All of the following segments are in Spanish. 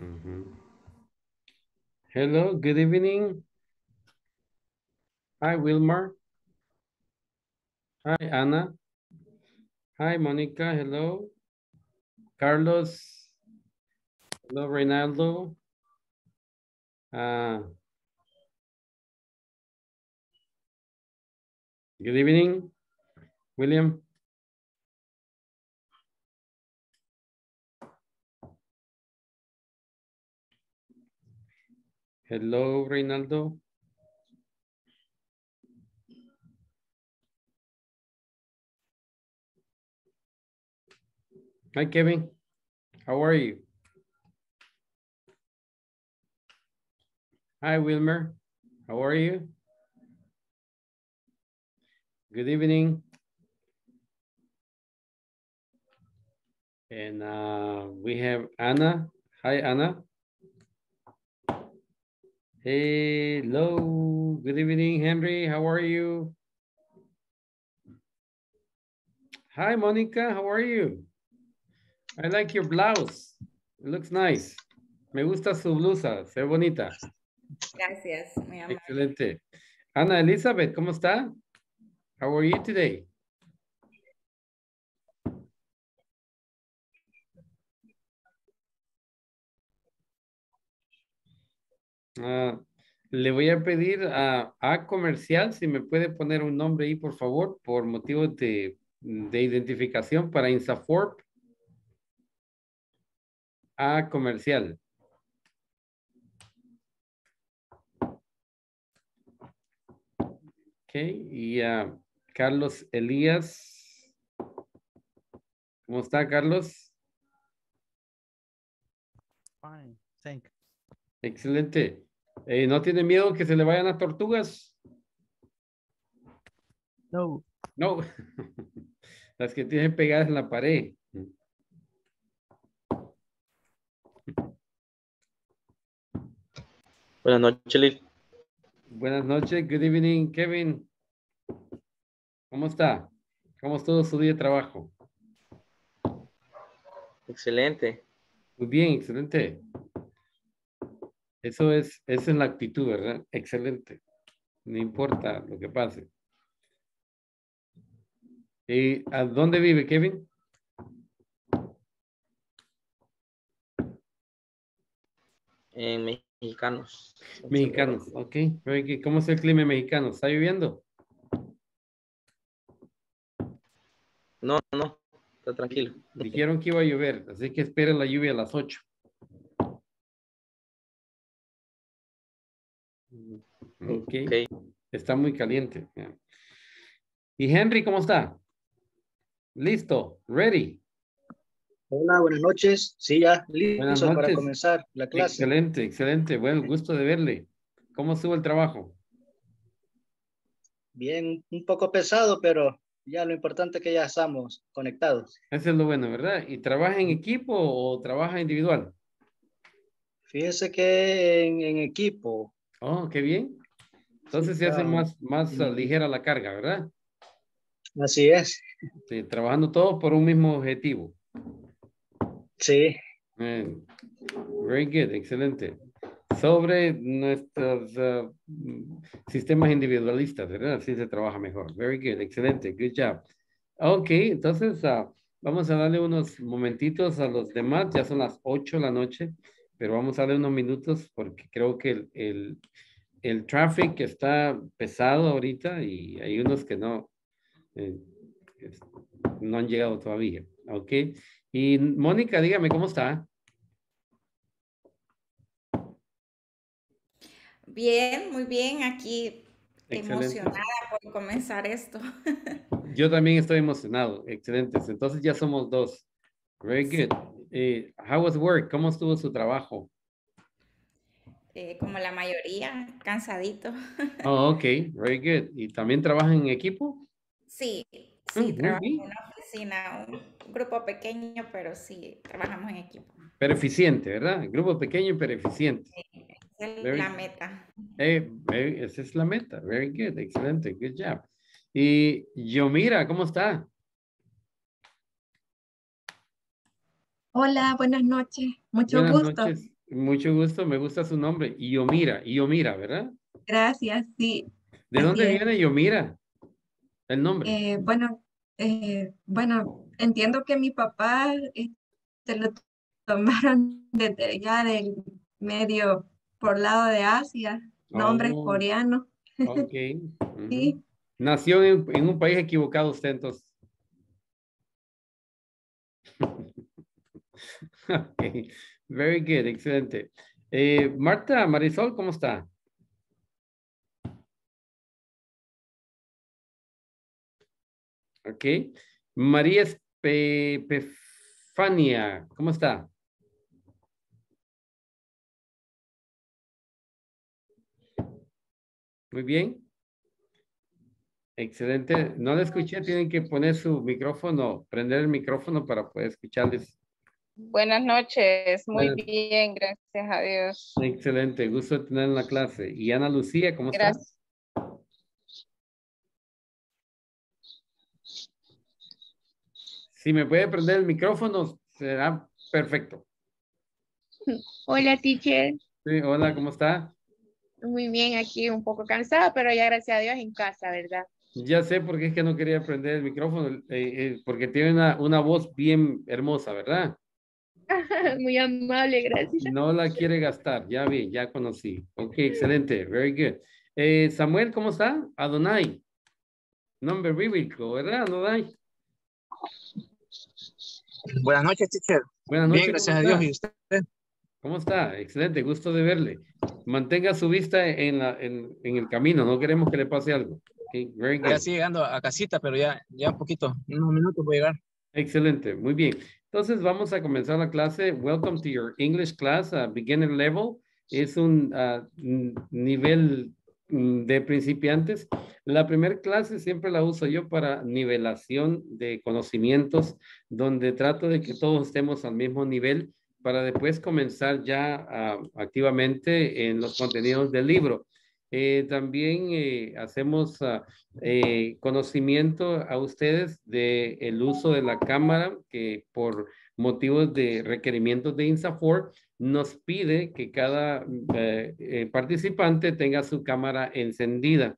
Mhm. Hello, good evening. Hi, Wilmar. Hi, Anna. Hi, Monica. Hello. Carlos. Hello, Reynaldo. Uh, good evening, William. Hello, Reynaldo. Hi, Kevin. How are you? Hi, Wilmer. How are you? Good evening. And uh, we have Anna. Hi, Anna. Hello. Good evening, Henry. How are you? Hi, Monica. How are you? I like your blouse. It looks nice. Me gusta su blusa. Se bonita. Gracias, muy amable. Excelente. Ana Elizabeth, ¿cómo está? How are you today? Ah, le voy a pedir a, a comercial si me puede poner un nombre ahí, por favor, por motivos de, de identificación para Insaforp. A comercial. Ok, y a Carlos Elías. ¿Cómo está, Carlos? Fine, thank you. Excelente. Eh, ¿No tiene miedo que se le vayan las tortugas? No, No. Las que tienen pegadas en la pared. Buenas noches, Liz. Buenas noches. Good evening, Kevin. ¿Cómo está? ¿Cómo estuvo su día de trabajo? Excelente. Muy bien, excelente. Eso es, esa es la actitud, ¿verdad? Excelente. No importa lo que pase. ¿Y a dónde vive Kevin? En mexicanos. Mexicanos, ok. ¿Cómo es el clima mexicano? ¿Está lloviendo? No, no, está tranquilo. Dijeron que iba a llover, así que esperen la lluvia a las 8. Ok. Ok. Está muy caliente. ¿Y Henry cómo está? Listo, ready. Hola, buenas noches. Sí, ya listo para comenzar la clase. Excelente, excelente. Bueno, gusto de verle. ¿Cómo estuvo el trabajo? Bien, un poco pesado, pero ya lo importante es que ya estamos conectados. Eso es lo bueno, ¿verdad? ¿Y trabaja en equipo o trabaja individual? Fíjese que en, en equipo, Oh, qué bien. Entonces Sí, se hace más, más ah, Mm. ligera la carga, ¿verdad? así es. Sí, trabajando todos por un mismo objetivo. Sí, Eh, very good, excelente. Sobre nuestros ah, mm, sistemas individualistas, ¿verdad? Así se trabaja mejor. Very good, excelente, good job. Ok, entonces ah, vamos a darle unos momentitos a los demás. Ya son las 8 de la noche, pero vamos a darle unos minutos porque creo que el, el, el traffic está pesado ahorita y hay unos que no, eh, no han llegado todavía. Ok. Y Mónica, dígame, ¿cómo está? Bien, muy bien, aquí Excelente. emocionada por comenzar esto. Yo también estoy emocionado. Excelentes. Entonces ya somos dos. Very good. Eh, how was work? ¿Cómo estuvo su trabajo? Eh, como la mayoría, cansadito. Oh, ok. Very good. ¿Y también trabajan en equipo? Sí, Mm, sí, muy trabajo en una oficina, un grupo pequeño, pero sí, trabajamos en equipo. Pero eficiente, ¿verdad? Grupo pequeño pero eficiente. Esa es Very la meta. Eh, very- esa es la meta. Very good. Excelente. Good job. Y Yomira, ¿cómo está? Hola, buenas noches. Mucho Buenas gusto. noches. Mucho gusto, me gusta su nombre. Yomira, Yomira, ¿verdad? Gracias, sí. ¿De Así dónde es. viene Yomira? El nombre. Eh, bueno, eh, bueno, entiendo que mi papá eh, se lo tomaron desde ya del medio por lado de Asia, nombre Oh. coreano. Ok. Sí, Nació en, en un país equivocado usted entonces. Ok, very good, excelente. Eh, Marta, Marisol, ¿cómo está? Ok. María Pefania, ¿cómo está? Muy bien. Excelente. No la escuché. Tienen que poner su micrófono, prender el micrófono para poder escucharles. Buenas noches, muy Buenas. bien, gracias a Dios. Excelente. Gusto de tener en la clase. Y Ana Lucía, ¿cómo? Gracias. Si me puede prender el micrófono, será perfecto. Hola, teacher. Sí, hola, ¿cómo está? Muy bien, aquí un poco cansada, pero ya gracias a Dios en casa, ¿verdad? Ya sé por qué es que no quería prender el micrófono, eh, eh, porque tiene una, una voz bien hermosa, ¿verdad? Muy amable, gracias. No la quiere gastar, ya vi, ya conocí. Ok, excelente, very good. Eh, Samuel, ¿cómo está? Adonai. Nombre bíblico, ¿verdad, Adonai? Buenas noches, teacher. Buenas noches. Bien, gracias a ¿cómo Dios. está? ¿Y usted? ¿Cómo está? Excelente, gusto de verle. Mantenga su vista en, la, en, en el camino, no queremos que le pase algo. Ok, very good. Ya estoy llegando a casita, pero ya, ya un poquito, unos minutos voy a llegar. Excelente, muy bien. Entonces vamos a comenzar la clase. Welcome to your English class, uh, beginner level. Es un uh, nivel mm, de principiantes. La primera clase siempre la uso yo para nivelación de conocimientos, donde trato de que todos estemos al mismo nivel para después comenzar ya ah, activamente en los contenidos del libro. Eh, también eh, hacemos eh, conocimiento a ustedes de el uso de la cámara que por motivos de requerimientos de INSAFOR nos pide que cada eh, participante tenga su cámara encendida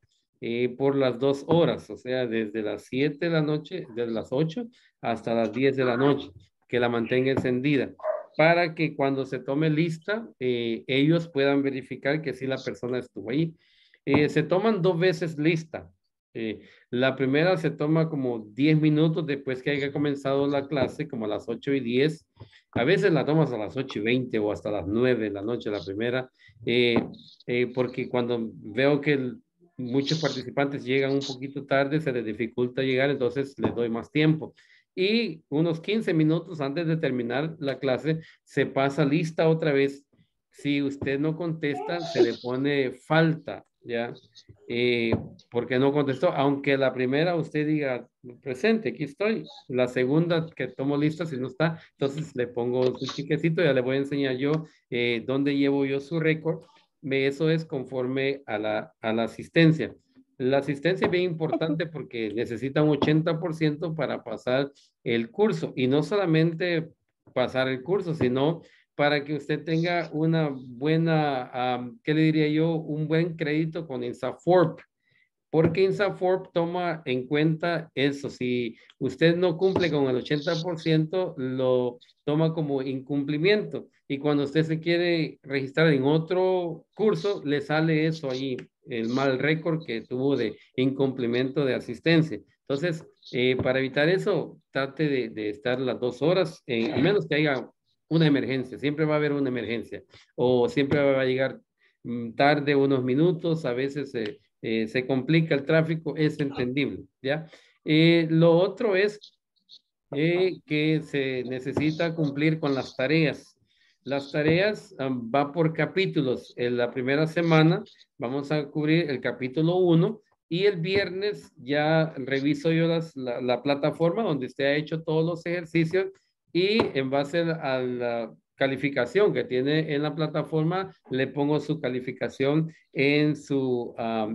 por las dos horas, o sea, desde las 7 de la noche, desde las 8 hasta las 10 de la noche, que la mantenga encendida para que cuando se tome lista, eh, ellos puedan verificar que sí la persona estuvo ahí. Eh, se toman dos veces lista. Eh, la primera se toma como 10 minutos después que haya comenzado la clase, como a las 8 y 10. A veces la tomas a las 8 y 20 o hasta las 9 de la noche, la primera, eh, eh, porque cuando veo que el- muchos participantes llegan un poquito tarde, se les dificulta llegar, entonces les doy más tiempo. Y unos 15 minutos antes de terminar la clase, se pasa lista otra vez. Si usted no contesta, se le pone falta, ¿ya? Eh, porque no contestó, aunque la primera usted diga presente, aquí estoy. La segunda que tomo lista, si no está, entonces le pongo su chiquecito, ya le voy a enseñar yo eh, dónde llevo yo su récord. Eso es conforme a la, a la asistencia. La asistencia es bien importante porque necesita un 80% para pasar el curso y no solamente pasar el curso, sino para que usted tenga una buena, am, ¿qué le diría yo? Un buen crédito con INSAFORP. Porque INSAFORP toma en cuenta eso. Si usted no cumple con el 80%, lo toma como incumplimiento. Y cuando usted se quiere registrar en otro curso, le sale eso ahí, el mal récord que tuvo de incumplimiento de asistencia. Entonces, eh, para evitar eso, trate de, de estar las dos horas, eh, a menos que haya una emergencia. Siempre va a haber una emergencia. O siempre va a llegar mm, tarde unos minutos, a veces eh, eh, se complica el tráfico, es entendible, ¿ya? Eh, lo otro es eh, que se necesita cumplir con las tareas. Las tareas um, va por capítulos. En la primera semana vamos a cubrir el capítulo 1 y el viernes ya reviso yo las- la, la plataforma donde usted ha hecho todos los ejercicios y en base al, uh, calificación que tiene en la plataforma, le pongo su calificación en su,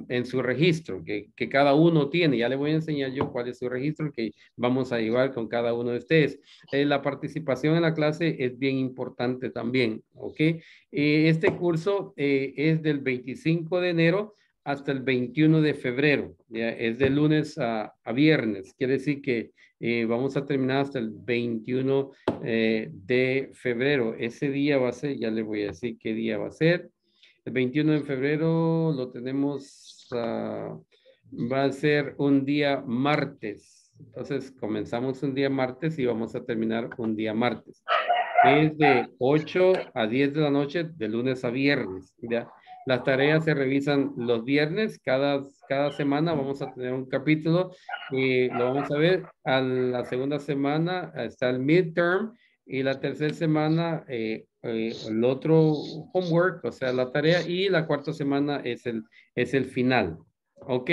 en su registro que, que cada uno tiene. Ya le voy a enseñar yo cuál es su registro que vamos a llevar con cada uno de ustedes. Eh, la participación en la clase es bien importante también, ¿ok? Eh, este curso eh, es del 25 de enero hasta el 21 de febrero, ya es de lunes a, viernes, quiere decir que eh, vamos a terminar hasta el 21 eh, de febrero. Ese día va a ser, ya le voy a decir qué día va a ser. El 21 de febrero lo tenemos, ah, va a ser un día martes. Entonces comenzamos un día martes y vamos a terminar un día martes. Es de 8 a 10 de la noche, de lunes a viernes. ¿ya? Las tareas se revisan los viernes, cada, cada semana vamos a tener un capítulo y lo vamos a ver. A la segunda semana está el midterm y la tercera semana eh, eh, el otro homework, o sea, la tarea y la cuarta semana es el, es el final. ¿Ok?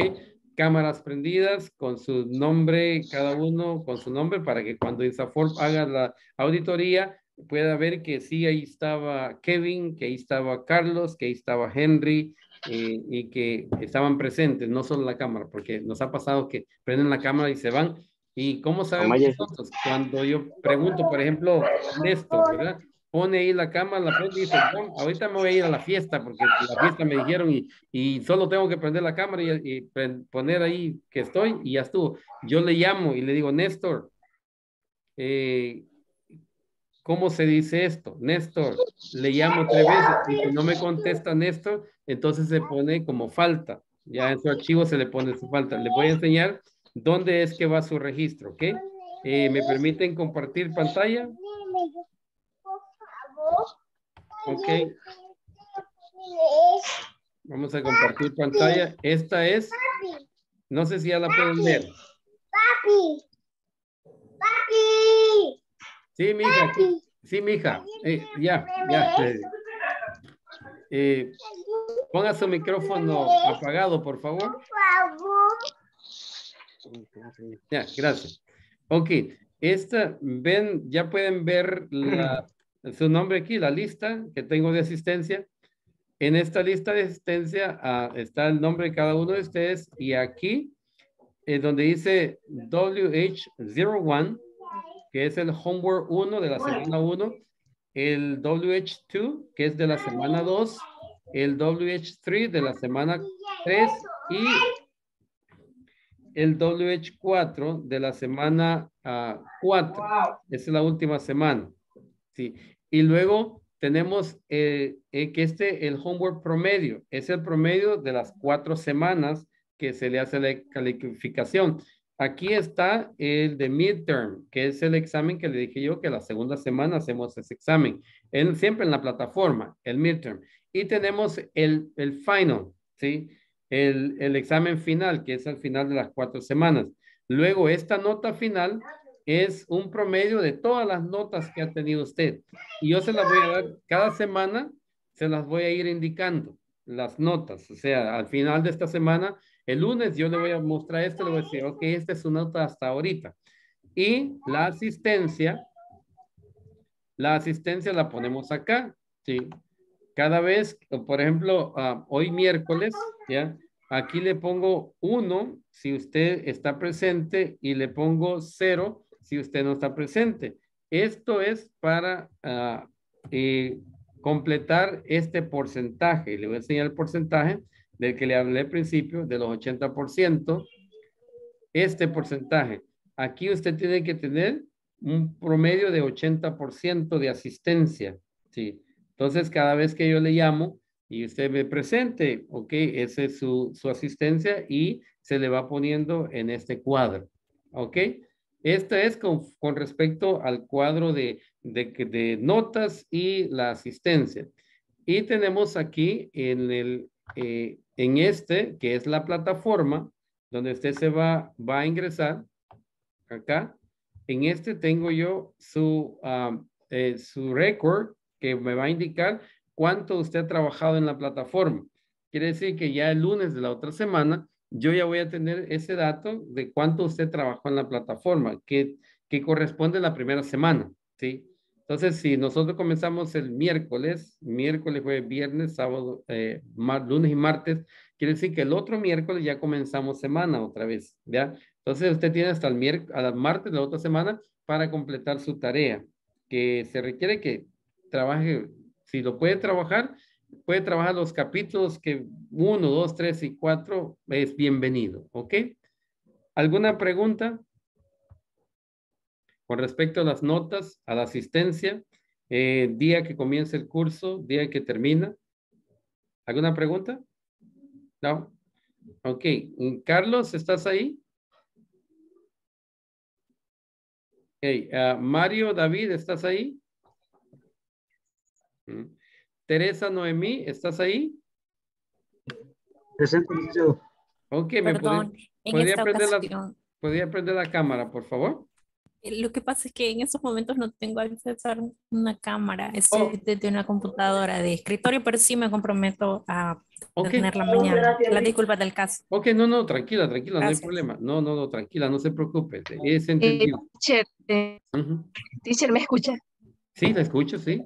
Cámaras prendidas con su nombre, cada uno con su nombre para que cuando Insafor haga la auditoría pueda ver que sí, ahí estaba Kevin, que ahí estaba Carlos, que ahí estaba Henry eh, y que estaban presentes, no solo la cámara, porque nos ha pasado que prenden la cámara y se van. ¿Y cómo sabemos nosotros? Cuando yo pregunto, por ejemplo, Néstor, ¿verdad? Pone ahí la cámara, la prende y dice, "No, ahorita me voy a ir a la fiesta, porque la fiesta me dijeron y, y solo tengo que prender la cámara y, y poner ahí que estoy y ya estuvo. Yo le llamo y le digo, Néstor, eh, ¿Cómo se dice esto? Néstor, le llamo tres veces y si no me contesta Néstor, entonces se pone como falta. Ya en su archivo se le pone su falta. Le voy a enseñar dónde es que va su registro, ¿ok? Eh, ¿Me permiten compartir pantalla? Ok. Vamos a compartir pantalla. Esta es, no sé si ya la pueden ver. Sí, mija. sí, Sí, mija. Eh, ya, ya. eh, eh, ponga su micrófono apagado, por favor. Ya, gracias. Ok, esta, ven, ya pueden ver la- su nombre aquí, la lista que tengo de asistencia. En esta lista de asistencia ah, está el nombre de cada uno de ustedes y aquí, eh, donde dice WH01, que es el homework 1 de la semana 1, el WH2, que es de la semana 2, el WH3 de la semana 3 y el WH4 de la semana 4. Esa es la última semana. Sí. Y luego tenemos eh, eh, que este, el homework promedio, es el promedio de las cuatro semanas que se le hace la calificación. Aquí está el de midterm, que es el examen que le dije yo que la segunda semana hacemos ese examen. En, siempre en la plataforma, el midterm. Y tenemos el, el final, ¿sí? El, el examen final, que es al final de las cuatro semanas. Luego, esta nota final es un promedio de todas las notas que ha tenido usted. Y yo se las voy a dar cada semana, se las voy a ir indicando, las notas. O sea, al final de esta semana, el lunes yo le voy a mostrar esto, le voy a decir, ok, esta es su nota hasta ahorita. Y la asistencia, la asistencia la ponemos acá, ¿sí? Cada vez, por ejemplo, ah, hoy miércoles, ¿ya? Aquí le pongo uno si usted está presente y le pongo cero si usted no está presente. Esto es para ah, eh, completar este porcentaje. Le voy a enseñar el porcentaje del que le hablé al principio, de los 80%. Este porcentaje. Aquí usted tiene que tener un promedio de 80% de asistencia. Sí. Entonces, cada vez que yo le llamo y usted me presente, ok, esa es su, su asistencia y se le va poniendo en este cuadro. Ok. Esta es con, con respecto al cuadro de, de, de, notas y la asistencia. Y tenemos aquí en, el, eh, en este, que es la plataforma, donde usted se va, va a ingresar. Acá. En este tengo yo su, um, su récord que me va a indicar cuánto usted ha trabajado en la plataforma. Quiere decir que ya el lunes de la otra semana yo ya voy a tener ese dato de cuánto usted trabajó en la plataforma, que, que corresponde a la primera semana, ¿sí? Entonces, si nosotros comenzamos el miércoles, miércoles, jueves, viernes, sábado, eh, lunes y martes, quiere decir que el otro miércoles ya comenzamos semana otra vez, ¿ya? Entonces, usted tiene hasta el miércoles, martes de la otra semana para completar su tarea, que se requiere que trabaje, si lo puede trabajar, puede trabajar los capítulos que uno, dos, tres y cuatro es bienvenido, ¿ok? ¿Alguna pregunta? Con respecto a las notas, a la asistencia, eh, día que comienza el curso, día que termina. ¿Alguna pregunta? No. Ok. Mm, Carlos, ¿estás ahí? Ok. ah, Mario, David, ¿estás ahí? Mm. Teresa, Noemí, ¿estás ahí? Presente, licenciado. Ok, ¿me Perdón, podría, podría prender la, podría prender la cámara, por favor? Eh, lo que pasa es que en estos momentos no tengo acceso a una cámara, Oh. estoy desde una computadora de escritorio, pero sí me comprometo a Ok. tenerla mañana. Las disculpas del caso. Ok, no, no, tranquila, tranquila, no hay problema. No, no, no, tranquila, no se preocupe. Es entendido. teacher, eh, Ujú. teacher, ¿me escucha? Sí, la escucho, sí.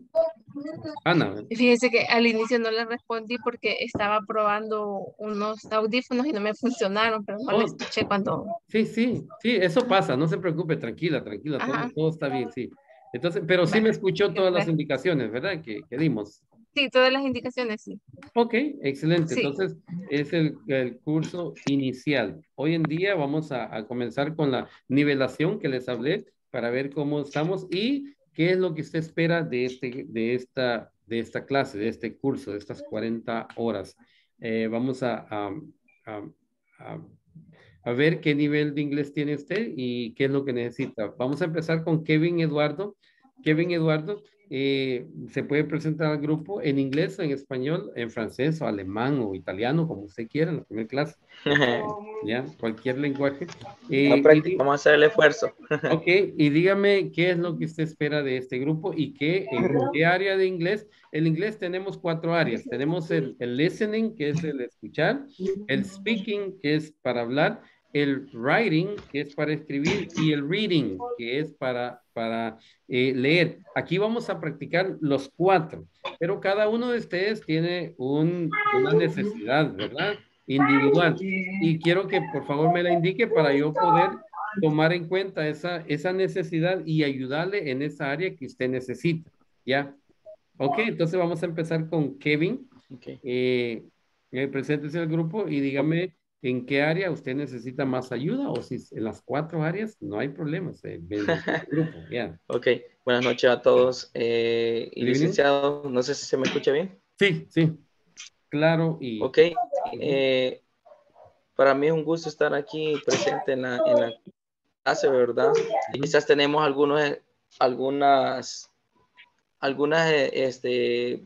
Ana, Fíjese que al inicio no le respondí porque estaba probando unos audífonos y no me funcionaron, pero no Oh. le escuché cuando... sí, sí, sí, eso pasa, no se preocupe, tranquila, tranquila, todo, todo está bien, sí. Entonces, pero sí me escuchó todas las indicaciones, ¿verdad? Que, que dimos. Sí, todas las indicaciones, sí. Ok, excelente. Sí. Entonces, es el, el curso inicial. Hoy en día vamos a, a comenzar con la nivelación que les hablé para ver cómo estamos y qué es lo que usted espera de, este, de, esta, de esta clase, de este curso, de estas 40 horas. Eh, vamos a, a, a- a- ver qué nivel de inglés tiene usted y qué es lo que necesita. Vamos a empezar con Kevin Eduardo. Kevin Eduardo, eh, se puede presentar al grupo en inglés, en español, en francés o alemán o italiano, como usted quiera, en la primera clase, ya, cualquier lenguaje. Eh, di- vamos a hacer el esfuerzo. ok, y dígame qué es lo que usted espera de este grupo y qué, en qué área de inglés. El inglés tenemos cuatro áreas. Tenemos el, el listening, que es el escuchar, el speaking, que es para hablar, el writing, que es para escribir, y el reading, que es para, para eh, leer. Aquí vamos a practicar los cuatro, pero cada uno de ustedes tiene un- una necesidad, ¿verdad? Individual. Y quiero que por favor me la indique para yo poder tomar en cuenta esa, esa necesidad y ayudarle en esa área que usted necesita. ¿Ya? Ok, entonces vamos a empezar con Kevin. Ok. Eh, eh, preséntese al grupo y dígame en qué área usted necesita más ayuda o si en las cuatro áreas no hay problemas. eh, grupo. Ok, buenas noches a todos. Eh, y licenciado, no sé si se me escucha bien. Sí, sí. Claro y... Ok, eh, para mí es un gusto estar aquí presente en la, en la clase, ¿verdad? Y quizás tenemos algunos, eh, algunas, algunas este,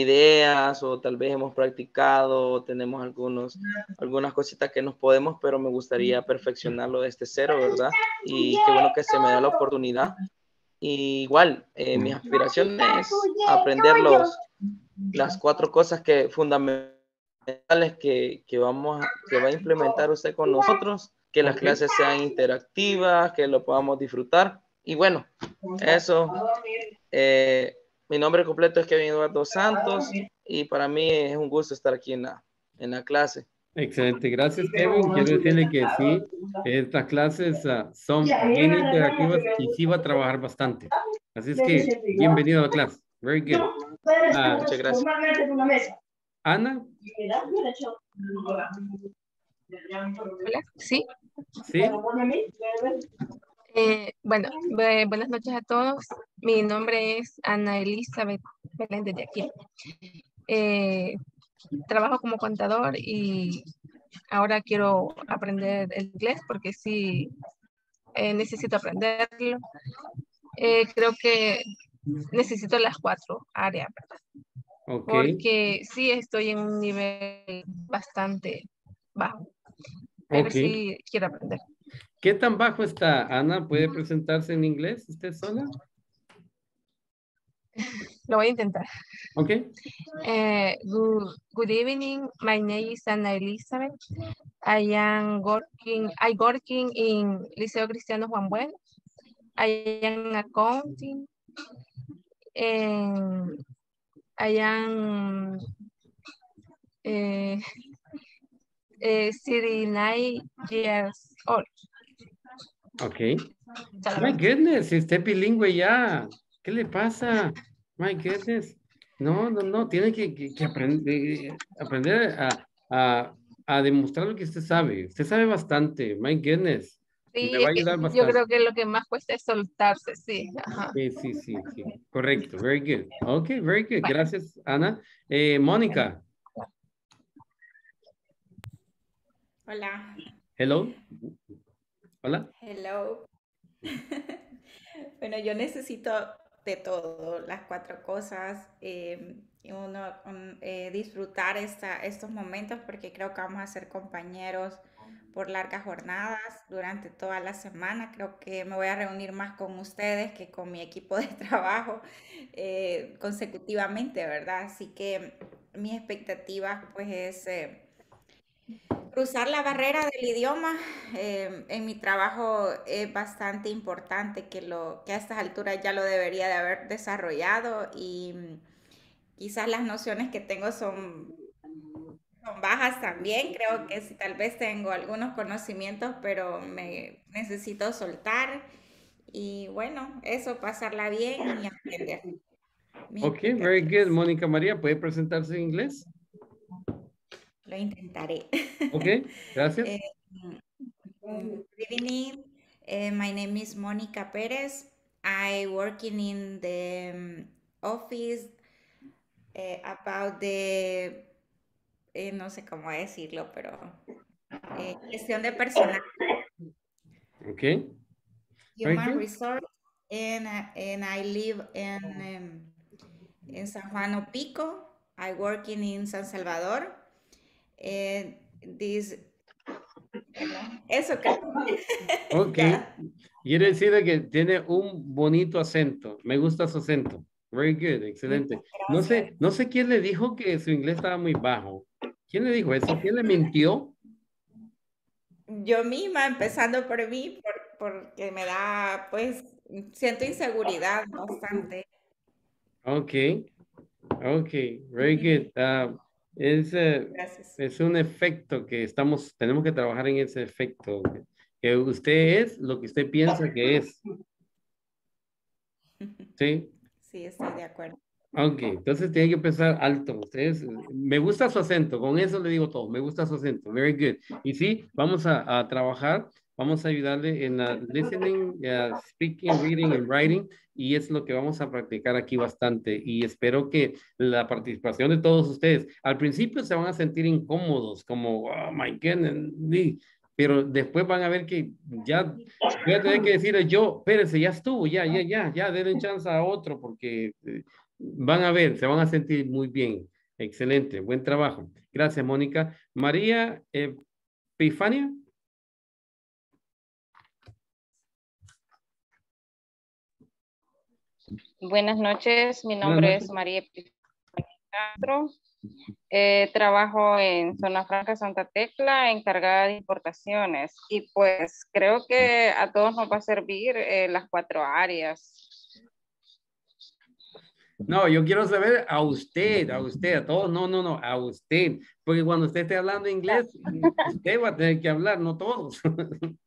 ideas o tal vez hemos practicado o tenemos algunos, algunas cositas que nos podemos, pero me gustaría perfeccionarlo desde cero, ¿verdad? Y qué bueno que se me da la oportunidad. Y igual, eh, mis aspiraciones es aprender los, las cuatro cosas que fundamentales que, que vamos que va a implementar usted con nosotros, que las clases sean interactivas, que lo podamos disfrutar. Y bueno, eso. eh, mi nombre completo es Kevin Eduardo Santos y para mí es un gusto estar aquí en la, en la clase. Excelente, gracias Kevin. Quiero decirle que sí, estas clases ah, son bien interactivas y sí va a trabajar bastante. Así es que bienvenido a la clase. Very good. Ah, Muchas gracias. Ana, Hola, sí. sí, Eh, bueno, bu- buenas noches a todos. Mi nombre es Ana Elizabeth Meléndez de aquí. Eh, trabajo como contador y ahora quiero aprender el inglés porque sí eh, necesito aprenderlo. Creo que necesito las cuatro áreas, ¿verdad? porque sí estoy en un nivel bastante bajo, pero Ok. sí quiero aprender. ¿Qué tan bajo está Ana? ¿Puede presentarse en inglés usted sola? Lo voy a intentar. Ok. Uh, good, good evening. My name is Ana Elizabeth. I am working. I working in Liceo Cristiano Juan Bueno. I am accounting. en, allá en eh, eh, 39 years old. Ok. My goodness, usted es bilingüe ya. ¿Qué le pasa? My goodness. No, no, no, tiene que, que- que aprender, aprender a, a, a demostrar lo que usted sabe. Usted sabe bastante. My goodness. Sí, va a yo creo que lo que más cuesta es soltarse, sí. Ajá. Sí, sí, sí, sí. Correcto. Very good. Ok, very good. Gracias, Ana. Eh, Mónica. Hola. Hello. Hola. Hello. bueno, yo necesito de todo, las cuatro cosas. eh, y uno, un- eh, disfrutar esta, estos momentos porque creo que vamos a ser compañeros por largas jornadas durante toda la semana. Creo que me voy a reunir más con ustedes que con mi equipo de trabajo eh, consecutivamente, ¿verdad? Así que mis expectativas pues es... Cruzar la barrera del idioma eh, en mi trabajo es bastante importante que, lo, que a estas alturas ya lo debería de haber desarrollado y mm, quizás las nociones que tengo son, son bajas también. Creo que sí, tal vez tengo algunos conocimientos, pero me necesito soltar y bueno, eso, pasarla bien y aprender. Mis Ok, very good. Mónica María, ¿puede presentarse en inglés? Lo intentaré. Ok, gracias. Eh, Good evening. Uh, my name is Monica Perez. I working in the um, office eh, about the eh, no sé cómo decirlo, pero eh, gestión de personal, Ok. Very human resource, and and I live in um, in San Juan Opico. I working in San Salvador. And this bueno, eso. Ok. Quiere decir de que tiene un bonito acento. Me gusta su acento. Very good, excelente. No sé, no sé quién le dijo que su inglés estaba muy bajo. ¿Quién le dijo eso? ¿Quién le mintió? Yo misma, empezando por mí, por- porque me da, pues, siento inseguridad bastante. Ok. Ok, very good. Ah, es, Gracias. es un efecto que estamos, tenemos que trabajar en ese efecto. Que usted es lo que usted piensa que es. Sí. Sí, estoy de acuerdo. Ok, entonces tiene que empezar alto. Ustedes, me gusta su acento, con eso le digo todo, me gusta su acento, very good. Y sí, vamos a, a trabajar, vamos a ayudarle en la listening, uh, speaking, reading and writing, y es lo que vamos a practicar aquí bastante. Y espero que la participación de todos ustedes, al principio se van a sentir incómodos, como, oh my goodness, sí", pero después van a ver que ya voy a tener que decirle yo, espérense, ya estuvo, ya, ya, ya, ya, denle chance a otro, porque eh, van a ver, se van a sentir muy bien. Excelente, buen trabajo. Gracias, Mónica. María Epifania. Buenas noches, mi nombre noches. es María Epifania Castro. Eh, trabajo en Zona Franca Santa Tecla, encargada de importaciones. Y pues creo que a todos nos va a servir eh, las cuatro áreas. No, yo quiero saber a usted, a usted, a todos, no, no, no, a usted, porque cuando usted esté hablando inglés, usted va a tener que hablar, no todos.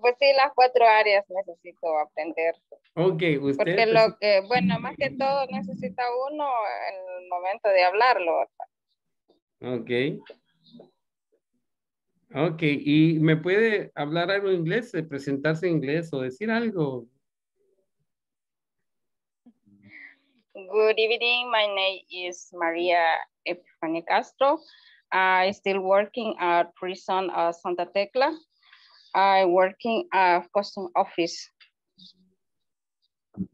Pues sí, las cuatro áreas necesito aprender. ok, usted. Porque lo que, bueno, más que todo necesita uno en el momento de hablarlo. Ok. Ok, ¿y me puede hablar algo en inglés, presentarse en inglés o decir algo? Good evening. My name is Maria Epifania Castro. I still working at prison uh, Santa Tecla. I working at custom office.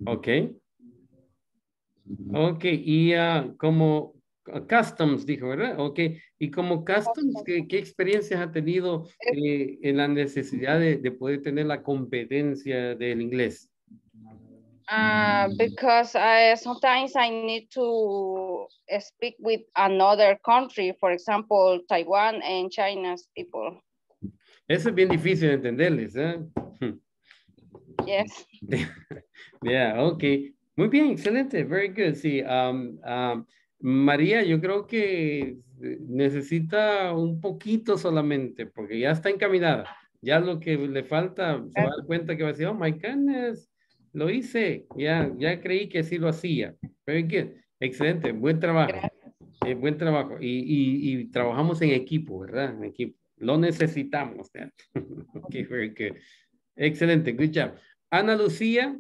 Ok. Ok, y ah, como ah, customs, dijo, ¿verdad? Ok, y como customs, ¿qué, qué experiencias ha tenido eh, en la necesidad de, de poder tener la competencia del inglés? Uh, because I, sometimes I need to speak with another country, for example, Taiwan and China's people. Eso es bien difícil de entenderles, ¿eh? Yes. Yeah, ok. Muy bien, excelente, very good. Sí, um, um, María, yo creo que necesita un poquito solamente, porque ya está encaminada. Ya lo que le falta, se va a dar cuenta que va a decir, oh my goodness, lo hice, ya, ya creí que sí lo hacía. Very good, excelente, buen trabajo. Eh, buen trabajo. Y, y, y, trabajamos en equipo, ¿verdad? En equipo. Lo necesitamos. ok, very good. Excelente, good job. Ana Lucía.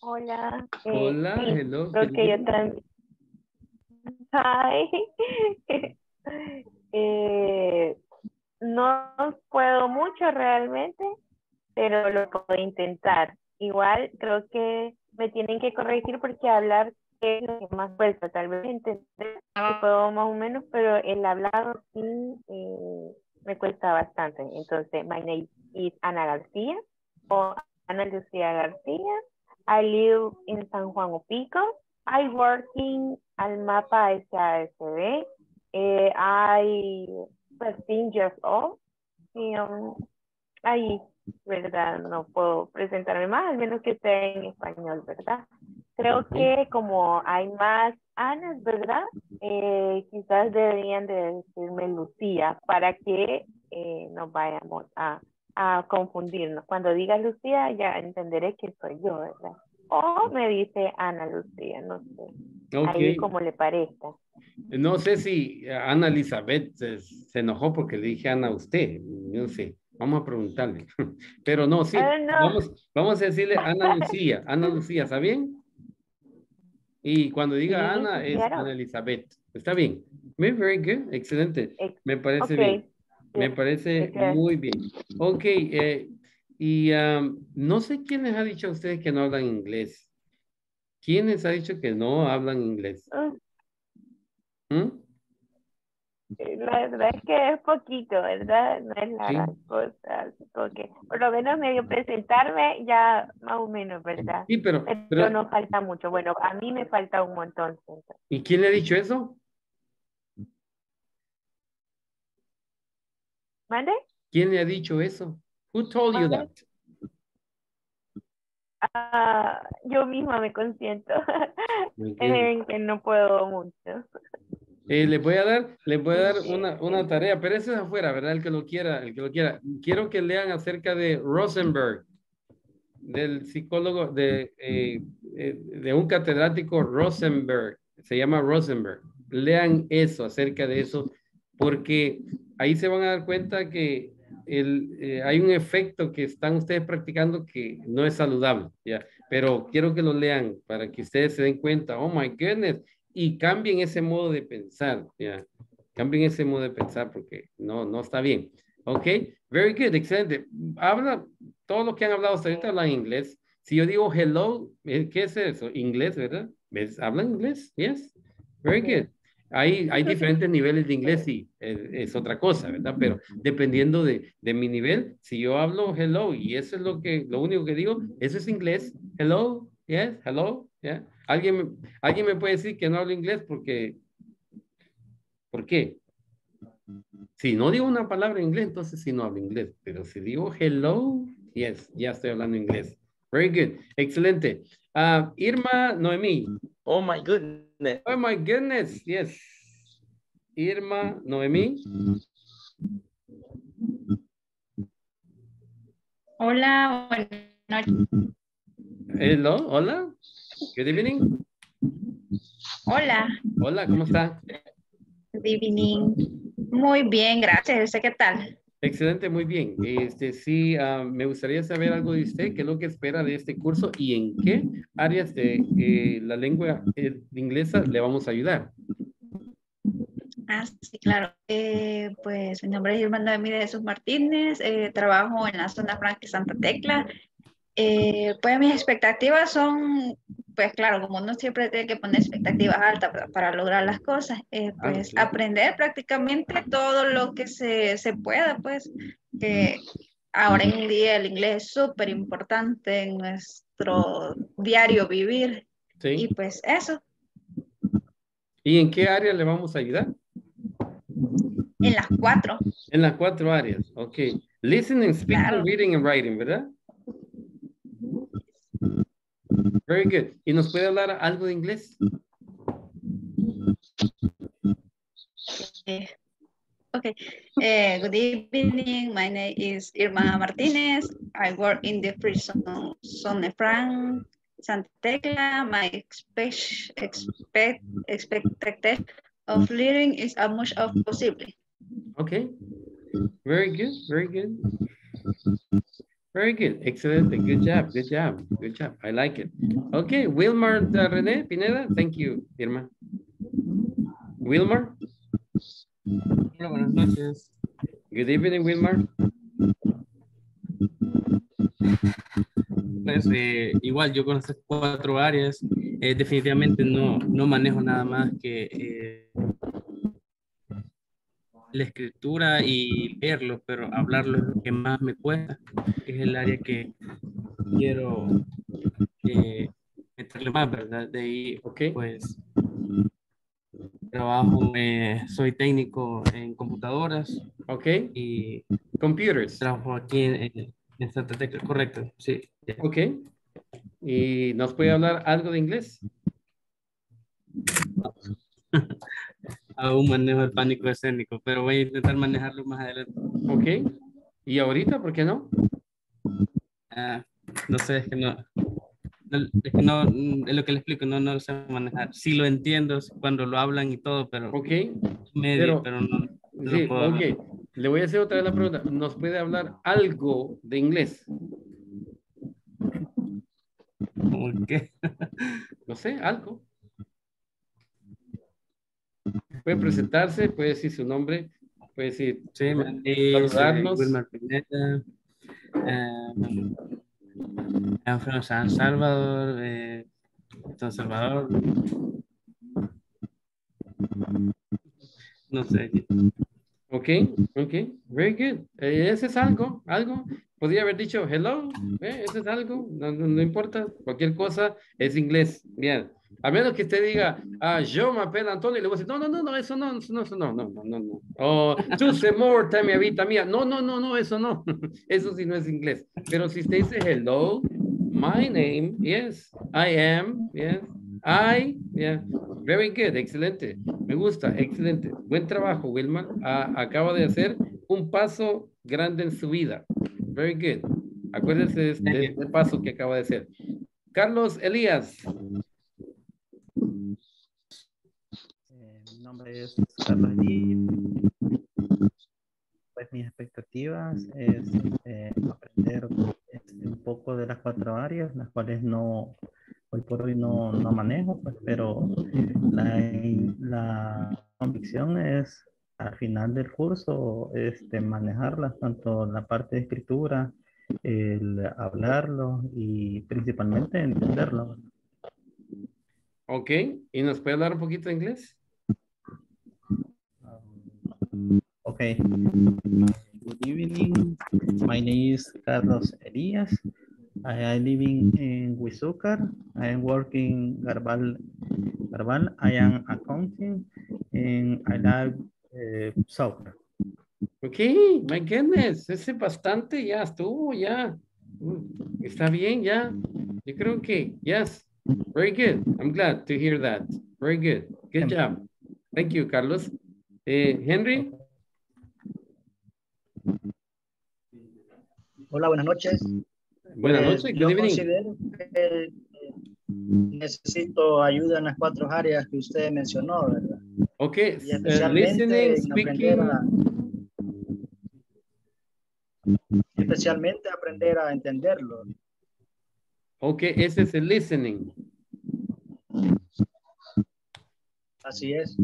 Hola. eh, Hola, hello. Creo que yo también. Hi. Eh, no puedo mucho realmente, pero lo puedo intentar. Igual creo que me tienen que corregir porque hablar es lo que más cuesta. Tal vez entender puedo más o menos, pero el hablado sí eh, me cuesta bastante. Entonces, my name is Ana García o Ana Lucía García. I live in San Juan Opico. I working al mapa SASB. Eh, I 13 years old. Y um, ahí, ¿verdad? No puedo presentarme más, al menos que esté en español, ¿verdad? Creo que como hay más Anas, ¿verdad? Eh, quizás deberían de decirme Lucía para que eh, nos vayamos a, a confundirnos. Cuando diga Lucía ya entenderé que soy yo, ¿verdad? O me dice Ana Lucía, no sé. Ahí Ok. como le parezca. No sé si Ana Elizabeth se, se enojó porque le dije Ana a usted. No sé. Vamos a preguntarle. Pero no, sí. Ah, no. Vamos, vamos a decirle Ana Lucía. Ana Lucía, ¿está bien? Y cuando diga Sí, Ana es claro. Ana Elizabeth. ¿Está bien? Very, very good. Excelente. Me parece bien. Me parece muy bien. Ok. eh, y um, no sé quién les ha dicho a ustedes que no hablan inglés. ¿Quién les ha dicho que no hablan inglés? ¿Mm? La verdad es que es poquito, ¿verdad? No es la Sí. cosa. así como que por lo menos medio presentarme ya más o menos, ¿verdad? Sí, pero, Pero pero no falta mucho. Bueno, a mí me falta un montón. ¿y quién le ha dicho eso? ¿Mande? ¿Quién le ha dicho eso? Who told you that? Ah, yo misma me consiento en que no puedo mucho. Eh, les voy a dar, les voy a dar una, una tarea, pero eso es afuera, ¿verdad? El que lo quiera, el que lo quiera. Quiero que lean acerca de Rosenberg, del psicólogo, de, eh, eh, de un catedrático Rosenberg, se llama Rosenberg. Lean eso, acerca de eso, porque ahí se van a dar cuenta que el, eh, hay un efecto que están ustedes practicando que no es saludable, ¿ya? Pero quiero que lo lean para que ustedes se den cuenta, oh my goodness, y cambien ese modo de pensar, ¿ya? Cambien ese modo de pensar porque no, no está bien. Ok, very good, excelente. Habla, todo lo que han hablado hasta ahorita hablan inglés. Si yo digo hello, eh, ¿qué es eso? Inglés, ¿verdad? ¿Ves? ¿Hablan inglés? Yes. Very good. Hay, hay diferentes niveles de inglés y es, es otra cosa, ¿verdad? Pero dependiendo de, de mi nivel, si yo hablo hello y eso es lo que, lo único que digo, eso es inglés. Hello, yes, hello, ¿Alguien, me- alguien me puede decir que no hablo inglés porque, ¿por qué? Si no digo una palabra en inglés, entonces sí no hablo inglés. Pero si digo hello, yes, ya estoy hablando inglés. Very good. Excelente. Ah, Irma Noemí. Oh my goodness. Oh my goodness. Yes. Irma Noemí. Hola, buenas noches. Hello, hola. Good evening. Hola, Hola, ¿cómo está? good evening. Muy bien, gracias. ¿Usted qué tal? Excelente, muy bien. Este, sí, ah, me gustaría saber algo de usted, qué es lo que espera de este curso y en qué áreas de eh, la lengua eh, inglesa le vamos a ayudar. Ah, sí, claro. Eh, pues mi nombre es Irma Noemí de Jesús Martínez. trabajo en la zona franca Santa Tecla. Pues mis expectativas son, pues claro, como uno siempre tiene que poner expectativas altas para, para lograr las cosas, eh, Ah, pues sí. aprender prácticamente todo lo que se, se pueda, pues que ahora en día el inglés es súper importante en nuestro diario vivir. Sí. Y pues eso, ¿Y en qué área le vamos a ayudar? en las cuatro. En las cuatro áreas, ok. Listening, speaking, Claro. reading and writing, ¿verdad? Very good. ¿Y nos puede hablar algo de inglés? Eh, Okay. Uh, good evening. My name is Irma Martinez. I work in the prison Zone Frank, Santa Tecla. My expect, expect, expectation of learning is as much as possible. Okay. Very good, very good. Very good, excellent, good job, good job, good job. I like it. Okay, Wilmar uh, René Pineda, thank you, Irma. Wilmar, Hola, buenas noches. good evening, Wilmar. Pues eh, igual yo con estas cuatro áreas, eh, definitivamente no, no manejo nada más que eh, la escritura y leerlo, pero hablarlo es lo que más me cuesta, es el área que quiero eh, meterle más, ¿verdad? De ahí, pues, trabajo, eh, soy técnico en computadoras. Ok. Y computers. Trabajo aquí en, en- en Santa Tecla, correcto, sí. Ok. ¿Y nos puede hablar algo de inglés? Aún manejo el pánico escénico, pero voy a intentar manejarlo más adelante. Ok. ¿Y ahorita por qué no? Ah, no sé, es que no. Es que no, es lo que le explico, no, no lo sé manejar. Sí lo entiendo cuando lo hablan y todo, pero. Ok. Medio, Pero- pero, no. no Sí, hablar. ok. Le voy a hacer otra vez la pregunta. ¿Nos puede hablar algo de inglés? ¿Cómo qué? No sé, algo. Puede presentarse, puede decir su nombre, puede decir Sí, me- eh, saludarnos. Wilmar Pineda. eh, San Salvador, eh, San Salvador. No sé. Ok, ok, very good. Eh, ese es algo, algo. Podría haber dicho hello, eh, ese es algo, no, no- no importa, cualquier cosa es inglés. Bien, a menos que usted diga, ah, yo me apelo Antonio, y le voy a decir, no, no, no, no, eso no, eso no, eso no, no, no, no, no. O tú se morta mi habita mía, no, no, no, no, eso no, eso sí no es inglés. Pero si usted dice hello, my name, yes, I am, yes, I, yeah, very good, excelente, me gusta, excelente, buen trabajo, Wilma, Ah, acaba de hacer un paso grande en su vida, very good, acuérdese de este, de este paso que acaba de hacer. Carlos Elías, Mi nombre es y pues mis expectativas es eh, aprender este, un poco de las cuatro áreas, las cuales no, hoy por hoy no, no manejo, pues, pero la, la convicción es al final del curso este, manejarlas, tanto la parte de escritura, el hablarlo y principalmente entenderlo. ok, ¿y nos puede hablar un poquito de inglés? Okay. Good evening. My name is Carlos Elias. I am living in Huizúcar. I am working Garbal. Garbal. I am accounting and I love uh, soccer. Ok, my goodness, ese bastante ya estuvo, ya. Mm, Está bien, ya. Yo creo que, yes, very good. I'm glad to hear that. Very good. Good job. Thank you, Carlos. Eh, Henry, Hola, buenas noches. buenas Pues, noches. Yo Good evening. considero que eh, necesito ayuda en las cuatro áreas que usted mencionó, ¿verdad? Ok, Y eh, especialmente listening, en aprender speaking. a, especialmente aprender a entenderlo. Ok, ese es el listening. Así es.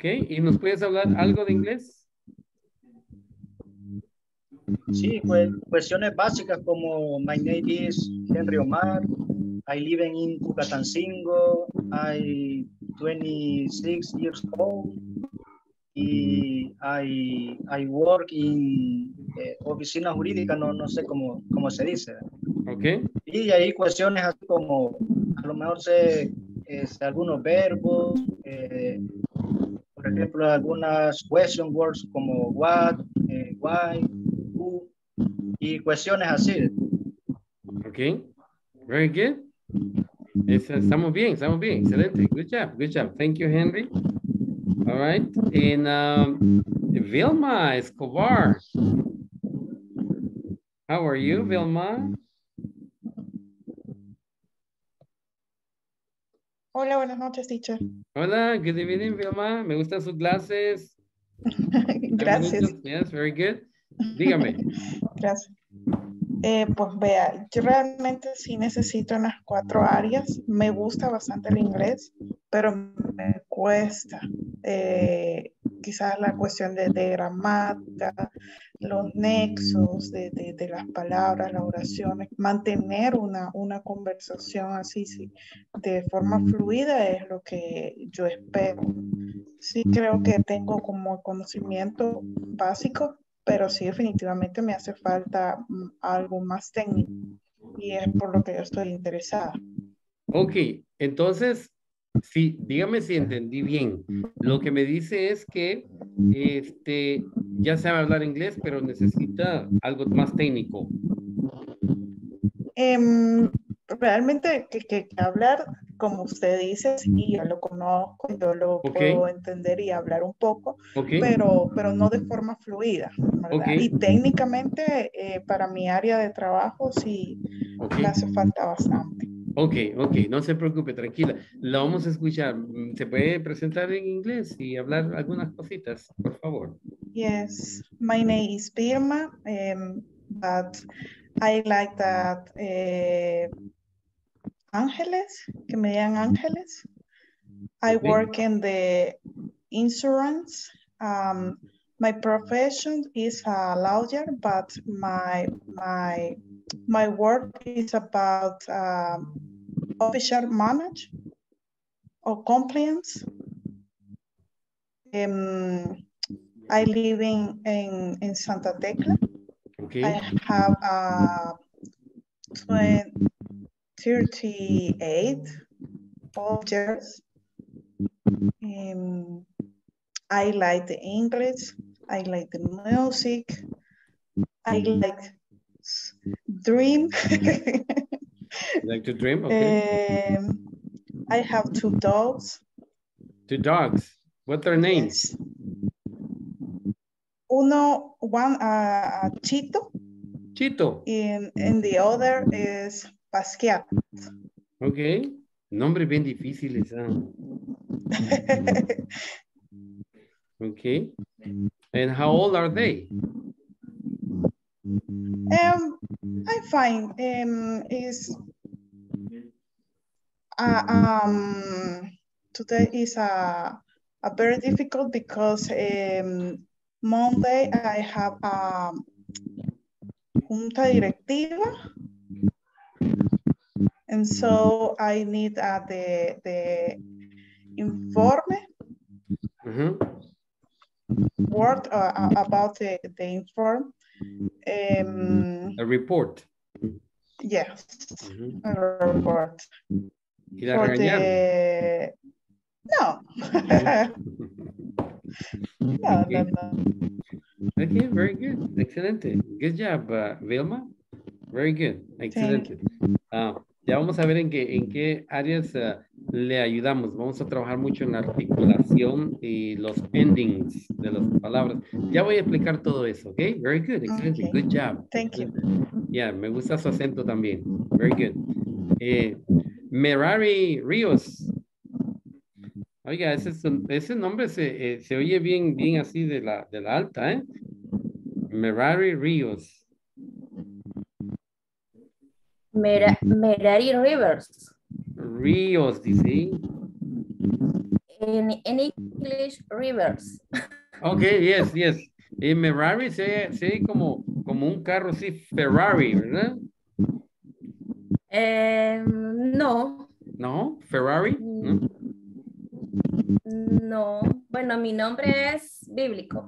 Ok, ¿y nos puedes hablar algo de inglés? Sí, pues cuestiones básicas como my name is Henry Omar, I live in Cucatancingo, I 26 years old y I, I work in eh, oficina jurídica, no, no sé cómo, cómo se dice. Ok, Y hay cuestiones así como, a lo mejor sé este, algunos verbos, eh, ejemplo, algunas question words como what, eh, why, who, y cuestiones así. Okay. Very good. Es- estamos bien, estamos bien. Excelente. Good job. Good job. Thank you, Henry. All right. And um, Vilma Escobar. How are you, Vilma? Hola, buenas noches, teacher. Hola, good evening, Vilma. Me gustan sus clases. Gracias. Yes, very good. Dígame. Gracias. Eh, pues vea, yo realmente sí necesito en las cuatro áreas. Me gusta bastante el inglés, pero me cuesta. eh, quizás la cuestión de, de gramática, los nexos de, de- de las palabras, las oraciones, mantener una, una conversación así sí, de forma fluida es lo que yo espero. Sí creo que tengo como conocimiento básico, pero sí definitivamente me hace falta mm, algo más técnico y es por lo que yo estoy interesada. Ok, entonces, sí, dígame si entendí bien. Lo que me dice es que este, ya sabe hablar inglés, pero necesita algo más técnico. Em, realmente que, que- que hablar, como usted dice, sí, yo lo conozco, yo lo puedo entender y hablar un poco, pero, pero no de forma fluida. Y técnicamente eh, para mi área de trabajo sí me hace falta bastante. Ok, ok, no se preocupe, tranquila. La vamos a escuchar. Mm, ¿Se puede presentar en inglés y hablar algunas cositas, por favor? Yes, my name is Birma, um, but I like that uh, Ángeles, que me digan Ángeles. I Okay. work in the insurance. Um, my profession is a lawyer, but my my my work is about um, official manage or compliance. Um, I live in, in, in Santa Tecla. Okay. I have uh, 20, 38 all years. Um, I like the English. I like the music. I like dream. Like to dream? Okay. Um, I have two dogs. Two dogs. What's their names? Uno, one, uh, uh, Chito, Chito. and, and the other is Pasquiat. Ok. Nombres bien difíciles. ah. Okay. And how old are they? Um, I find um is uh, um today is a a very difficult because um Monday I have a junta directiva, and so I need uh, the the informe Mhm. word uh, uh, about the the inform. Um, A report. yes, Ujú. a report. Y la regañaron. the no no no no Okay, very good. Excelente. Good job, uh, Vilma. Very good. Excelente. Ah, ya vamos a ver en qué, en qué áreas ah, le ayudamos. Vamos a trabajar mucho en la articulación y los endings de las palabras. Ya voy a explicar todo eso, ¿ok? Very good. Excelente. Okay. Good job. Thank you. Ya, me gusta su acento también. Very good. Eh, Merari Ríos. Oiga, ese, nombre se, eh, se oye bien, bien así de la, de la alta, ¿eh? Merari Ríos. Mera- Merari Rivers. Ríos, dice. In, in English, rivers. Ok, yes, yes. Y Merari se, se como, como un carro así, Ferrari, ¿verdad? Eh, no, ¿No? ¿Ferrari? ¿No? no. Bueno, mi nombre es bíblico.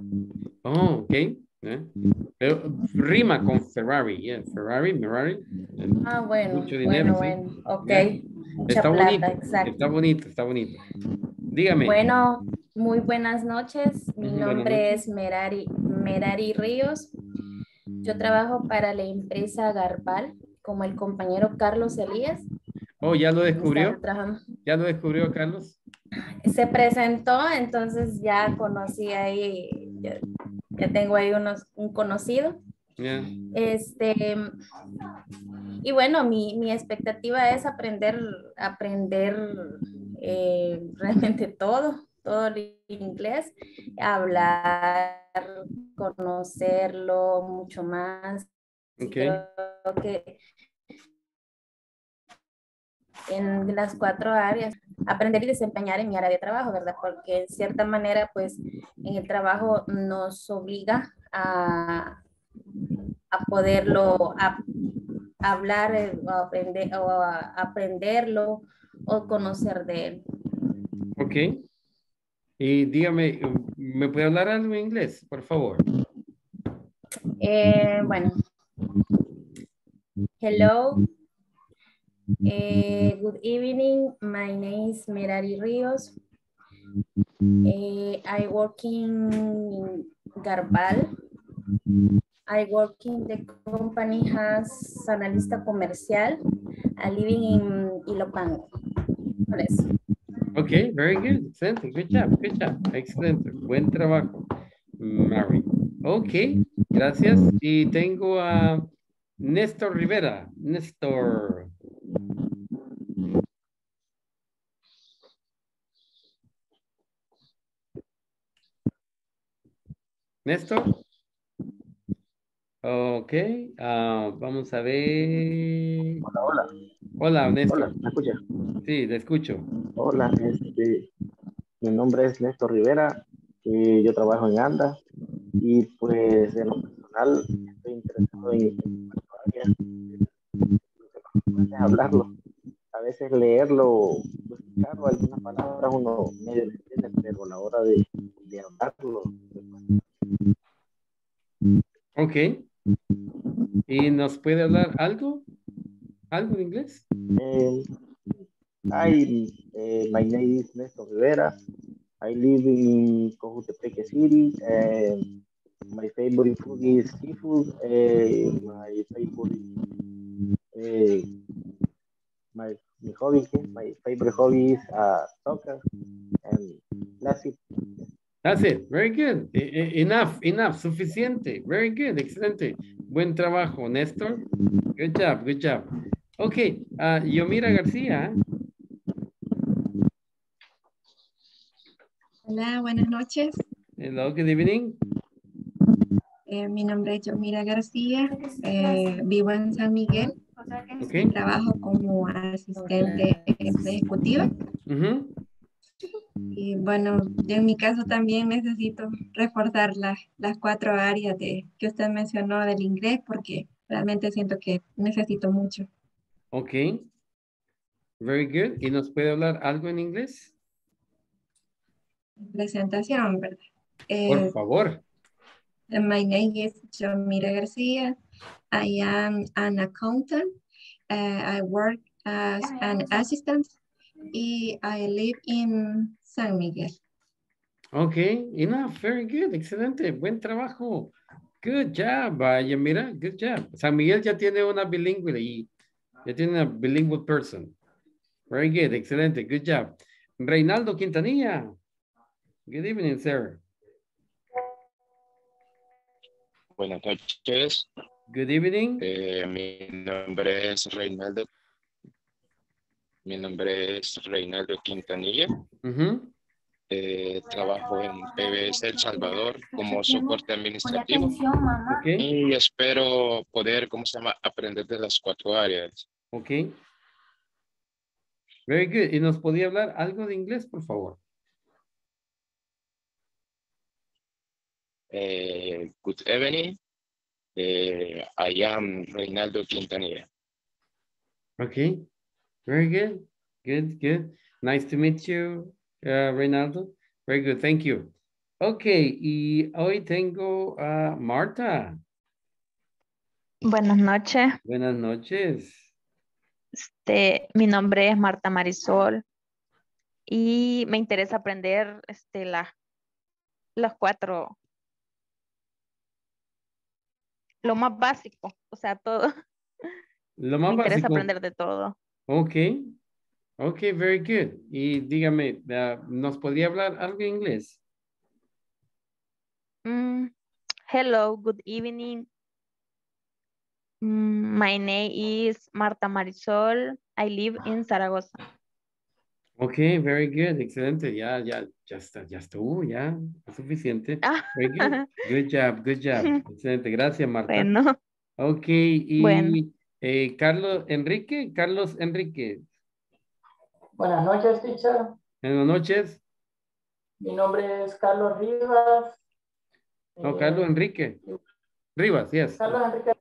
Oh, ok. ¿eh? Pero rima con Ferrari, yeah. Ferrari, Merari. eh, Ah, bueno, Mucho dinero, bueno, sí. bueno. Ok. Yeah. Mucha Está plata, bonito, exacto. está bonito, está bonito. Dígame. Bueno, muy buenas noches. Mi buenas nombre noches. es Merari, Merari Ríos. Yo trabajo para la empresa Garbal como el compañero Carlos Elías. Oh, ¿ya lo descubrió? ¿Ya lo descubrió, Carlos? Se presentó, entonces ya conocí ahí, ya, ya tengo ahí unos, un conocido. Este, y bueno, mi, mi expectativa es aprender, aprender eh, realmente todo, todo el inglés, hablar, conocerlo mucho más. Y Ok. Creo que en las cuatro áreas, aprender y desempeñar en mi área de trabajo, ¿verdad? Porque en cierta manera, pues, en el trabajo nos obliga a, a poderlo a- hablar eh, o, aprender, o a aprenderlo o conocer de él. Ok. Y dígame, ¿me puede hablar algo en inglés, por favor? Eh, bueno. Hello. Eh, good evening. My name is Merari Rios. Eh, I work in Garbal. I work in the company has analista comercial. Living in Ilopango. Por eso. Ok, very good. Excelente. Good job, good job. Excelente. Buen trabajo, Mary. Ok, gracias. Y tengo a Néstor Rivera. Néstor. Néstor. Ok, ah, vamos a ver. Hola, hola. Hola, Néstor. Hola, ¿me escucha? Sí, le escucho. Hola, este, mi nombre es Néstor Rivera, y yo trabajo en ANDA y pues en lo personal estoy interesado en, áreas. Veces hablarlo, a veces leerlo o escucharlo, algunas palabras uno medio entiende, pero a la hora de, de hablarlo, Ok. ¿Y nos puede hablar algo? ¿Algo en inglés? eh, hi, eh, my name is Néstor Rivera. I live in Cojutepeque City. and my favorite food is seafood. Uh, my favorite, uh, my, my hobby, my favorite hobby is uh, soccer, and that's it. That's it. Very good. E- e- enough, enough. Suficiente. Very good. Excelente. Buen trabajo, Néstor. Good job, good job. Ok, ah, Yomira García. Hola, buenas noches. Hello, good evening. Eh, mi nombre es Yomira García. eh, vivo en San Miguel. Ok. Trabajo como asistente ejecutiva. Ujú. Y bueno, yo en mi caso también necesito reforzar las, las cuatro áreas de, que usted mencionó del inglés porque realmente siento que necesito mucho. Ok. Very good. ¿Y nos puede hablar algo en inglés? Presentación, ¿verdad? Por Eh, favor. My name is Yomira Garcia. I am an accountant. Uh, I work as an assistant. y I live in San Miguel. Ok, enough. Very good. Excelente. Buen trabajo. Good job, uh, Yamira. Good job. San Miguel ya tiene una bilingüe y ya tiene una bilingüe person. Very good. Excelente. Good job. Reinaldo Quintanilla. Good evening, sir. Buenas noches. Good evening. Eh, mi nombre es Reinaldo. Mi nombre es Reinaldo Quintanilla. Eh, trabajo en PBS El Salvador como soporte administrativo. Y espero poder, ¿cómo se llama? Aprender de las cuatro áreas. Ok. Very good. ¿Y nos podía hablar algo de inglés, por favor? Eh, good evening. Eh, I am Reinaldo Quintanilla. Okay. Very good. Good, good. Nice to meet you, uh, Reinaldo. Very good. Thank you. Okay. Y hoy tengo a Marta. Buenas noches. Buenas noches. Este, mi nombre es Marta Marisol y me interesa aprender este, la, los cuatro, lo más básico, o sea, todo. Lo más me interesa básico. aprender de todo. Ok. Ok, very good. Y dígame, ah, ¿nos podría hablar algo en inglés? Mm, hello, good evening. Mm, my name is Marta Marisol. I live in Zaragoza. Ok, very good. Excelente. Ya, ya, ya está, ya estuvo, ya. Es suficiente. Very good. Good job, good job. Excelente. Gracias, Marta. Bueno. Ok, y Bueno. Eh, Carlos Enrique, Carlos Enrique. Buenas noches, teacher. Buenas noches. Mi nombre es Carlos Rivas. No, Eh, Carlos Enrique. Rivas, yes. Carlos Enrique.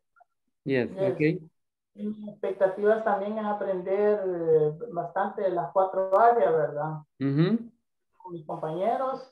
Yes, Yes. ok. y Mis expectativas también es aprender eh, bastante de las cuatro áreas, ¿verdad? Ujú. Con mis compañeros.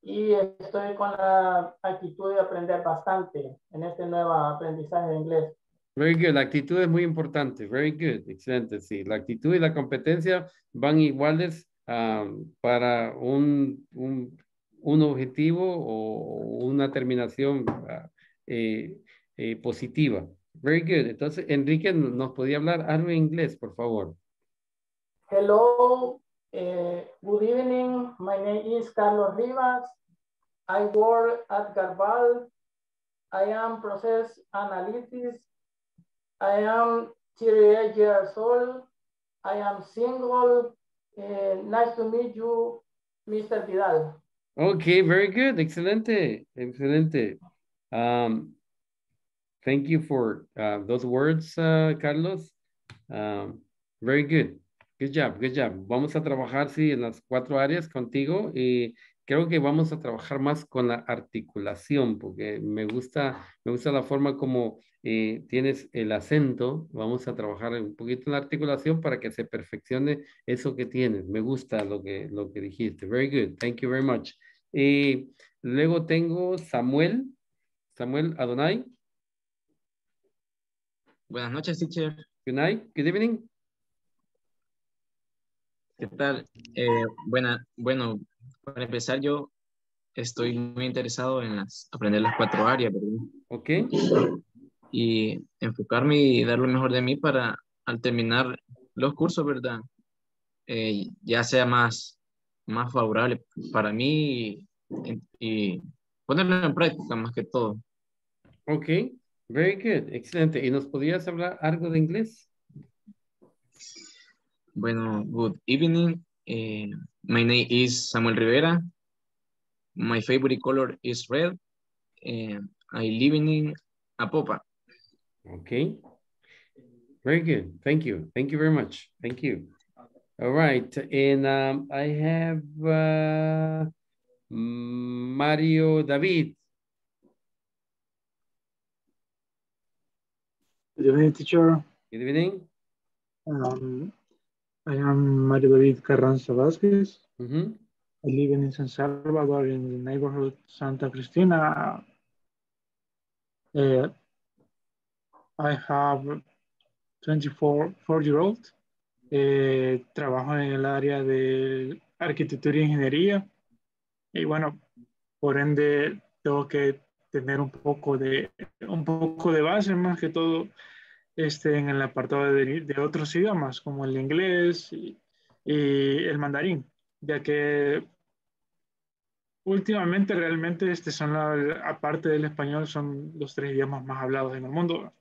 Y estoy con la actitud de aprender bastante en este nuevo aprendizaje de inglés. Very good. La actitud es muy importante. Very good. Excelente. Sí, la actitud y la competencia van iguales ah, para un, un, un objetivo o una terminación ah, eh, eh, positiva. Very good. Entonces, Enrique, ¿nos podía hablar algo en inglés, por favor? Hello, eh, good evening. My name is Carlos Rivas. I work at Garbal. I am process analytics. I am 38 years old. I am single. Eh, nice to meet you, Mr. Vidal. Okay, very good. Excelente. Excelente. Um, thank you for uh, those words, uh, Carlos. Um, very good. Good job, good job. Vamos a trabajar, sí, en las cuatro áreas contigo y creo que vamos a trabajar más con la articulación porque me gusta, me gusta la forma como eh, tienes el acento. Vamos a trabajar un poquito en la articulación para que se perfeccione eso que tienes. Me gusta lo que, lo que dijiste. Very good. Thank you very much. Y luego tengo Samuel. Samuel Adonai. Buenas noches, teacher. Good night. Good evening. ¿Qué tal? Eh, buena, bueno, para empezar yo estoy muy interesado en las, aprender las cuatro áreas, ¿verdad? Ok. Y enfocarme y dar lo mejor de mí para al terminar los cursos, ¿verdad? Eh, ya sea más, más favorable para mí y, y ponerlo en práctica más que todo. Ok. Very good. Excelente. ¿Y nos podrías hablar algo de inglés? Bueno, good evening. Eh, my name is Samuel Rivera. My favorite color is red. And I live in Apopa. Okay. Very good. Thank you. Thank you very much. Thank you. All right. And um, I have uh, Mario David. Good evening, teacher. Good evening. Um, I am Mario David Carranza Vasquez. Mhm. I live in San Salvador in the neighborhood Santa Cristina. Uh, I have 24 four year old. Eh, trabajo en el área de arquitectura y ingeniería. Y bueno, por ende, tengo que tener un poco de, un poco de base, más que todo, este, en el apartado de, de otros idiomas, como el inglés y, y el mandarín, ya que últimamente realmente este son la- aparte del español son los tres idiomas más hablados en el mundo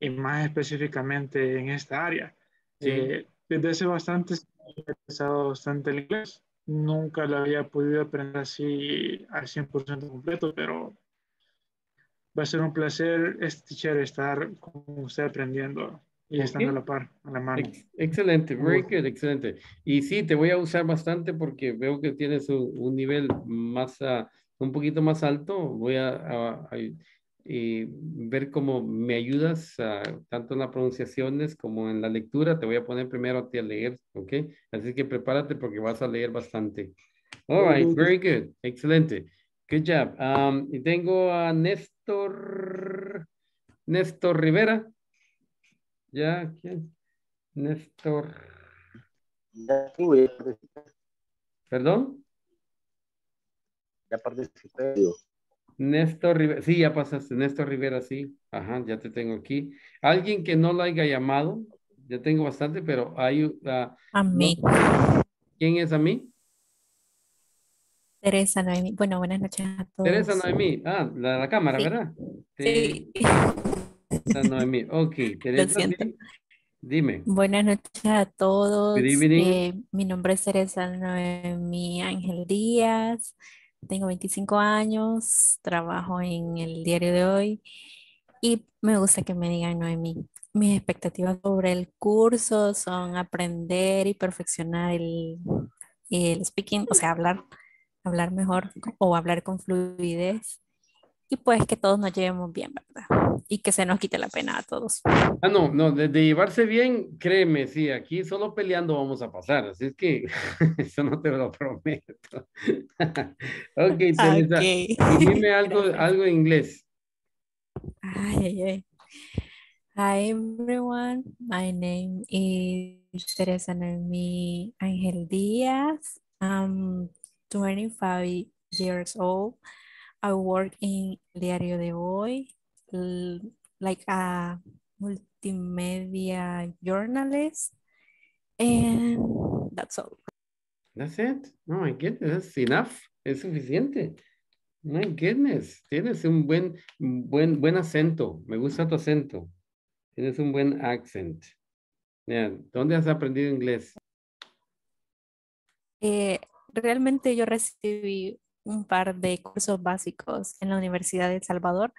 y más específicamente en esta área. Sí. Eh, desde hace bastante he interesado bastante el inglés. Nunca lo había podido aprender así al 100% completo, pero va a ser un placer, este teacher, estar con usted aprendiendo y estando a la par, a la mano. Ex- Excelente, very good, excelente. Y sí, te voy a usar bastante porque veo que tienes un, un nivel más, ah, un poquito más alto. Voy a, a- a, eh, ver cómo me ayudas ah, tanto en las pronunciaciones como en la lectura. Te voy a poner primero a ti a leer, ¿ok? Así que prepárate porque vas a leer bastante. All right, very good, excelente. Good job. Um, y tengo a Néstor, Néstor Rivera. ¿Ya? ¿Quién? Néstor. Ya estuve. ¿Perdón? Ya participé. Néstor Rivera, sí, ya pasaste, Néstor Rivera, sí, ajá, ya te tengo aquí. Alguien que no lo haya llamado, ya tengo bastante, pero hay... ah, A mí. ¿Quién es a mí? Teresa Noemi. Bueno, buenas noches a todos. Teresa Noemí, ah, la de la cámara, Sí. ¿verdad? Sí. Teresa Noemí, ok, Teresa, sí. Dime. Buenas noches a todos. Good evening. Eh, mi nombre es Teresa Noemí Ángel Díaz. Tengo 25 años, trabajo en el diario de hoy y me gusta que me digan Noemí. Mis expectativas sobre el curso son aprender y perfeccionar el, el speaking, o sea, hablar, hablar mejor o hablar con fluidez y pues que todos nos llevemos bien, ¿verdad? Y que se nos quite la pena a todos. Ah, no, no, de, de llevarse bien, créeme, sí, aquí solo peleando vamos a pasar, así es que eso no te lo prometo. Ok, Teresa, Ok. y dime algo, algo en inglés. Ay, ay, ay. Hi everyone, my name is Teresa Noemi Angel Diaz. I'm 25 years old. I work in Diario de Hoy, like a multimedia journalist, and that's all. That's it. Oh my goodness, that's enough. Es suficiente. My goodness, tienes un buen, buen, buen acento. Me gusta tu acento. Tienes un buen accent. Yeah. ¿Dónde has aprendido inglés? Eh, realmente yo recibí un par de cursos básicos en la Universidad de El Salvador,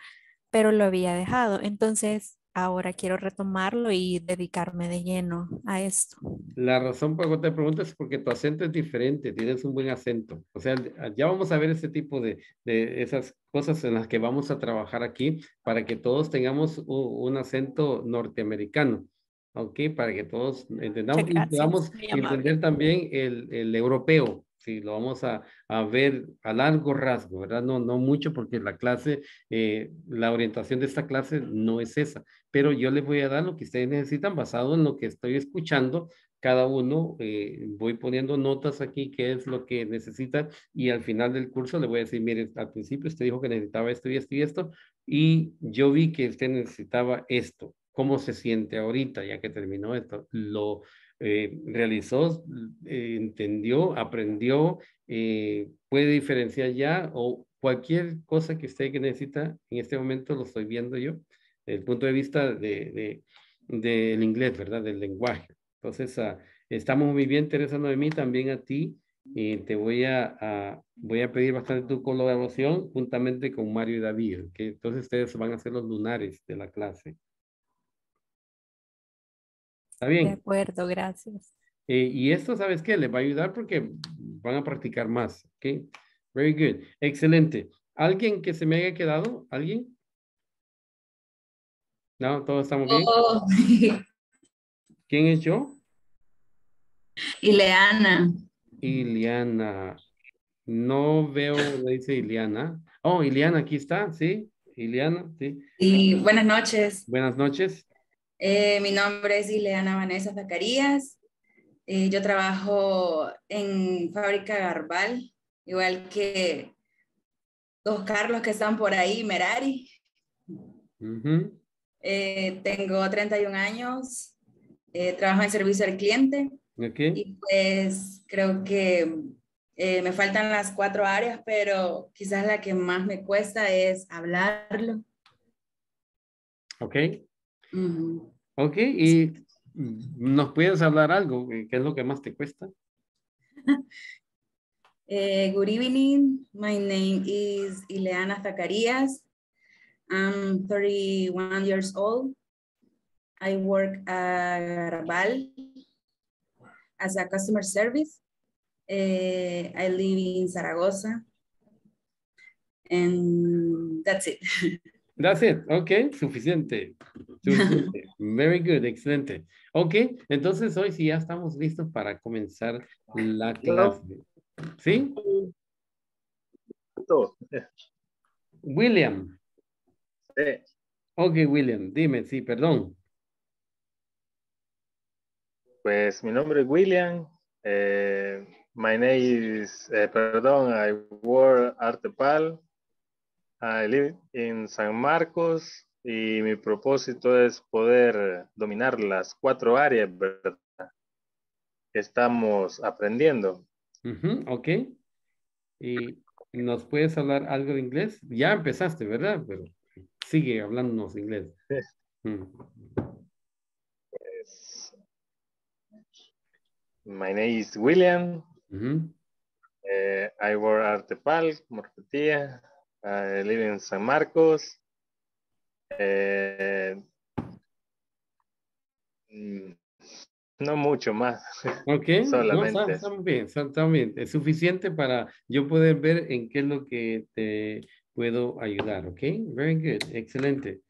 pero lo había dejado. Entonces, ahora quiero retomarlo y dedicarme de lleno a esto. La razón por la que te pregunto es porque tu acento es diferente, tienes un buen acento. O sea, ya vamos a ver ese tipo de, de esas cosas en las que vamos a trabajar aquí para que todos tengamos u- un, acento norteamericano. ¿Ok? Para que todos entendamos y podamos entender también el, el europeo. Sí, lo vamos a, a ver a largo rasgo, ¿verdad? No, no mucho porque la clase, eh, la orientación de esta clase no es esa, pero yo les voy a dar lo que ustedes necesitan basado en lo que estoy escuchando cada uno, eh, voy poniendo notas aquí, qué es lo que necesitan, y al final del curso le voy a decir, mire, al principio usted dijo que necesitaba esto y esto y esto, y yo vi que usted necesitaba esto. ¿Cómo se siente ahorita, ya que terminó esto? ¿Lo eh, realizó, eh, entendió, aprendió, eh, puede diferenciar ya o cualquier cosa que usted que necesita en este momento lo estoy viendo yo, desde el punto de vista de, de- del inglés, ¿verdad? Del lenguaje. Entonces, ah, estamos muy bien, Teresa Noemí, también a ti. Y te voy a, a- voy a pedir bastante tu colaboración juntamente con Mario y David, que entonces ustedes van a ser los lunares de la clase. ¿Está De bien? acuerdo, gracias. Eh, y esto, ¿sabes qué? Les va a ayudar porque van a practicar más, ¿ok? Very good. Excelente. ¿Alguien que se me haya quedado? ¿Alguien? No, todos estamos bien. Oh, ¿Quién es yo? Ileana. Iliana. No veo, le dice Iliana. Oh, Iliana, aquí está, sí. Iliana, sí. Y buenas noches. Buenas noches. Eh, mi nombre es Ileana Vanessa Zacarías. Eh, yo trabajo en Fábrica Garbal, igual que dos Carlos que están por ahí, Merari. Ujú. Eh, tengo 31 años, eh, trabajo en servicio al cliente Ok. y pues creo que eh, me faltan las cuatro áreas, pero quizás la que más me cuesta es hablarlo. Ok. Ujú. Ok. ¿Y nos puedes hablar algo? ¿Qué es lo que más te cuesta? Eh, good evening. My name is Ileana Zacarias. I'm 31 years old. I work at Garabal as a customer service. Eh, I live in Zaragoza. And that's it. That's it. Ok, suficiente. Suficiente. Very good, excelente. Ok, entonces hoy sí ya estamos listos para comenzar la clase. ¿Sí? William. Sí. Ok, William, dime, sí, perdón. Pues mi nombre es William, Eh, my name is, eh, perdón, I work Artepal. I live in San Marcos y mi propósito es poder dominar las cuatro áreas ¿verdad? que estamos aprendiendo. Ujú, ok. ¿Y nos puedes hablar algo de inglés? Ya empezaste, ¿verdad? Pero sigue hablándonos inglés. Mm. My name is William. Ujú. Eh, I work Artepal, como repetía. I live in San Marcos. Eh, mm, no mucho más. Ok, no, Solamente. está, está muy bien, está, está muy bien. Es suficiente para yo poder ver en qué es lo que te puedo ayudar, ¿ok? Very good, excelente.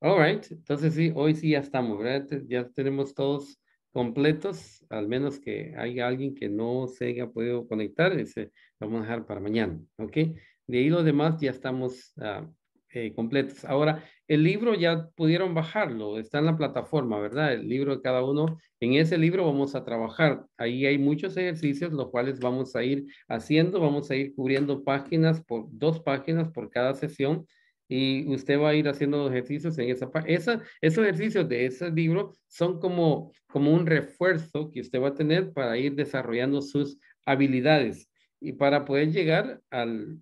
All right, entonces sí, hoy sí ya estamos, ¿verdad? Ya tenemos todos completos, al menos que haya alguien que no se haya podido conectar, ese vamos a dejar para mañana, ¿ok? De ahí los demás ya estamos ah, eh, completos. Ahora, el libro ya pudieron bajarlo, está en la plataforma, ¿verdad? El libro de cada uno. En ese libro vamos a trabajar. Ahí hay muchos ejercicios, los cuales vamos a ir haciendo. Vamos a ir cubriendo páginas por dos páginas por cada sesión. Y usted va a ir haciendo los ejercicios en esa. Esa, esos ejercicios de ese libro son como, como un refuerzo que usted va a tener para ir desarrollando sus habilidades y para poder llegar al,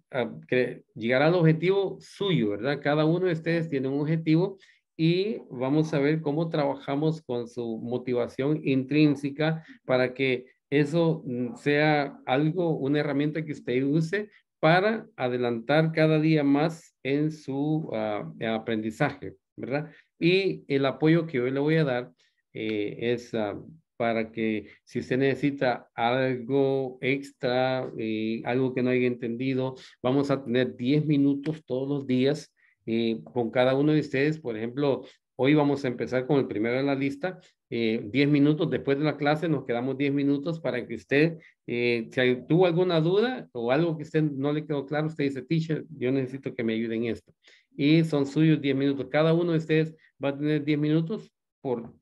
llegar al objetivo suyo, ¿verdad? Cada uno de ustedes tiene un objetivo y vamos a ver cómo trabajamos con su motivación intrínseca para que eso mm, sea algo, una herramienta que usted use para adelantar cada día más en su ah, aprendizaje, ¿verdad? Y el apoyo que hoy le voy a dar eh, es ah, para que si usted necesita algo extra, eh, algo que no haya entendido, vamos a tener 10 minutos todos los días eh, con cada uno de ustedes. Por ejemplo, hoy vamos a empezar con el primero de la lista. eh, 10 minutos después de la clase, nos quedamos 10 minutos para que usted, eh, si tuvo alguna duda o algo que usted no le quedó claro, usted dice, teacher, yo necesito que me ayuden en esto. Y son suyos 10 minutos. Cada uno de ustedes va a tener 10 minutos por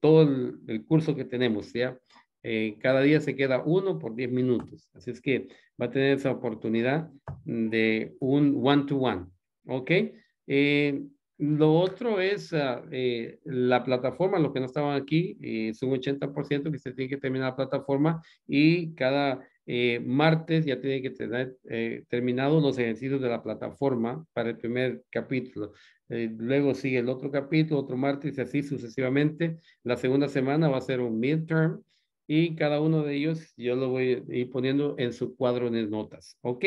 todo el, el curso que tenemos, ¿ya? Eh, cada día se queda uno por 10 minutos. Así es que va a tener esa oportunidad de un one-to-one, ¿ok? Eh, lo otro es ah, eh, la plataforma, los que no estaban aquí, es un 80% que se tiene que terminar la plataforma y cada eh, martes ya tiene que tener eh, terminados los ejercicios de la plataforma para el primer capítulo. Eh, luego sigue el otro capítulo, otro martes y así sucesivamente. La segunda semana va a ser un midterm y cada uno de ellos yo lo voy a ir poniendo en su cuadro de notas, ¿ok?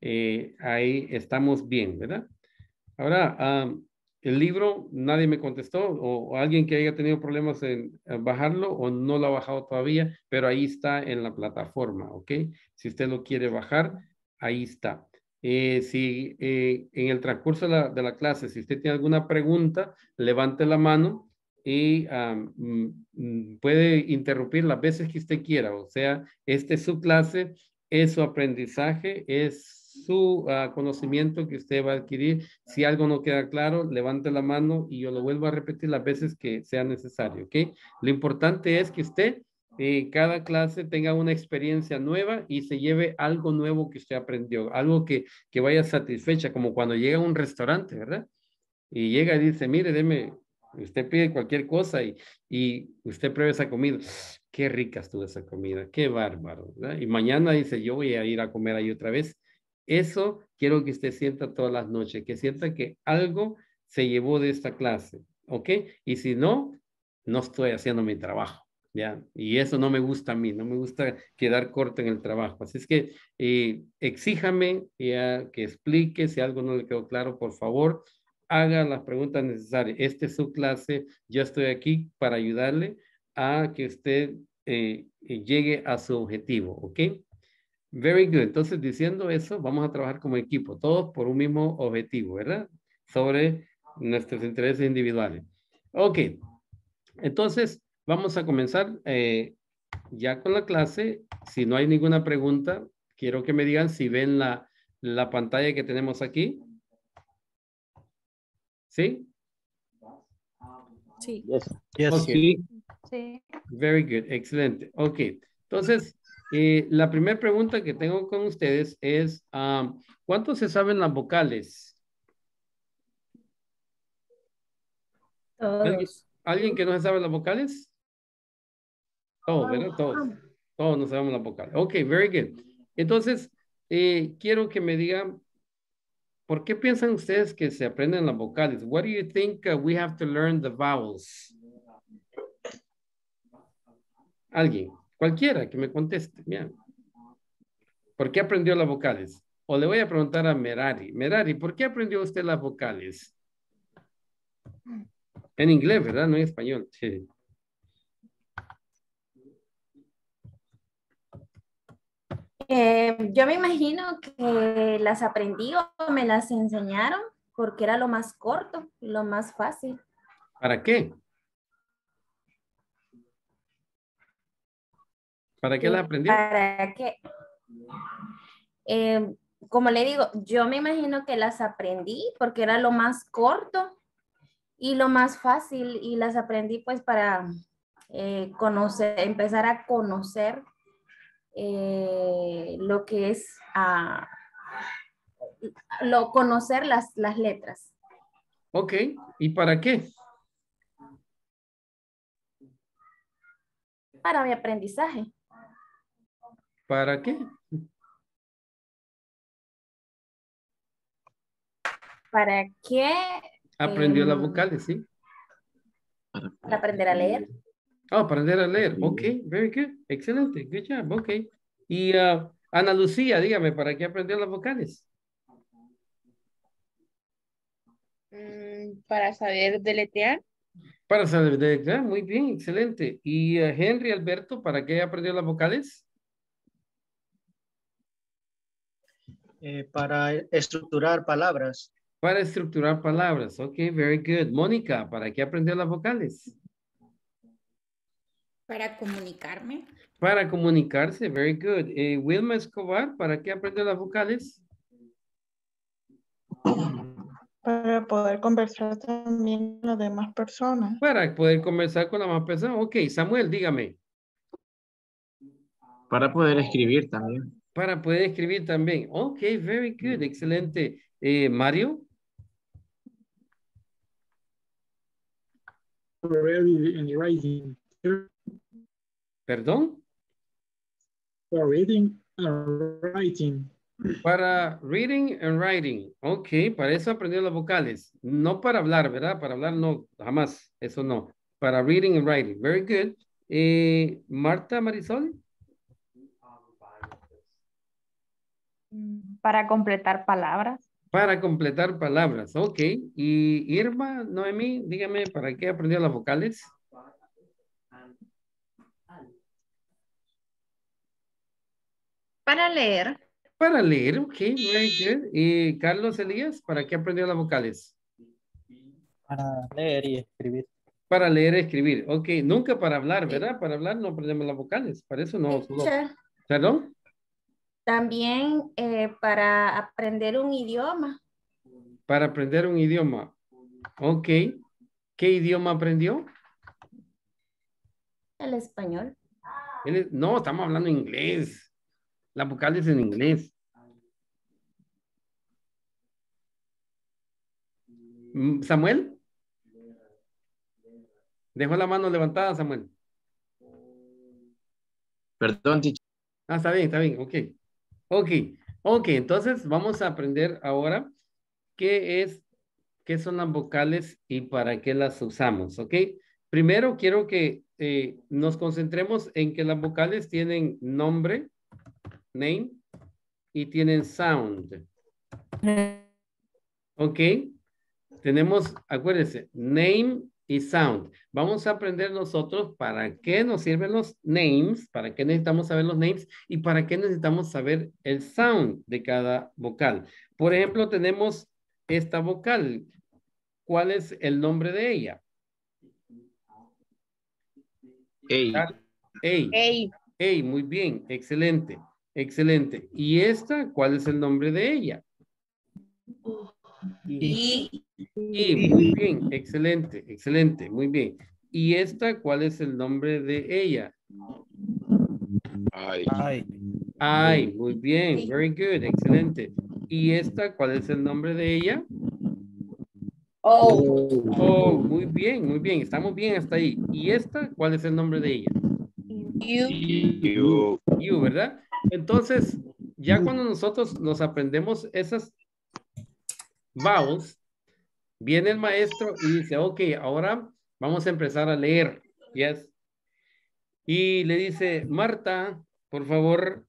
Eh, ahí estamos bien, ¿verdad? Ahora, am, el libro, nadie me contestó, o, alguien que haya tenido problemas en, bajarlo o no lo ha bajado todavía, pero ahí está en la plataforma, ¿ok? Si usted lo quiere bajar, ahí está. Eh, si eh, en el transcurso de la, clase, si usted tiene alguna pregunta, levante la mano y am, mm, mm, puede interrumpir las veces que usted quiera. O sea, esta es su clase, es su aprendizaje, es su ah, conocimiento que usted va a adquirir. Si algo no queda claro, levante la mano y yo lo vuelvo a repetir las veces que sea necesario, ¿ok? Lo importante es que usted eh, cada clase tenga una experiencia nueva y se lleve algo nuevo que usted aprendió, algo que, que vaya satisfecha, como cuando llega a un restaurante, ¿verdad? Y llega y dice, mire, deme, usted pide cualquier cosa y, y usted prueba esa comida. Qué rica estuvo esa comida, qué bárbaro. Y mañana dice, yo voy a ir a comer ahí otra vez. Eso quiero que usted sienta todas las noches, que sienta que algo se llevó de esta clase, ¿ok? Y si no, no estoy haciendo mi trabajo, ¿ya? Y eso no me gusta a mí, no me gusta quedar corto en el trabajo. Así es que eh, exíjame ya, que explique si algo no le quedó claro, por favor, haga las preguntas necesarias. Esta es su clase, yo estoy aquí para ayudarle a que usted eh, llegue a su objetivo, ¿ok? Very good. Entonces, diciendo eso, vamos a trabajar como equipo, todos por un mismo objetivo, ¿verdad? Sobre nuestros intereses individuales. Ok. Entonces, vamos a comenzar eh, ya con la clase. Si no hay ninguna pregunta, quiero que me digan si ven la, la pantalla que tenemos aquí. ¿Sí? Sí. Yes. Ok. Sí. Very good, excelente. Ok, Entonces, eh, la primera pregunta que tengo con ustedes es, ah, ¿cuántos se saben las vocales? ¿Alguien, Todos. alguien que no se sabe las vocales? Todos, ¿verdad? Todos. Todos no sabemos las vocales. Ok, very good. Entonces, eh, quiero que me digan, ¿por qué piensan ustedes que se aprenden las vocales? What do you think uh, we have to learn the vowels? Alguien, cualquiera que me conteste. Bien. ¿Por qué aprendió las vocales? O le voy a preguntar a Merari. Merari, ¿por qué aprendió usted las vocales? En inglés, ¿verdad? No en español. Sí. Eh, yo me imagino que las aprendí o me las enseñaron porque era lo más corto, lo más fácil. ¿Para qué? ¿Para qué las aprendió? ¿Para qué? Eh, como le digo, yo me imagino que las aprendí porque era lo más corto y lo más fácil y las aprendí pues para eh, conocer, empezar a conocer eh, lo que es ah, lo, conocer las, las letras. Ok, ¿y para qué? Para mi aprendizaje. ¿Para qué? ¿Para qué? Aprendió las Em, vocales, ¿sí? Para aprender a leer. Oh, aprender a leer. Ok, very good. Excelente. Good job. Ok. Y ah, Ana Lucía, dígame, ¿para qué aprendió las vocales? Mm, para saber deletrear. Para saber deletrear. Muy bien, excelente. Y ah, Henry Alberto, ¿para qué aprendió las vocales? Eh, para estructurar palabras. Para estructurar palabras. Ok, very good. Mónica, ¿para qué aprendió las vocales? Para comunicarme. Para comunicarse. Very good. Eh, Wilma Escobar, ¿para qué aprendió las vocales? Para poder conversar también con las demás personas. Para poder conversar con las más personas. Ok, Samuel, dígame. Para poder escribir también. Para poder escribir también. Ok, very good. Excelente. Eh, Mario. Ready and writing. Perdón. For reading and writing. Para reading and writing. Ok, para eso aprendió las vocales. No para hablar, ¿verdad? Para hablar no, jamás. Eso no. Para reading and writing. Very good. Eh, Marta Marisol. Para completar palabras. Para completar palabras. Ok. Y Irma, Noemí, dígame, ¿para qué aprendió las vocales? Para leer. Para leer, ok, very good. Y Carlos Elías, ¿para qué aprendió las vocales? Para leer y escribir. Para leer y escribir, ok. Nunca para hablar, ¿verdad? Para hablar no aprendemos las vocales, para eso no. solo- ¿Perdón? También eh, para aprender un idioma. Para aprender un idioma. Ok. ¿Qué idioma aprendió? El español. Es- No, estamos hablando inglés. Las vocales en inglés. Mm, Samuel. Dejó la mano levantada, Samuel. Perdón, teacher. Ah, está bien, está bien, ok. Ok, ok, entonces vamos a aprender ahora qué es, qué son las vocales y para qué las usamos, ok. Primero quiero que eh, nos concentremos en que las vocales tienen nombre, name, y tienen sound. Ok, tenemos, acuérdense, name y sound. Vamos a aprender nosotros para qué nos sirven los names, para qué necesitamos saber los names y para qué necesitamos saber el sound de cada vocal. Por ejemplo, tenemos esta vocal. ¿Cuál es el nombre de ella? Ey. Ey. Ey. Ey, muy bien, excelente, excelente. ¿Y esta, cuál es el nombre de ella? Y Y muy bien, excelente, excelente, muy bien. ¿Y esta cuál es el nombre de ella? Ay. Ay. Ay, muy bien, very good, excelente. ¿Y esta, cuál es el nombre de ella? Oh. Oh, muy bien, muy bien, estamos bien hasta ahí. ¿Y esta, cuál es el nombre de ella? You. You, ¿verdad? Entonces, ya cuando nosotros nos aprendemos esas vowels, viene el maestro y dice, ok, ahora vamos a empezar a leer. Yes. Y le dice, Marta, por favor,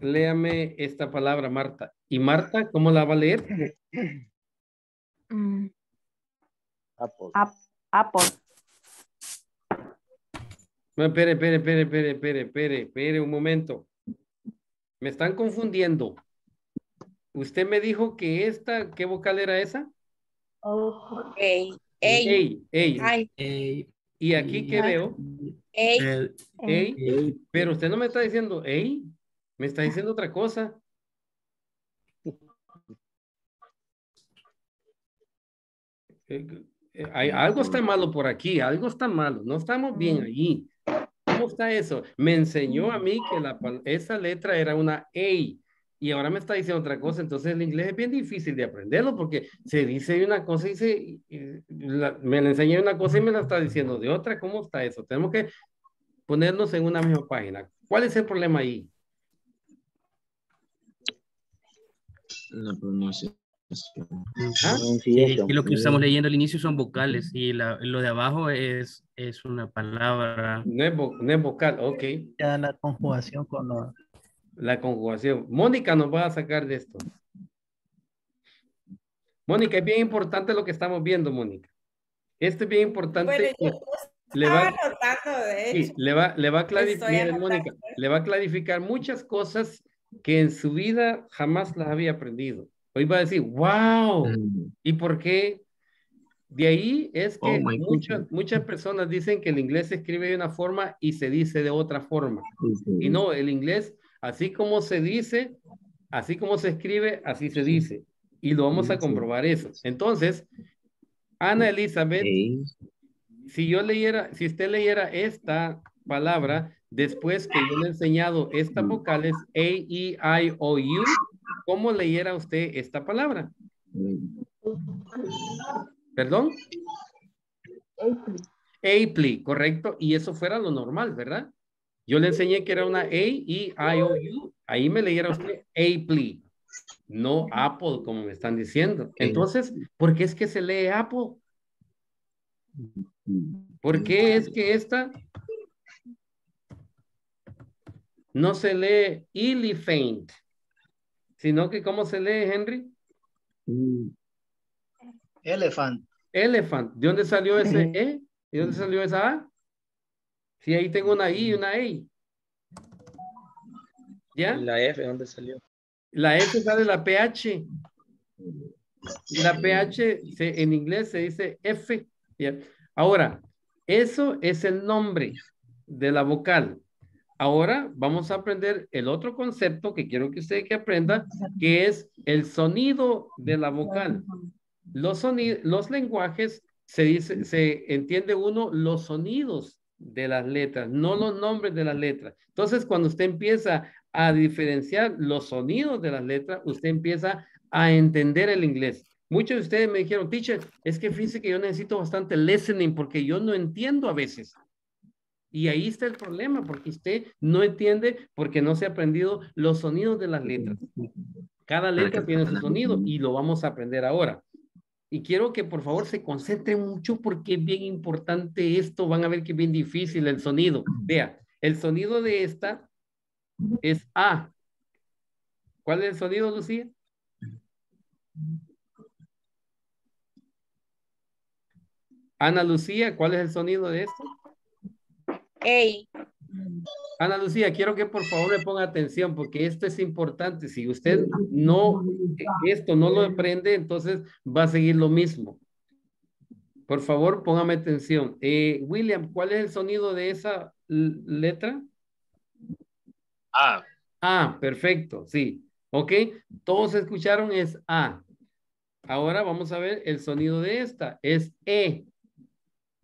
léame esta palabra, Marta. ¿Y Marta, cómo la va a leer? Mm, Apple. ap- Apple. No, espere, espere, espere, espere, espere, espere, espere un momento. Me están confundiendo. Usted me dijo que esta, ¿qué vocal era esa? Ey. Ey. Ey, ey. Ay. Ey, Y aquí que veo, Ey. ey, pero usted no me está diciendo ey, me está diciendo otra cosa. Eh, eh, hay- algo está malo por aquí, algo está malo, no estamos bien allí. ¿Cómo está eso? Me enseñó a mí que la, esa letra era una A y ahora me está diciendo otra cosa, entonces el inglés es bien difícil de aprenderlo porque se dice una cosa y se, y- la- me le enseñé una cosa y me la está diciendo de otra, ¿cómo está eso? Tenemos que ponernos en una misma página. ¿Cuál es el problema ahí? La pronunciación. ¿Ah? Sí, y lo que estamos leyendo al inicio son vocales y la- lo de abajo es, es una palabra. No es, vo- no es vocal, ok. Ya la conjugación con los... La conjugación. Mónica nos va a sacar de esto. Mónica, es bien importante lo que estamos viendo, Mónica. Esto es bien importante. Bueno, yo que le va, estaba anotando, de sí, hecho. le va, le va a clarificar. Mónica, le va a clarificar muchas cosas que en su vida jamás las había aprendido. Hoy va a decir, wow, ¿y por qué? De ahí es que Oh, muchas, muchas personas dicen que el inglés se escribe de una forma y se dice de otra forma. Y no, el inglés, así como se dice, así como se escribe, así se dice. Y lo vamos a comprobar eso. Entonces, Ana Elizabeth, si yo leyera, si usted leyera esta palabra, después que yo le he enseñado estas vocales, A, E, I, O, U, ¿cómo leyera usted esta palabra? ¿Perdón? Apli, correcto. Y eso fuera lo normal, ¿verdad? Yo le enseñé que era una A, E, I, O, U. Ahí me leyera usted Apli. No Apple, como me están diciendo. Entonces, ¿por qué es que se lee Apple? ¿Por qué es que esta no se lee elephant? Sino que, ¿cómo se lee, Henry? Elephant. Elephant. ¿De dónde salió ese E? ¿De dónde salió esa A? Sí, ahí tengo una I y una E. ¿Ya? La F, ¿dónde salió? La F sale de la PH. La PH se- en inglés se dice F. ¿ya? Ahora, eso es el nombre de la vocal. Ahora vamos a aprender el otro concepto que quiero que usted que aprenda, que es el sonido de la vocal. Los, soni- los lenguajes se dice, se entiende uno los sonidos de las letras, no los nombres de las letras. Entonces, cuando usted empieza a diferenciar los sonidos de las letras, usted empieza a entender el inglés. Muchos de ustedes me dijeron, teacher, es que fíjese que yo necesito bastante listening porque yo no entiendo a veces. Y ahí está el problema, porque usted no entiende porque no se ha aprendido los sonidos de las letras. Cada letra tiene su sonido y lo vamos a aprender ahora. Y quiero que por favor se concentren mucho porque es bien importante esto. Van a ver que es bien difícil el sonido. Vea, el sonido de esta es A. ¿Cuál es el sonido, Lucía? Ana Lucía, ¿cuál es el sonido de esto? Ey. Ana Lucía, quiero que por favor me ponga atención porque esto es importante. Si usted no, esto no lo aprende, entonces va a seguir lo mismo. Por favor, póngame atención. Eh, William, ¿cuál es el sonido de esa letra? A. Ah, perfecto, sí. Ok, todos escucharon es A. Ahora vamos a ver el sonido de esta, es E.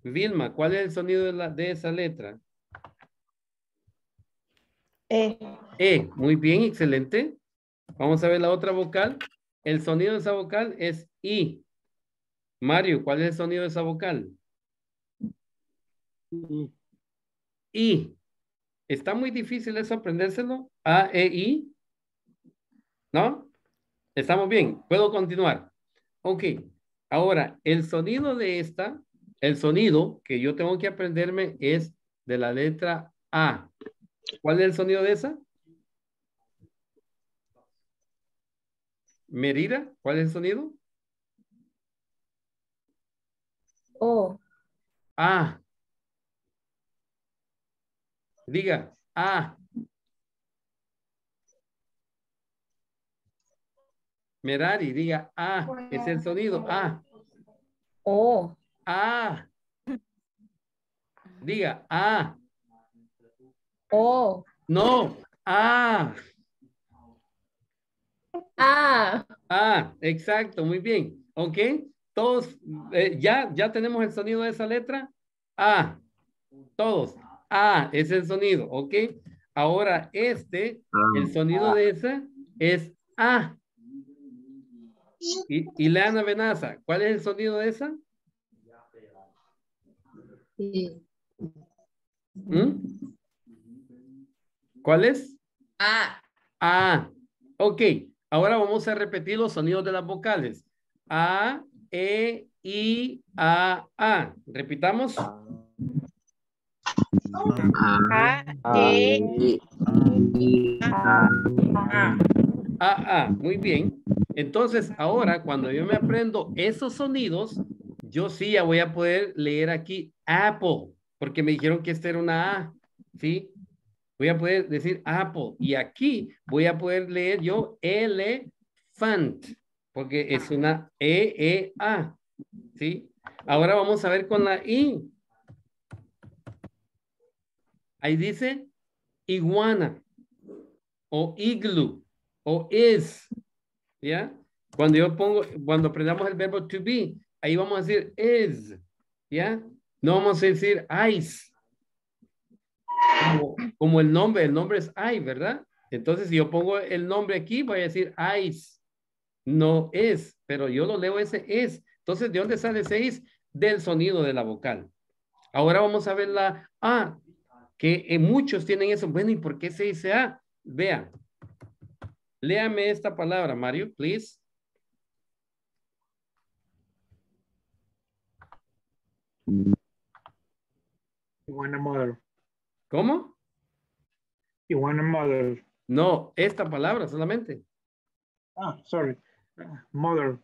Vilma, ¿cuál es el sonido de, la, de esa letra? E. E, muy bien, excelente. Vamos a ver la otra vocal. El sonido de esa vocal es I. Mario, ¿cuál es el sonido de esa vocal? I. ¿Está muy difícil eso aprendérselo? A, E, I. ¿No? Estamos bien. ¿Puedo continuar? Ok. Ahora, el sonido de esta, el sonido que yo tengo que aprenderme es de la letra A. ¿Cuál es el sonido de esa? Merida, ¿cuál es el sonido? O. A. Diga, A. Merari, diga A. Es el sonido A. O. A. Diga A. O. No. A. Ah. Ah, exacto, muy bien. ¿Ok? Todos, eh, ya, ya tenemos el sonido de esa letra. A. Todos. A es el sonido, ¿ok? Ahora este, el sonido de esa es A. Y, y Leana Benaza, ¿cuál es el sonido de esa? ¿Mm? ¿Cuál es? A. A. Ok. Ahora vamos a repetir los sonidos de las vocales. A, E, I, A, A. Repitamos. A, E, A, A. Muy bien. Entonces, ahora cuando yo me aprendo esos sonidos, yo sí ya voy a poder leer aquí Apple, porque me dijeron que esta era una A. ¿Sí? Voy a poder decir Apple. Y aquí voy a poder leer yo elephant, porque es una E-E-A. ¿Sí? Ahora vamos a ver con la I. Ahí dice iguana o igloo o is. ¿Ya? Cuando yo pongo, cuando aprendamos el verbo to be, ahí vamos a decir is. ¿Ya? No vamos a decir ice como, el nombre, el nombre es I, ¿verdad? Entonces, si yo pongo el nombre aquí, voy a decir ice. No es, pero yo lo leo ese es. Entonces, ¿de dónde sale ese is? Del sonido de la vocal. Ahora vamos a ver la A, que en muchos tienen eso. Bueno, ¿y por qué se dice A? Vean. Léame esta palabra, Mario, please. Iguana mother. ¿Cómo? Iguana mother. No, esta palabra solamente. Ah, sorry. Mother.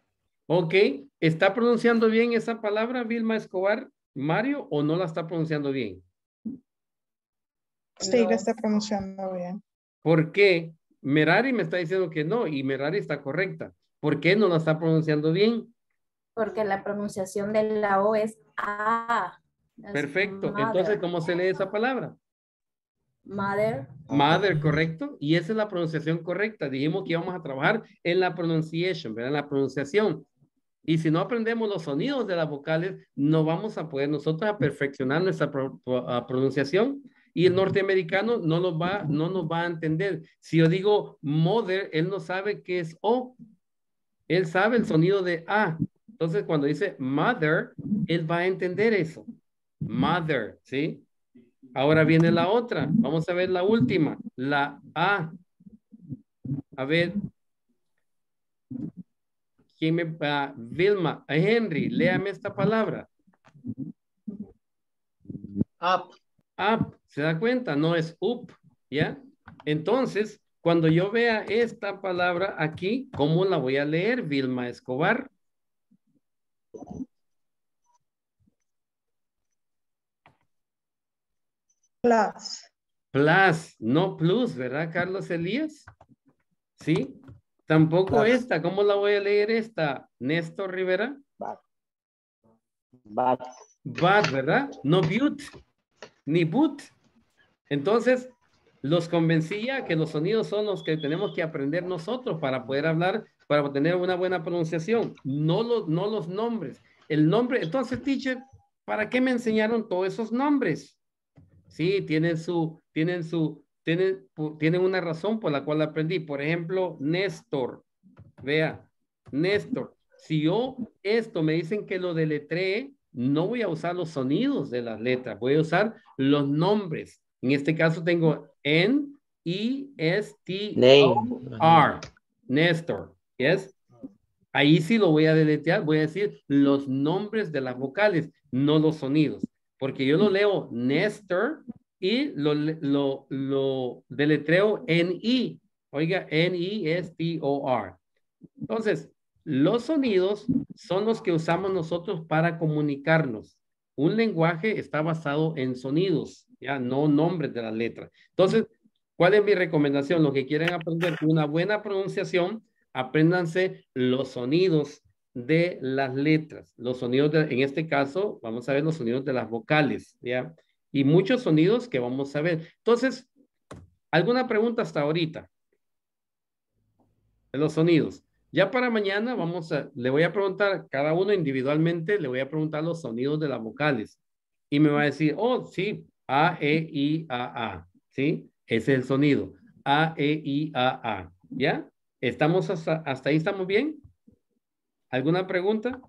Ok. ¿Está pronunciando bien esa palabra, Vilma Escobar, Mario, o no la está pronunciando bien? Sí, la está pronunciando bien. ¿Por qué? Merari me está diciendo que no y Merari está correcta. ¿Por qué no la está pronunciando bien? Porque la pronunciación de la O es A. Perfecto. Entonces, ¿cómo se lee esa palabra? Mother. Mother, correcto. Y esa es la pronunciación correcta. Dijimos que íbamos a trabajar en la pronunciation, ¿verdad? En la pronunciación. Y si no aprendemos los sonidos de las vocales, no vamos a poder nosotros a perfeccionar nuestra pronunciación. Y el norteamericano no va, no nos va a entender. Si yo digo mother, él no sabe qué es O. Él sabe el sonido de A. Entonces, cuando dice mother, él va a entender eso. Mother, ¿sí? Ahora viene la otra. Vamos a ver la última. La A. A ver. ¿Quién me va? Vilma. Henry, léame esta palabra. Up. Up. ¿Se da cuenta? No es up. ¿Ya? Entonces, cuando yo vea esta palabra aquí, ¿cómo la voy a leer, Vilma Escobar? Plus. Plus, no plus, ¿verdad, Carlos Elías? ¿Sí? Tampoco Plus. esta. ¿Cómo la voy a leer esta? Néstor Rivera. Bad. Bad. Bad, ¿verdad? No but, ni but. Entonces, los convencía que los sonidos son los que tenemos que aprender nosotros para poder hablar, para tener una buena pronunciación, no los, no los nombres. El nombre, entonces, teacher, ¿para qué me enseñaron todos esos nombres? Sí, tienen su, tienen su tienen, tienen una razón por la cual aprendí. Por ejemplo, Néstor. Vea, Néstor. Si yo esto me dicen que lo deletree, no voy a usar los sonidos de las letras, voy a usar los nombres. En este caso tengo N, E, S, T, O, R. Néstor. Yes. Ahí sí lo voy a deletrear, voy a decir los nombres de las vocales, no los sonidos. Porque yo lo leo Néstor y lo, lo, lo deletreo N-I. Oiga, N-I-S-T-O-R. Entonces, los sonidos son los que usamos nosotros para comunicarnos. Un lenguaje está basado en sonidos, ya no nombres de las letras. Entonces, ¿cuál es mi recomendación? Los que quieren aprender una buena pronunciación, apréndanse los sonidos de las letras. Los sonidos, de- en este caso, vamos a ver los sonidos de las vocales, ¿ya? Y muchos sonidos que vamos a ver. Entonces, ¿alguna pregunta hasta ahorita? De los sonidos. Ya para mañana vamos a, le voy a preguntar cada uno individualmente, le voy a preguntar los sonidos de las vocales. Y me va a decir, oh, sí, A, E, I, A, A. ¿Sí? Ese es el sonido. A, E, I, A, A. ¿Ya? ¿Estamos hasta, hasta ahí? ¿Estamos bien? ¿Alguna pregunta?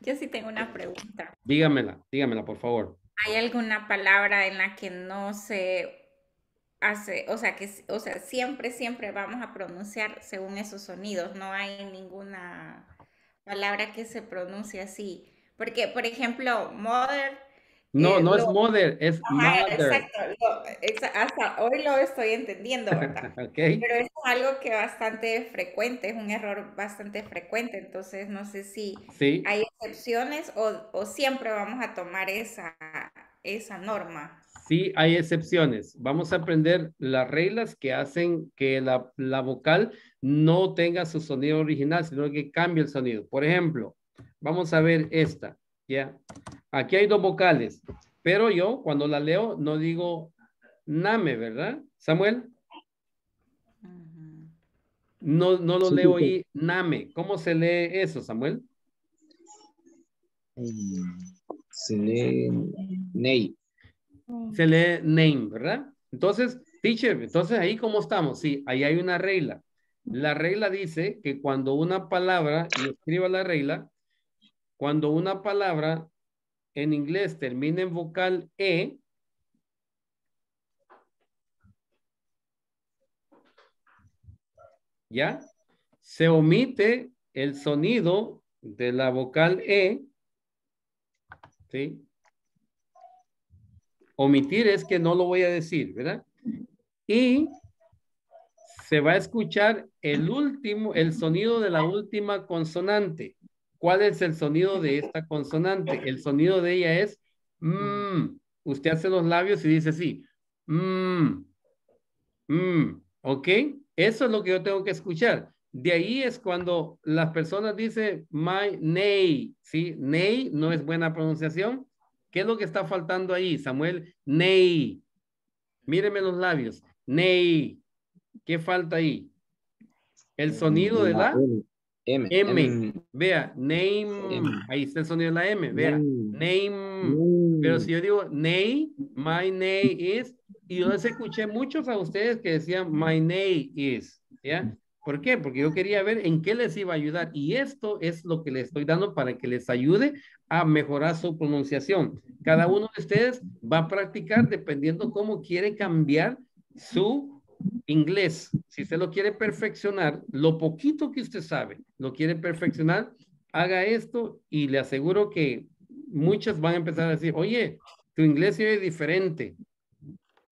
Yo sí tengo una pregunta. Dígamela, dígamela, por favor. ¿Hay alguna palabra en la que no se hace, o sea, que, o sea, siempre, siempre vamos a pronunciar según esos sonidos? No hay ninguna palabra que se pronuncie así. Porque, por ejemplo, mother, No, eh, no es lo- mother, es Ajá, mother. exacto, lo- exa- hasta hoy lo estoy entendiendo, ¿verdad? Ok. Pero es algo que bastante frecuente, es un error bastante frecuente, entonces no sé si Sí. hay excepciones o, o siempre vamos a tomar esa, esa norma. Sí, hay excepciones. Vamos a aprender las reglas que hacen que la, la vocal no tenga su sonido original, sino que cambie el sonido. Por ejemplo, vamos a ver esta, ¿ya? Aquí hay dos vocales, pero yo cuando la leo no digo name, ¿verdad? Samuel. No, no lo Sí, leo sí. ahí, name. ¿Cómo se lee eso, Samuel? Se lee Ney. se lee name, ¿verdad? Entonces, teacher, entonces ahí cómo estamos? Sí, ahí hay una regla. La regla dice que cuando una palabra, y escriba la regla, cuando una palabra en inglés termina en vocal E, ¿ya? Se omite el sonido de la vocal E, ¿sí? Omitir es que no lo voy a decir, ¿verdad? Y se va a escuchar el último, el sonido de la última consonante. ¿Cuál es el sonido de esta consonante? El sonido de ella es mm. Usted hace los labios y dice así. Mm. Mm. ¿Ok? Eso es lo que yo tengo que escuchar. De ahí es cuando las personas dicen my name, ¿sí? Ney no es buena pronunciación. ¿Qué es lo que está faltando ahí, Samuel? Ney. Míreme los labios. Ney. ¿Qué falta ahí? El sonido de la M. M. M. Vea, name. Ahí está el sonido de la M. Vea, name. Pero si yo digo name, my name is, y yo les escuché muchos a ustedes que decían my name is, ¿ya? ¿Por qué? Porque yo quería ver en qué les iba a ayudar y esto es lo que les estoy dando para que les ayude a mejorar su pronunciación. Cada uno de ustedes va a practicar dependiendo cómo quiere cambiar su inglés. Si usted lo quiere perfeccionar, lo poquito que usted sabe, lo quiere perfeccionar, haga esto y le aseguro que muchas van a empezar a decir, oye, tu inglés oye diferente.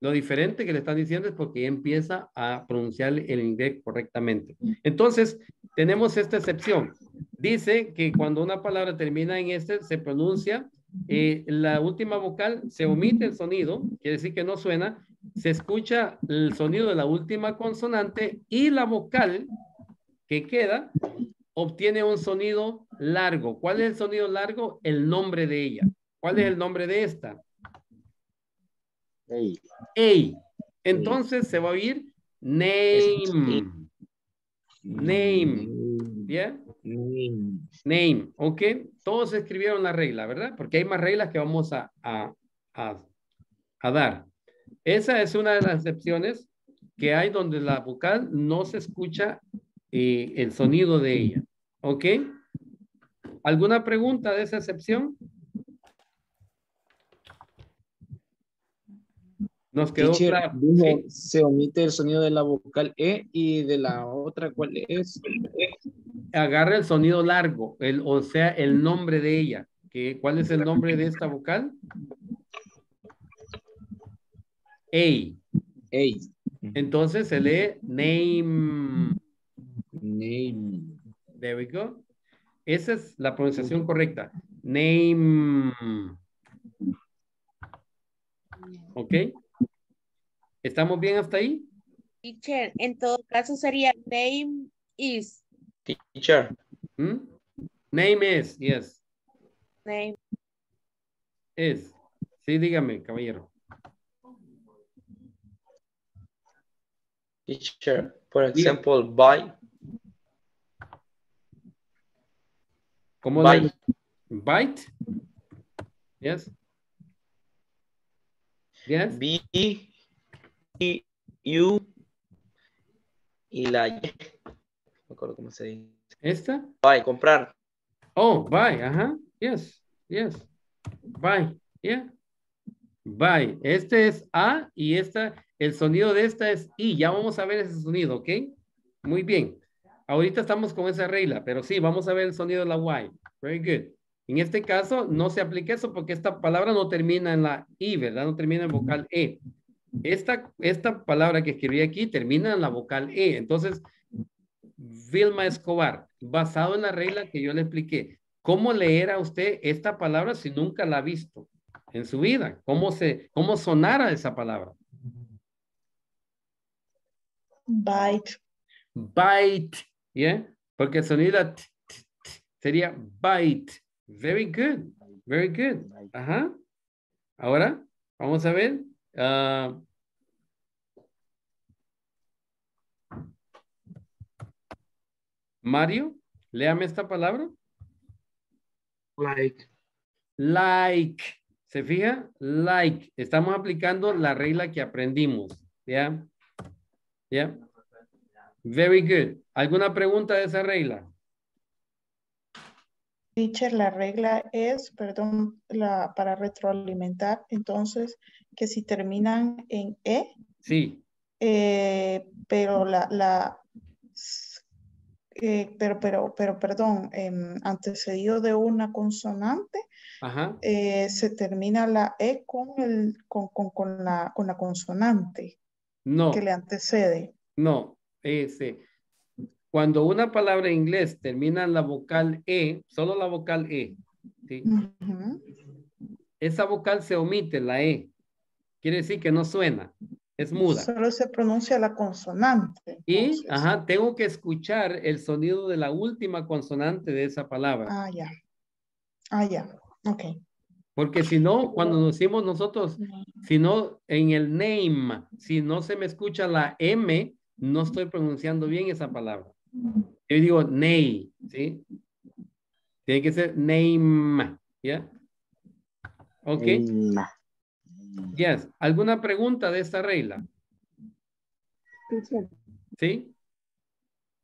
Lo diferente que le están diciendo es porque empieza a pronunciar el inglés correctamente. Entonces, tenemos esta excepción. Dice que cuando una palabra termina en este, se pronuncia, eh, la última vocal, se omite el sonido, quiere decir que no suena, se escucha el sonido de la última consonante y la vocal que queda obtiene un sonido largo. ¿Cuál es el sonido largo? El nombre de ella. ¿Cuál es el nombre de esta? Ey. Ey. Entonces se va a oír name. Name. ¿Ya? Name. ¿Ok? Todos escribieron la regla, ¿verdad? Porque hay más reglas que vamos a, a, a, a dar. Esa es una de las excepciones que hay donde la vocal no se escucha eh, el sonido de ella. ¿Ok? ¿Alguna pregunta de esa excepción? Nos quedó Teacher, claro. dijo, se omite el sonido de la vocal E y de la otra, ¿cuál es? Agarra el sonido largo, el, o sea, el nombre de ella. ¿Qué, ¿Cuál es el nombre de esta vocal? A. A. Entonces se lee name. Name. There we go. Esa es la pronunciación correcta. Name. ¿Ok? ¿Estamos bien hasta ahí? Teacher, en todo caso sería name is. Teacher. ¿Mm? Name is, yes. Name. Es. Sí, dígame, caballero. Teacher, for example, buy. ¿Cómo Bite. Bite? Yes. Yes. B, E, U, y la Y. No me acuerdo cómo se dice. ¿Esta? Buy, comprar. Oh, buy, ajá. Yes, yes. Buy, yeah. Buy. Este es A y esta, el sonido de esta es I. Ya vamos a ver ese sonido, ¿ok? Muy bien. Ahorita estamos con esa regla, pero sí, vamos a ver el sonido de la Y. Very good. En este caso no se aplica eso porque esta palabra no termina en la I, ¿verdad? No termina en vocal E. Esta, esta palabra que escribí aquí termina en la vocal E. Entonces, Vilma Escobar, basado en la regla que yo le expliqué, ¿cómo leer a usted esta palabra si nunca la ha visto en su vida? ¿Cómo, se, cómo sonara esa palabra? Bite. Bite, ¿yeah? Porque el sonido t- t- t- sería bite. Very good, very good. Ajá. Ahora, vamos a ver. ah, Mario, léame esta palabra. Like. Like. ¿Se fija? Like. Estamos aplicando la regla que aprendimos. ¿Ya? ¿Ya? Very good. ¿Alguna pregunta de esa regla? Teacher, la regla es, perdón, la, para retroalimentar, entonces, que si terminan en E, Sí. eh, pero la, la, eh, pero, pero, pero, perdón, em, antecedido de una consonante, Ajá. eh, se termina la E con, el, con, con, con la, con la consonante No. que le antecede. No. Ese. Cuando una palabra en inglés termina en la vocal E, solo la vocal E, ¿sí? Esa vocal se omite, la E. Quiere decir que no suena, es muda. Solo se pronuncia la consonante. Y, ajá, tengo que escuchar el sonido de la última consonante de esa palabra. Ah, ya. Ah, ya. Ok. Porque si no, cuando nos decimos nosotros, si no, en el name, si no se me escucha la M, no estoy pronunciando bien esa palabra. Yo digo ney, ¿sí? Tiene que ser name, ¿ya? Ok. Yes. ¿Alguna pregunta de esta regla? ¿Sí?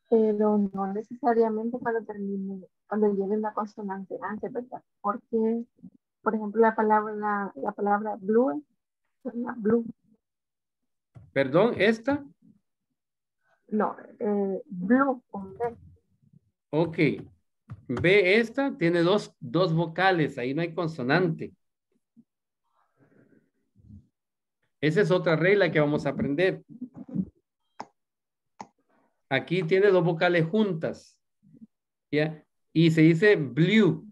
pero no necesariamente cuando termine, cuando lleve una consonante antes, ¿verdad? Porque, por ejemplo, la palabra, la, la palabra blue, suena blue, Perdón, esta. no, eh, blue con B. Ok. Ve esta, tiene dos, dos vocales, ahí no hay consonante. Esa es otra regla que vamos a aprender. Aquí tiene dos vocales juntas. ¿Ya? Y se dice blue.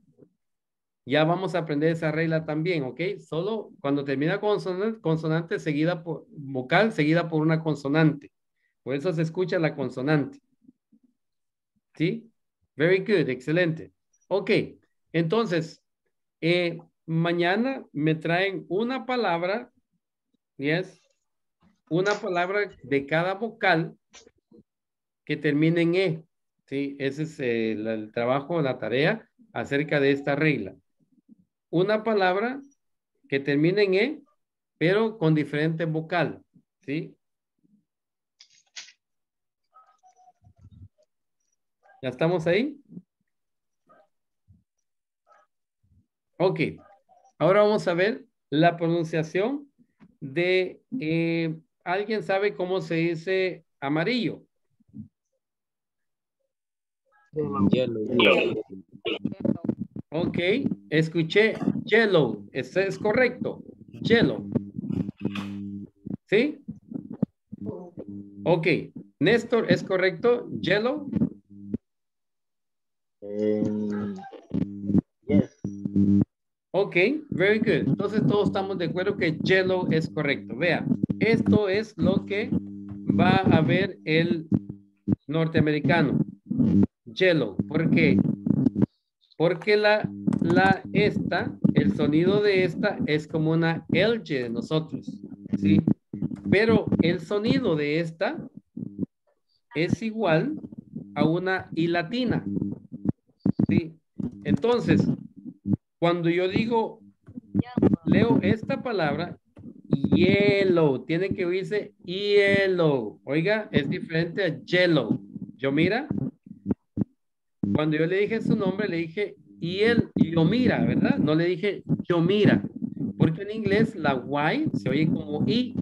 Ya vamos a aprender esa regla también, ¿ok? Solo cuando termina consonante, consonante seguida por vocal seguida por una consonante. Por eso se escucha la consonante. ¿Sí? Very good, excelente. Ok, entonces, eh, mañana me traen una palabra, yes, una palabra de cada vocal que termine en E. Sí, ese es eh, el trabajo, la tarea acerca de esta regla. Una palabra que termine en E pero con diferente vocal, ¿sí? ¿Ya estamos ahí? Ok. Ahora vamos a ver la pronunciación de... eh, ¿Alguien sabe cómo se dice amarillo? Ok, escuché yellow. Eso es correcto. Yellow. ¿Sí? Ok. Néstor, ¿es correcto? Yellow. Ok, very good. Entonces todos estamos de acuerdo que yellow es correcto. Vea, esto es lo que va a ver el norteamericano. Yellow. ¿Por qué? Porque la, la esta, el sonido de esta es como una LG de nosotros. ¿Sí? Pero el sonido de esta es igual a una I latina. ¿Sí? Entonces, cuando yo digo, leo esta palabra, yellow, tiene que oírse yellow. Oiga, es diferente a yellow. Yo mira, cuando yo le dije su nombre, le dije y él, yo mira, ¿verdad? No le dije yo mira, porque en inglés la Y se oye como I,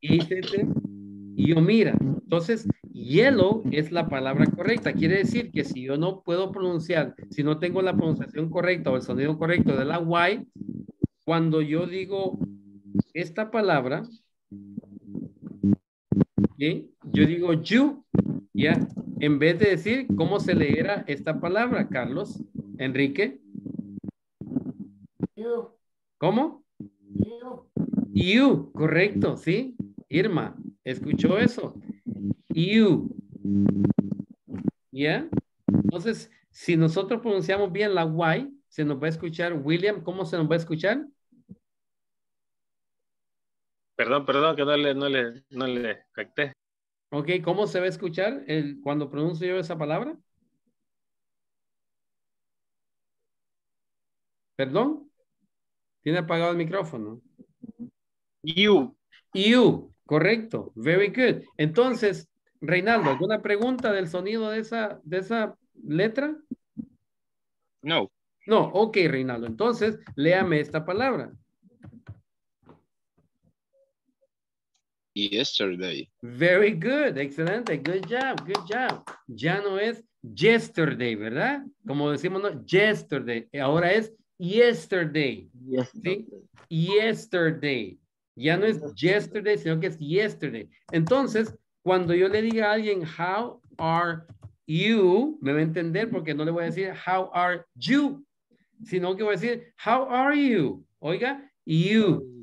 y yo mira. Entonces, yellow es la palabra correcta. Quiere decir que si yo no puedo pronunciar, si no tengo la pronunciación correcta o el sonido correcto de la Y, cuando yo digo esta palabra, yo digo you, ya, en vez de decir cómo se leerá esta palabra, Carlos, Enrique. You. ¿Cómo? You. You, correcto, sí. Irma, ¿escuchó eso? You. ¿Ya? Entonces, si nosotros pronunciamos bien la Y, se nos va a escuchar, William, ¿cómo se nos va a escuchar? Perdón, perdón, que no le, no le, no le capté. Ok, ¿cómo se va a escuchar el, cuando pronuncio yo esa palabra? ¿Perdón? Tiene apagado el micrófono. You. You, correcto. Very good. Entonces, Reinaldo, ¿alguna pregunta del sonido de esa, de esa letra? No. No, ok, Reinaldo. Entonces, léame esta palabra. Yesterday. Very good, excelente, good job, good job. Ya no es yesterday, ¿verdad? Como decimos, no, yesterday. Ahora es yesterday. ¿sí? Yesterday. Ya no es yesterday, sino que es yesterday. Entonces, cuando yo le diga a alguien, how are you, me va a entender porque no le voy a decir, how are you, sino que voy a decir, how are you. Oiga, you.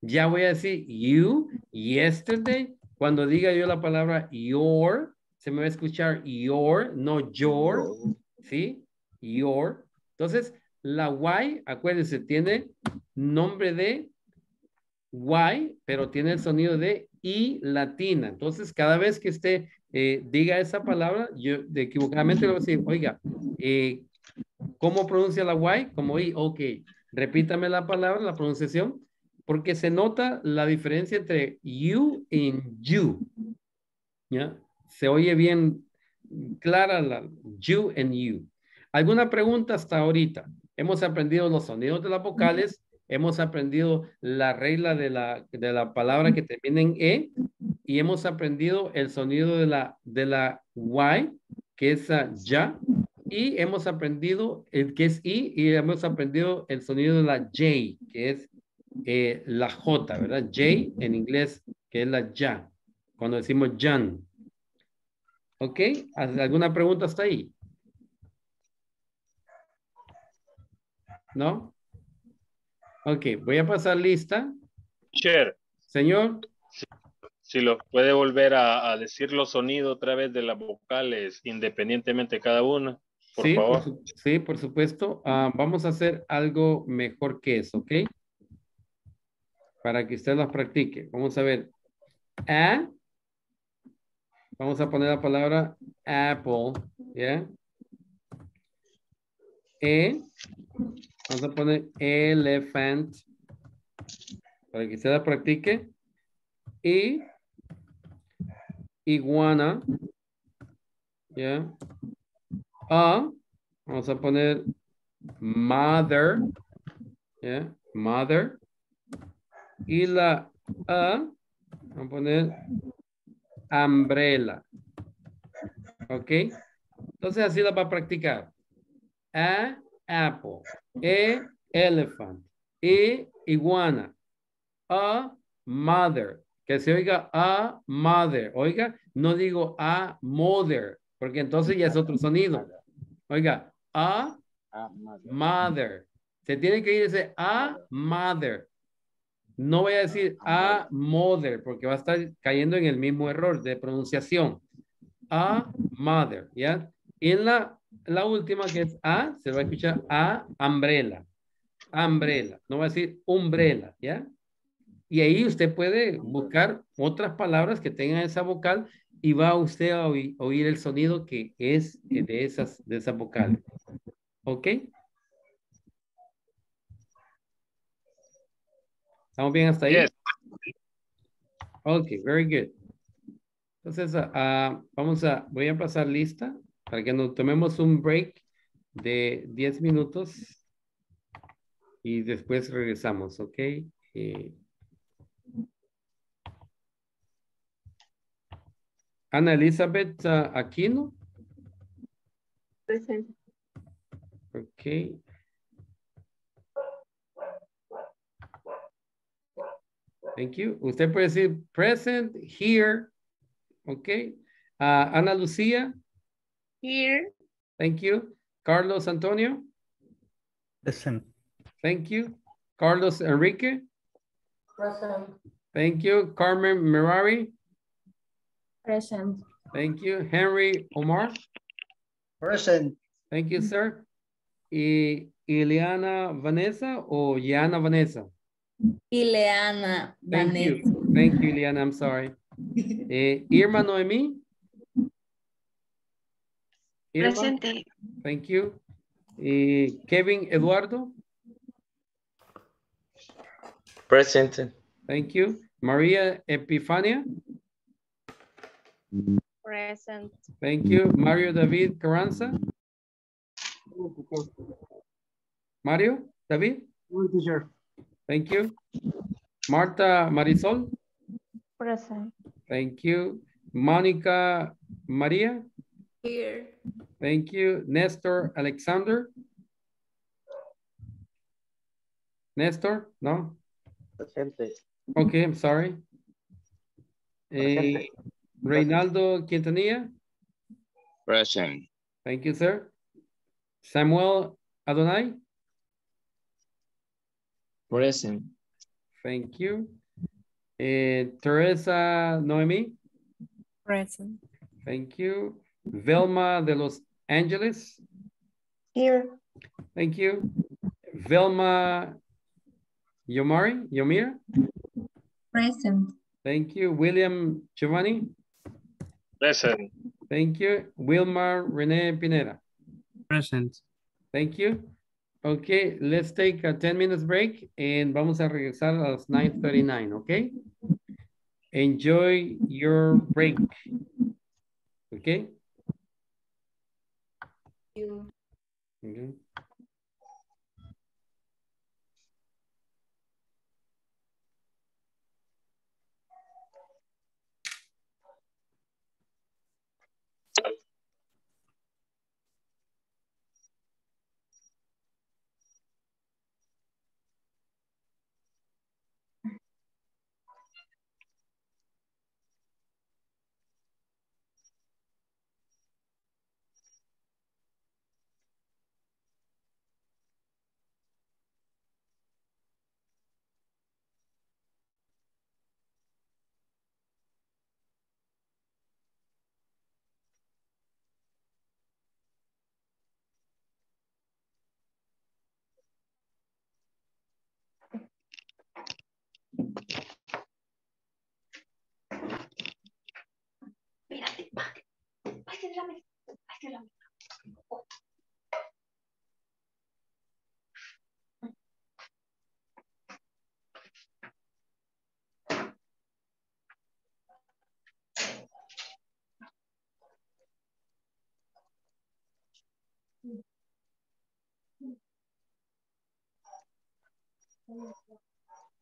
Ya voy a decir you, yesterday. Cuando diga yo la palabra your, se me va a escuchar your, no your. ¿Sí? Your. Entonces, la Y, acuérdense, tiene nombre de Y, pero tiene el sonido de I latina. Entonces, cada vez que usted eh, diga esa palabra, yo de equivocadamente le voy a decir, oiga, eh, ¿cómo pronuncia la Y? Como I, ok. Repítame la palabra, la pronunciación, porque se nota la diferencia entre you y you. ¿Ya? Se oye bien clara la you and you. ¿Alguna pregunta hasta ahorita? Hemos aprendido los sonidos de las vocales, hemos aprendido la regla de la, de la palabra que termina en E y hemos aprendido el sonido de la, de la Y, que es ya, y hemos aprendido el que es I y hemos aprendido el sonido de la J, que es eh, la J, ¿verdad? J en inglés, que es la ya, cuando decimos Jan. ¿Ok? ¿Alguna pregunta hasta ahí? ¿No? Ok, voy a pasar lista. Cher. Señor. Si, si los puede volver a, a, decir los sonidos otra vez de las vocales, independientemente cada una, por sí, favor. Por sí, por supuesto. Uh, vamos a hacer algo mejor que eso, ¿ok? Para que usted las practique. Vamos a ver. A. Vamos a poner la palabra apple, ¿ya? E. Vamos a poner elephant. para que usted la practique. Y iguana. ¿Ya? A. Vamos a poner mother. ¿Ya? Mother. Y la A. Vamos a poner umbrella. ¿Ok? Entonces así la va a practicar. A, apple. E, elephant. E, iguana. A, mother. Que se oiga a mother. Oiga, no digo a mother, porque entonces ya es otro sonido. Oiga, a mother. Se tiene que ir ese a mother. No voy a decir a mother, porque va a estar cayendo en el mismo error de pronunciación. A mother, ¿ya? Y en la, la última que es a, se va a escuchar a umbrella. Umbrella. No va a decir umbrella, ¿ya? Y ahí usted puede buscar otras palabras que tengan esa vocal y va usted a oír, oír el sonido que es de esas, de esas vocales. ¿Ok? ¿Estamos bien hasta ahí? Ok, very good. Entonces, ah, vamos a, voy a pasar lista para que nos tomemos un break de 10 minutos y después regresamos, ¿ok? Eh, Ana Elizabeth uh, Aquino. Presente. Ok. Thank you. Usted puede decir present, here. Ok. Uh, Ana Lucía. Here. Thank you. Carlos Antonio. Present. Thank you. Carlos Enrique. Present. Thank you. Carmen Mirari. Present. Thank you. Henry Omar. Present. Thank you, sir. Y Ileana Vanessa o Yana Vanessa? Ileana Thank Vanessa. you. Thank you, Ileana. I'm sorry. Eh, Irma Noemí. Irma? Presente. Thank you. Eh, Kevin Eduardo. Present. Thank you. Maria Epifania. Present. Thank you. Mario David Carranza. Mario David. teacher. Thank you. Marta Marisol. Present. Thank you. Monica Maria. Here. Thank you. Nestor Alexander. Nestor? No? Presente. Okay, I'm sorry. Eh, Presente. Reynaldo Quintanilla. Present. Thank you, sir. Samuel Adonai. Present. Thank you. Eh, Teresa Noemi. Present. Thank you. Velma de Los Angeles. Here. Thank you. Velma Yomari, Yomir? Present. Thank you. William Giovanni. Present. Thank you. Wilmar Rene Pineda. Present. Thank you. Okay, let's take a 10 minutes break and vamos a regresar a las 9.39, okay? Enjoy your break. Okay? You. Okay.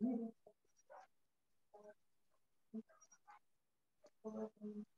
Thank you.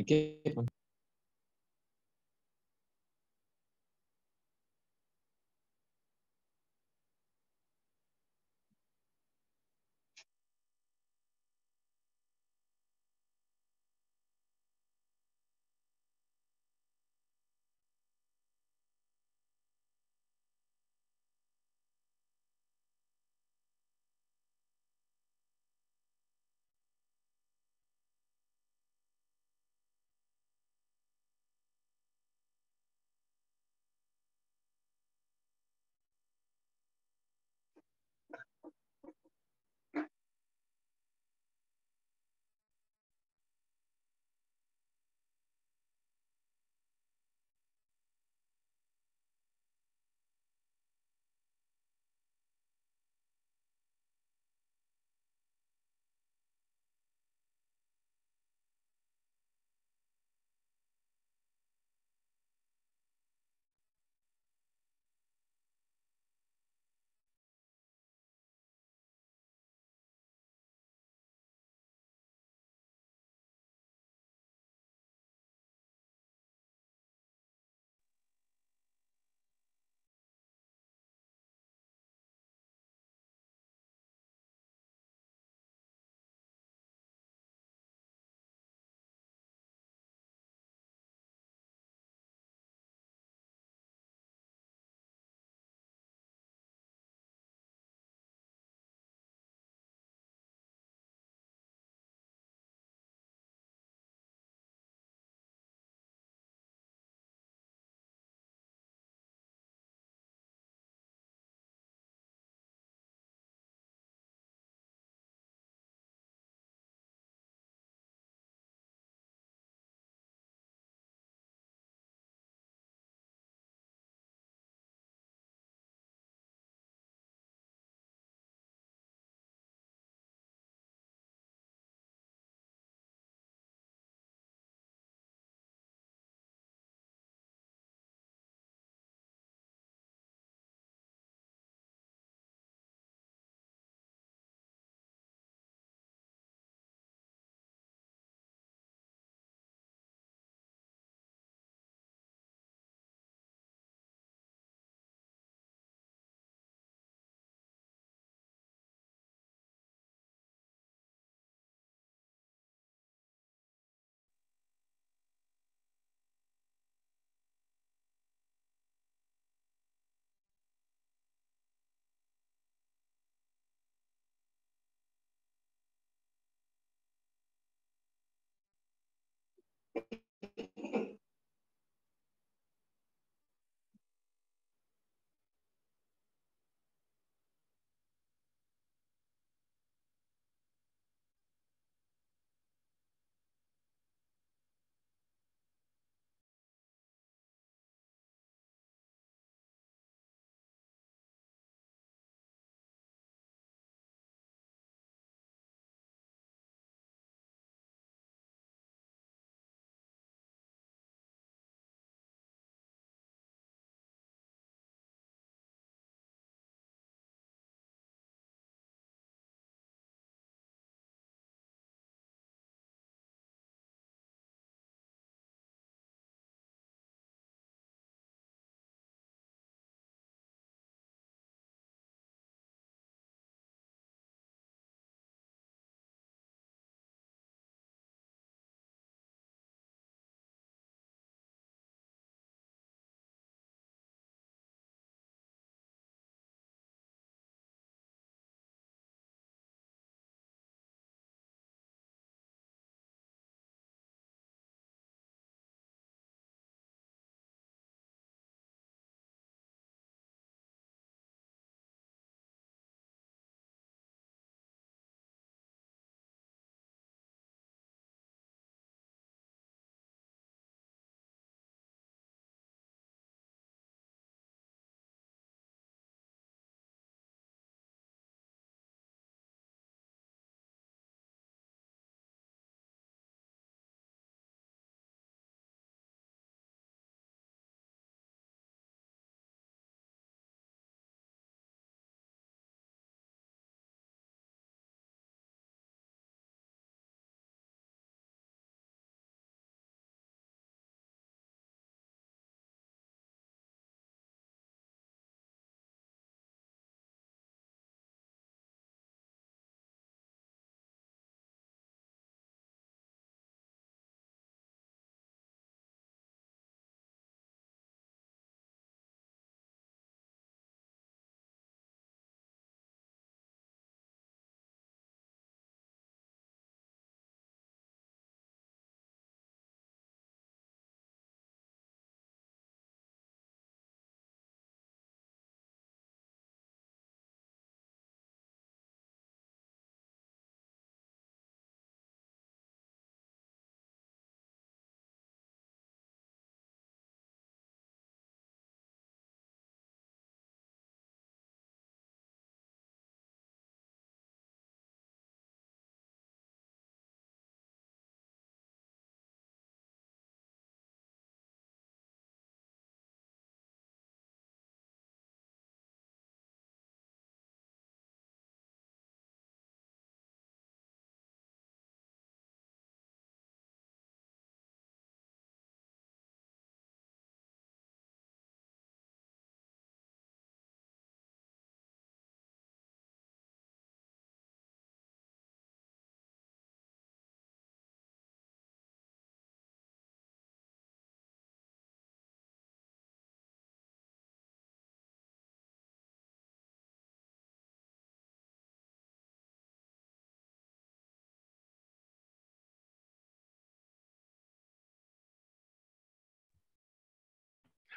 ¿Y qué?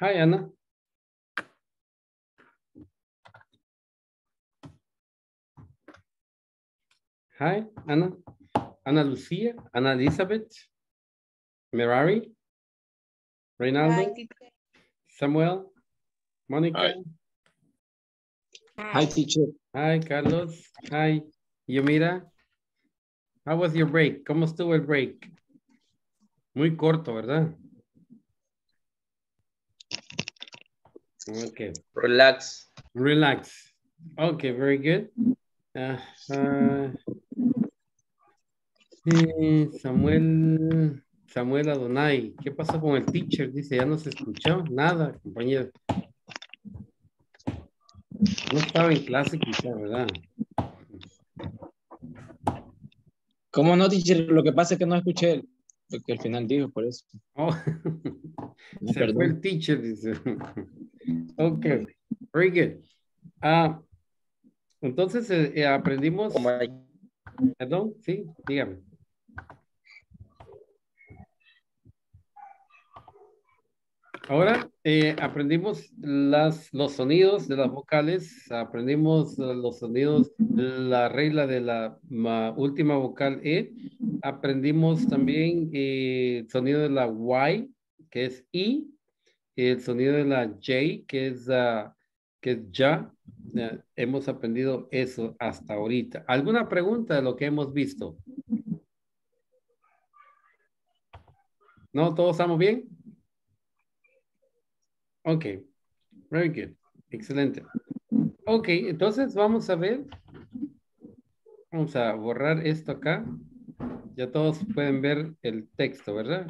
Hi, Anna. Hi, Anna. Ana Lucia, Ana Elizabeth, Merari, Reynaldo, Samuel, Mónica. Hi, teacher. Hi, Carlos. Hi, Yomira. How was your break? ¿Cómo estuvo el break? Muy corto, ¿verdad? Okay. Relax. Relax. Okay, very good. Uh, uh, eh, Samuel, Samuel Adonai. ¿Qué pasó con el teacher? Dice, ya no se escuchó nada, compañero. No estaba en clase quizá, ¿verdad? ¿Cómo no, teacher? Lo que pasa es que no escuché lo que al final dijo, por eso. Oh, No, se perdón. fue el teacher, dice. Ok, very good. Ah, entonces eh, eh, aprendimos. Perdón, sí, dígame. Ahora eh, aprendimos las, los sonidos de las vocales, aprendimos eh, los sonidos, la regla de la ma- última vocal E, aprendimos también eh, el sonido de la Y, que es I, el sonido de la J, que es, ah, que es ya. Eh, hemos aprendido eso hasta ahorita. ¿Alguna pregunta de lo que hemos visto? ¿No? ¿Todos estamos bien? Ok, very good, excelente. Ok, entonces vamos a ver. Vamos a borrar esto acá. Ya todos pueden ver el texto, ¿verdad?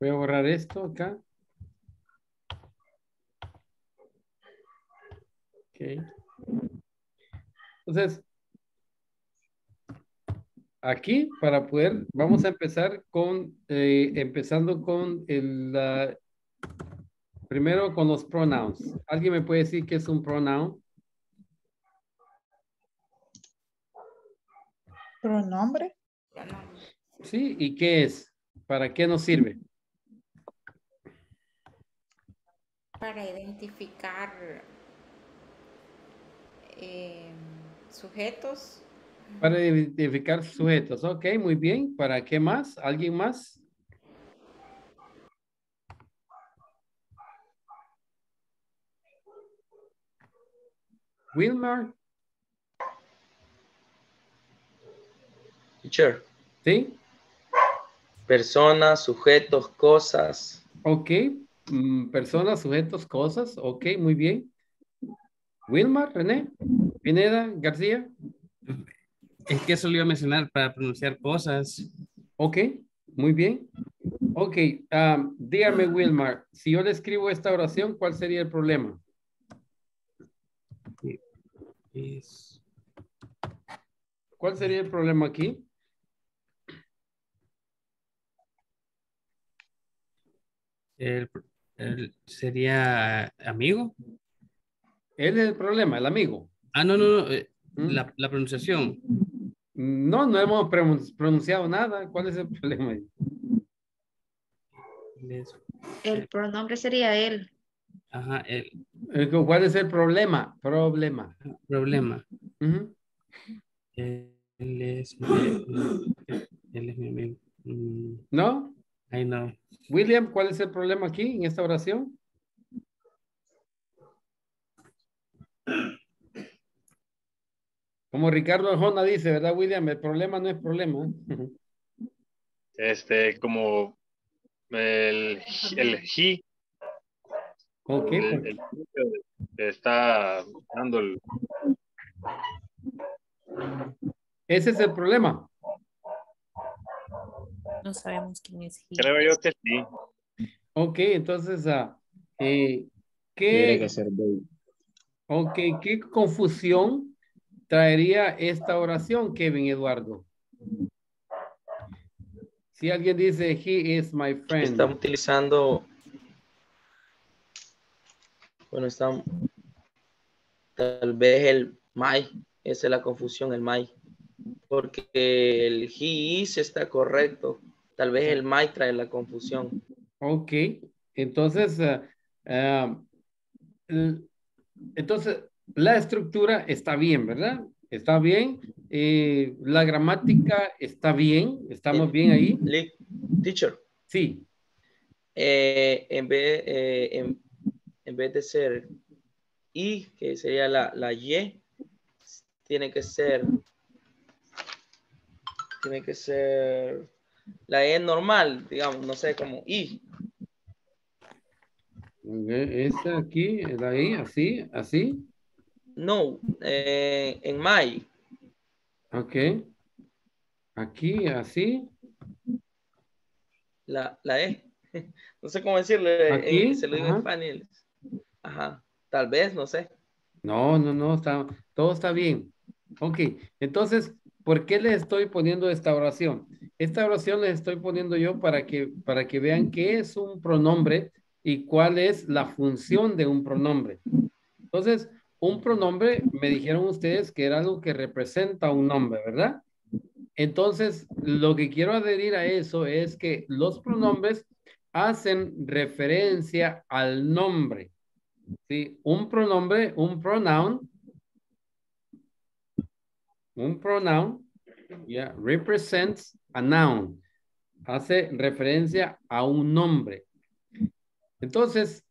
Voy a borrar esto acá. Ok. Entonces, aquí para poder, vamos a empezar con, eh, empezando con el, primero con los pronouns. ¿Alguien me puede decir qué es un pronoun? Pronombre. Sí, ¿y qué es? ¿Para qué nos sirve? Para identificar eh, sujetos. Para identificar sujetos. Ok, muy bien. ¿Para qué más? ¿Alguien más? Wilmar. Teacher. Sí. Personas, sujetos, cosas. Ok. Mm, personas, sujetos, cosas. Ok, muy bien. Wilmar, René, Pineda, García. Es que eso lo iba a mencionar para pronunciar cosas. Ok, muy bien. Ok, um, dígame, Wilmar, si yo le escribo esta oración, ¿cuál sería el problema? ¿Cuál sería el problema aquí? el- el- sería amigo. Él es el problema, el amigo. Ah, no, no, no. eh, ¿Mm? La, la pronunciación. No, no hemos pronun- pronunciado nada. ¿Cuál es el problema? ahí? El pronombre sería él. Ajá, el Eh, ¿Cuál es el problema? Problema. problema. Ujú. Él es mi, él es mi amigo. Mm, ¿No? I know. William, ¿cuál es el problema aquí en esta oración? Como Ricardo Arjona dice, ¿verdad, William? El problema no es problema. Este, como el, el he, Ok, el, pues, el- está dando el, ese es el problema. No sabemos quién es he. creo yo que sí. Ok, entonces, ah, eh, Tiene ¿qué, que ser ok, ¿qué confusión traería esta oración, Kevin Eduardo? Si alguien dice, he is my friend. Están utilizando. Bueno, están. Tal vez el my. Esa es la confusión, el my. porque el he is está correcto. Tal vez el might trae la confusión. Ok, entonces, uh, uh, entonces la estructura está bien, ¿verdad? Está bien. Eh, la gramática está bien. Estamos bien ahí. Teacher. Sí. Eh, en, vez, eh, en, en, vez de ser I, que sería la, la Y, tiene que ser tiene que ser la E normal, digamos, no sé, como I. Esta aquí, la I, así, así. No, eh, en my. Ok. Aquí, así. La, la E. No sé cómo decirle. Aquí. se lo digo en español. Ajá. Tal vez, no sé. No, no, no, está, todo está bien. Ok, entonces, ¿por qué les estoy poniendo esta oración? Esta oración les estoy poniendo yo para que, para que vean qué es un pronombre y cuál es la función de un pronombre. Entonces, un pronombre, me dijeron ustedes que era algo que representa un nombre, ¿verdad? Entonces, lo que quiero adherir a eso es que los pronombres hacen referencia al nombre. ¿sí? Un pronombre, un pronoun, un pronoun, yeah, represents a noun. Hace referencia a un nombre. Entonces,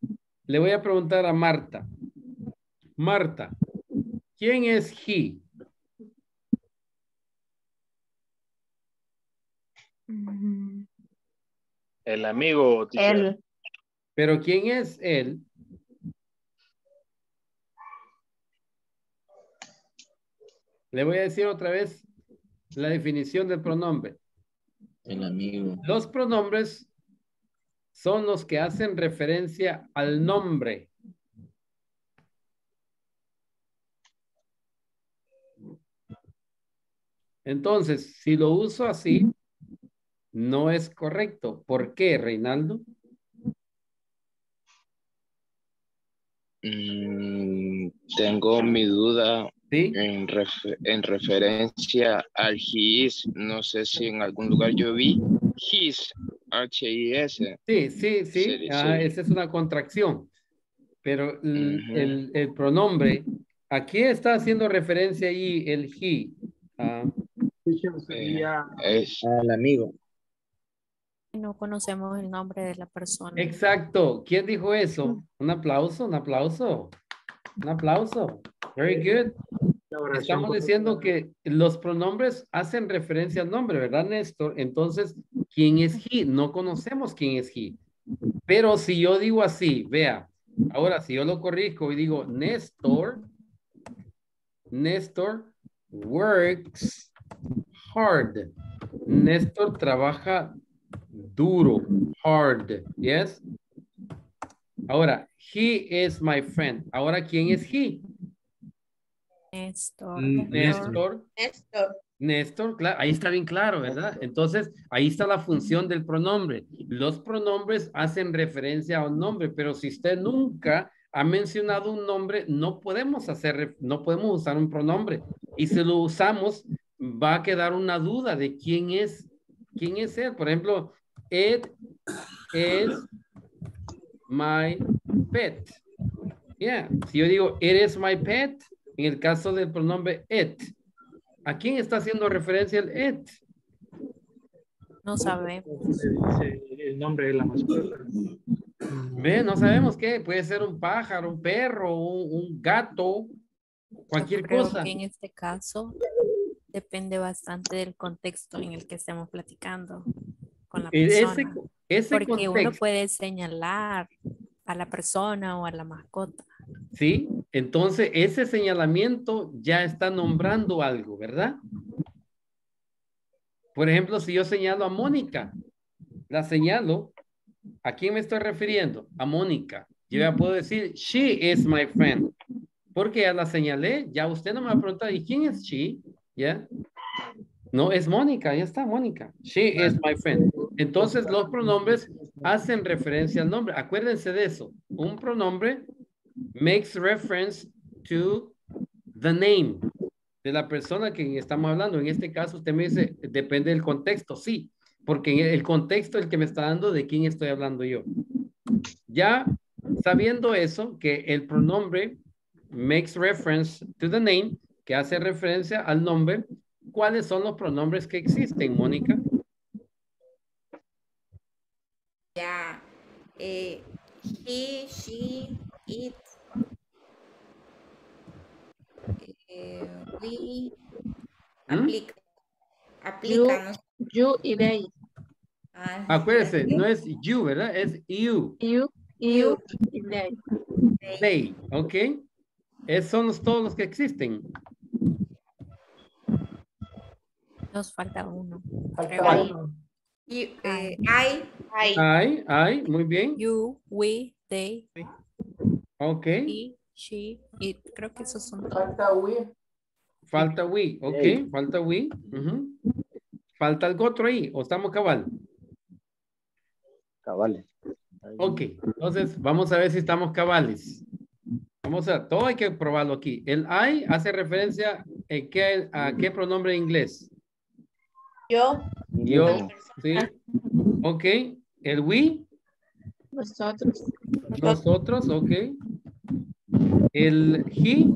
le voy a preguntar a Marta. Marta, ¿quién es he? El amigo. Él. Pero ¿quién es él? Le voy a decir otra vez la definición del pronombre. El amigo. Los pronombres son los que hacen referencia al nombre. Entonces, si lo uso así, no es correcto. ¿Por qué, Reinaldo? Mm, tengo mi duda en, en, referencia al his. No sé si en algún lugar yo vi his, H-I-S. Sí, sí, sí. Ah, esa es una contracción. Pero el, el, pronombre, ¿a quién está haciendo referencia ahí el he? Eh, es al amigo. No conocemos el nombre de la persona. Exacto. ¿Quién dijo eso? Un aplauso, un aplauso. Un aplauso. Very good. Estamos diciendo que los pronombres hacen referencia al nombre, ¿verdad, Néstor? Entonces, ¿quién es he? No conocemos quién es he. Pero si yo digo así, vea, ahora si yo lo corrijo y digo Néstor, Néstor works hard. Néstor trabaja duro, hard, yes? Ahora, he is my friend. Ahora, ¿quién es he? Néstor. Néstor. Néstor. Néstor, claro, ahí está bien claro, ¿verdad? Entonces, ahí está la función del pronombre. Los pronombres hacen referencia a un nombre, pero si usted nunca ha mencionado un nombre, no podemos hacer, no podemos usar un pronombre. Y si lo usamos, va a quedar una duda de quién es, quién es él. Por ejemplo, Ed is my pet. Yeah. Si yo digo, it is my pet, en el caso del pronombre it, ¿a quién está haciendo referencia el it? No sabemos. El nombre de la mascota. Ve, no sabemos qué. Puede ser un pájaro, un perro, un, gato, cualquier cosa. en este caso depende bastante del contexto en el que estemos platicando con la E-, persona. Porque uno puede señalar a la persona o a la mascota. Sí, entonces ese señalamiento ya está nombrando algo, ¿verdad? Por ejemplo, si yo señalo a Mónica, la señalo, ¿a quién me estoy refiriendo? A Mónica. Yo ya puedo decir, she is my friend. Porque ya la señalé, ya usted no me va a preguntar, ¿y quién es she? ¿Ya? No, es Mónica, ya está, Mónica. She is my friend. Entonces, los pronombres hacen referencia al nombre. Acuérdense de eso. Un pronombre makes reference to the name. de la persona que estamos hablando. En este caso, usted me dice, depende del contexto, sí, porque el contexto es el que me está dando de quién estoy hablando yo. Ya sabiendo eso, que el pronombre makes reference to the name, que hace referencia al nombre, ¿cuáles son los pronombres que existen, Mónica? Ya, eh, he, she, it, eh, we, ¿Mm? aplica, aplica. You y they. Ah, Acuérdese, no es you, ¿verdad? Es you. You, you y they. They, ¿ok? Esos son todos los que existen. Nos falta uno. Falta You, eh, I, hay, muy bien. You, we, they, Ok. he, she, it. Creo que esos son todos. Falta we. Falta we, ok. Hey. Falta we. Falta algo otro ahí, o estamos cabal. Cabales. Ok, entonces vamos a ver si estamos cabales. Vamos a, todo hay que probarlo aquí. El I hace referencia en qué, a qué pronombre en inglés. Yo, Yo, sí. Ok, el we, nosotros. nosotros, ok. El he,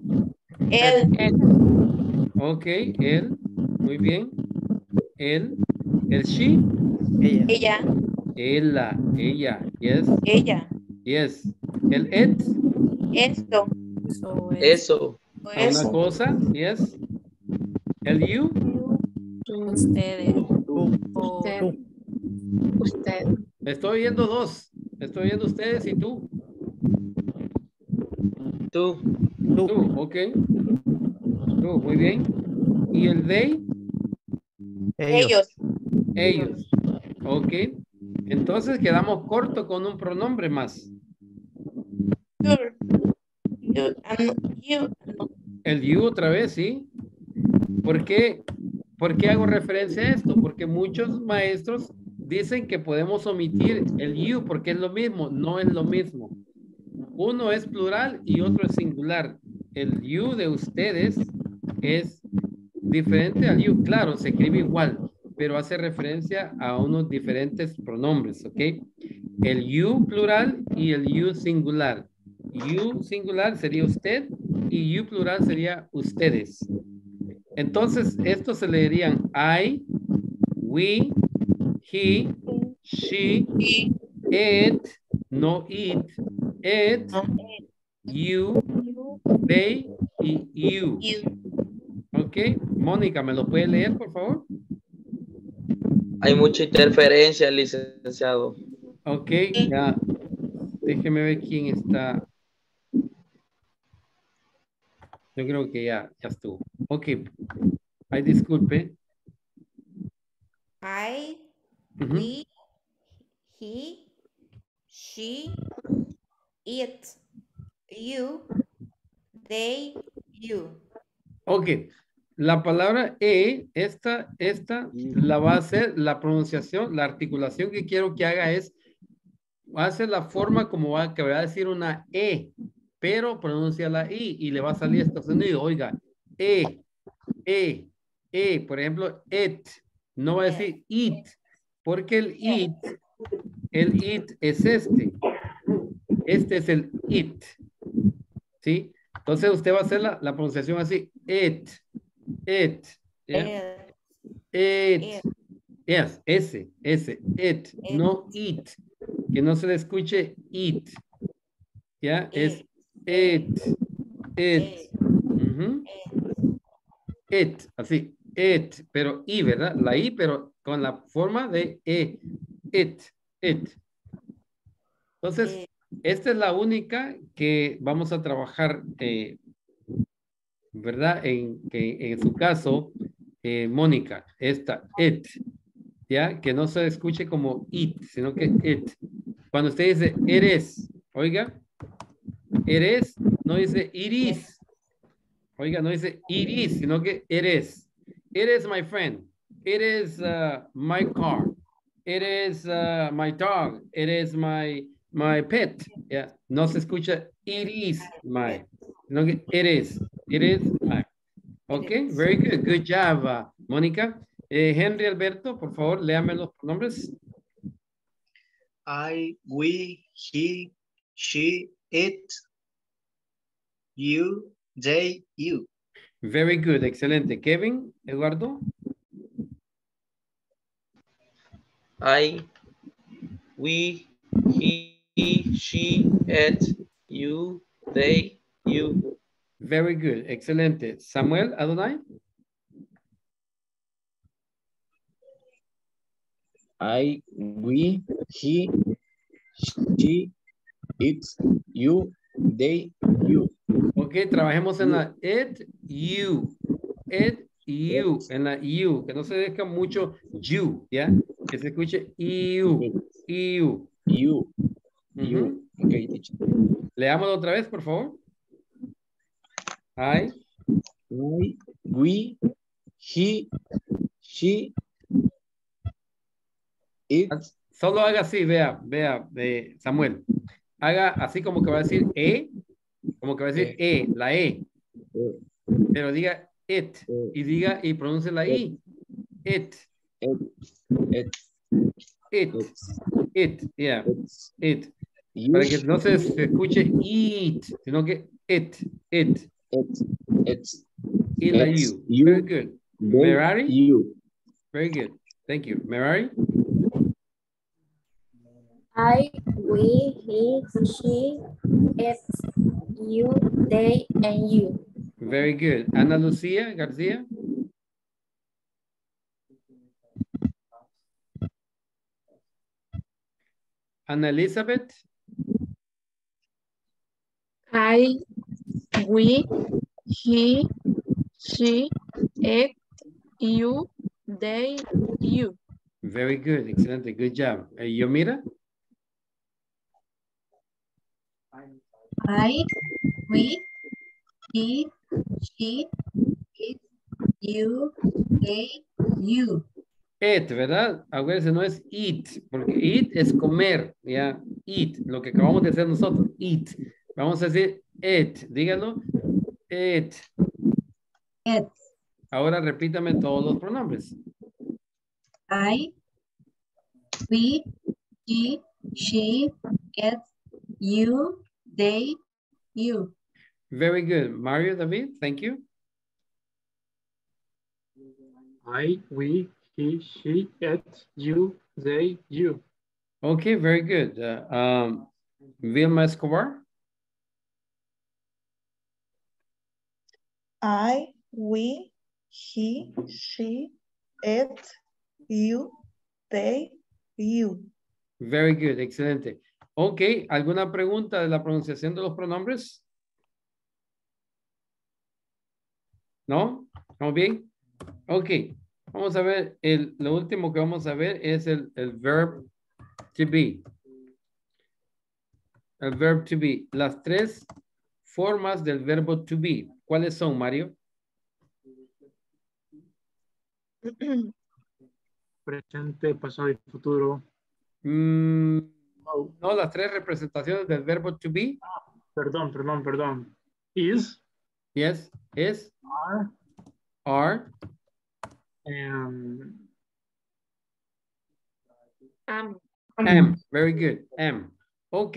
Él. ok, él, muy bien. Él, el she, Ella. ella, ella, yes, Ella. yes. El it, Esto. Eso es Eso. una cosa, yes. El you, ustedes. Usted. Usted. estoy viendo dos. Estoy viendo ustedes y tú. Tú. Tú, ok. Tú, muy bien. ¿Y el they? Ellos. Ellos. Ok. Entonces quedamos corto con un pronombre más. Your. El you otra vez, ¿sí? ¿Por qué, ¿Por qué hago referencia a esto? Porque muchos maestros dicen que podemos omitir el you porque es lo mismo. No es lo mismo. Uno es plural y otro es singular. El you de ustedes es diferente al you. Claro, se escribe igual, pero hace referencia a unos diferentes pronombres, ¿ok? El you plural y el you singular. You singular sería usted y you plural sería ustedes. Entonces, estos se leerían I, we, he, she, it, no it, it, you, they y you. Ok, Mónica, ¿me lo puede leer, por favor? Hay mucha interferencia, licenciado. Ok, ya. Déjeme ver quién está. Yo creo que ya, ya estuvo. Ok. Ay, disculpe. I, we, he, she, it, you, they, you. Ok. La palabra E, esta, esta, la va a hacer la pronunciación, la articulación que quiero que haga es, va a la forma como va, que va a decir una E, pero pronuncia la I y le va a salir este sonido. Oiga, E, E, E, por ejemplo, it, no va a decir it, porque el it, el it es este. Este es el it. ¿Sí? Entonces usted va a hacer la, la pronunciación así, it, it. It. Yes, ese, ese, it, no it. Que no se le escuche it. ¿Ya? Es it, it. It, así, it, pero i, ¿verdad? La i, pero con la forma de e. It, it. Entonces, esta es la única que vamos a trabajar, eh, ¿verdad? En, que, en su caso, eh, Mónica, esta, it, ¿ya? Que no se escuche como it, sino que it. Cuando usted dice eres, oiga, eres, no dice iris. Oiga, no dice iris, sino que eres. It is my friend. It is uh, my car. It is uh, my dog. It is my, my pet. Yeah. No se escucha it is my, sino que. It is my. Okay, very good. Good job, uh, Mónica. Eh, Henry Alberto, por favor, léame los pronombres. I, we, he, she, it, you, they, you. Very good, excelente. Kevin, Eduardo. I, we, he, she, it, you, they, you. Very good, excelente. Samuel, Adonai. I, we, he, she, it, you, they, you. Ok, trabajemos en la it, you. It, you. En la you. Que no se deja mucho you, ¿ya? Que se escuche you. You. You. You. Ok, Leámoslo otra vez, por favor. I. I, we, he, she, it. Solo haga así, vea, vea, de Samuel. Haga así como que va a decir E, como que va a decir E, la E. Pero diga it y diga y pronuncie la I. It. It. It. It. Yeah. It. Para que no se, escuche it, sino que it. It. It. It. La U. you, Very good. Merari? You. Very good. Thank you. Merari? I, we, he, she, it, you, they, and you. Very good. Ana Lucia García? Ana Elizabeth? I, we, he, she, it, you, they, you. Very good. Excelente. Good job. Uh, Yomira? I, we, he, she, it, you, they, you. It, ¿verdad? Acuérdense, no es eat, porque eat es comer, ¿ya? Eat, lo que acabamos de hacer nosotros, eat. Vamos a decir it, díganlo. It. It. Ahora repítame todos los pronombres. I, we, he, she, it, you, they, you. Very good. Mario, David, thank you. I, we, he, she, it, you, they, you. Okay, very good. Uh, um, Vilma Escobar? I, we, he, she, it, you, they, you. Very good, excelente. Ok, ¿alguna pregunta de la pronunciación de los pronombres? ¿No? ¿Estamos bien? Ok, vamos a ver, el, lo último que vamos a ver es el, el verb to be. El verb to be. Las tres formas del verbo to be. ¿Cuáles son, Mario? Presente, pasado y futuro. Mm, no, las tres representaciones del verbo to be. Perdón, perdón, perdón. Is. Yes, is. Are. Are. And Am. Am, very good. Am. Ok.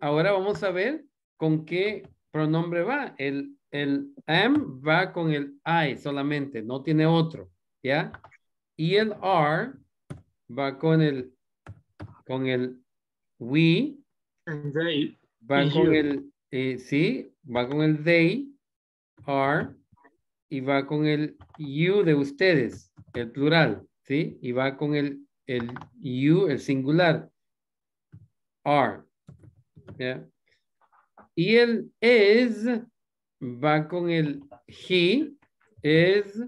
Ahora vamos a ver con qué pronombre va. El, el am va con el I solamente, no tiene otro. ¿Ya? Y el are va con el con el we. And they. Va con you. el, eh, sí, va con el they, are, y va con el you de ustedes, el plural, ¿sí? Y va con el, el you, el singular, are. ¿ya? Y el is va con el he, is,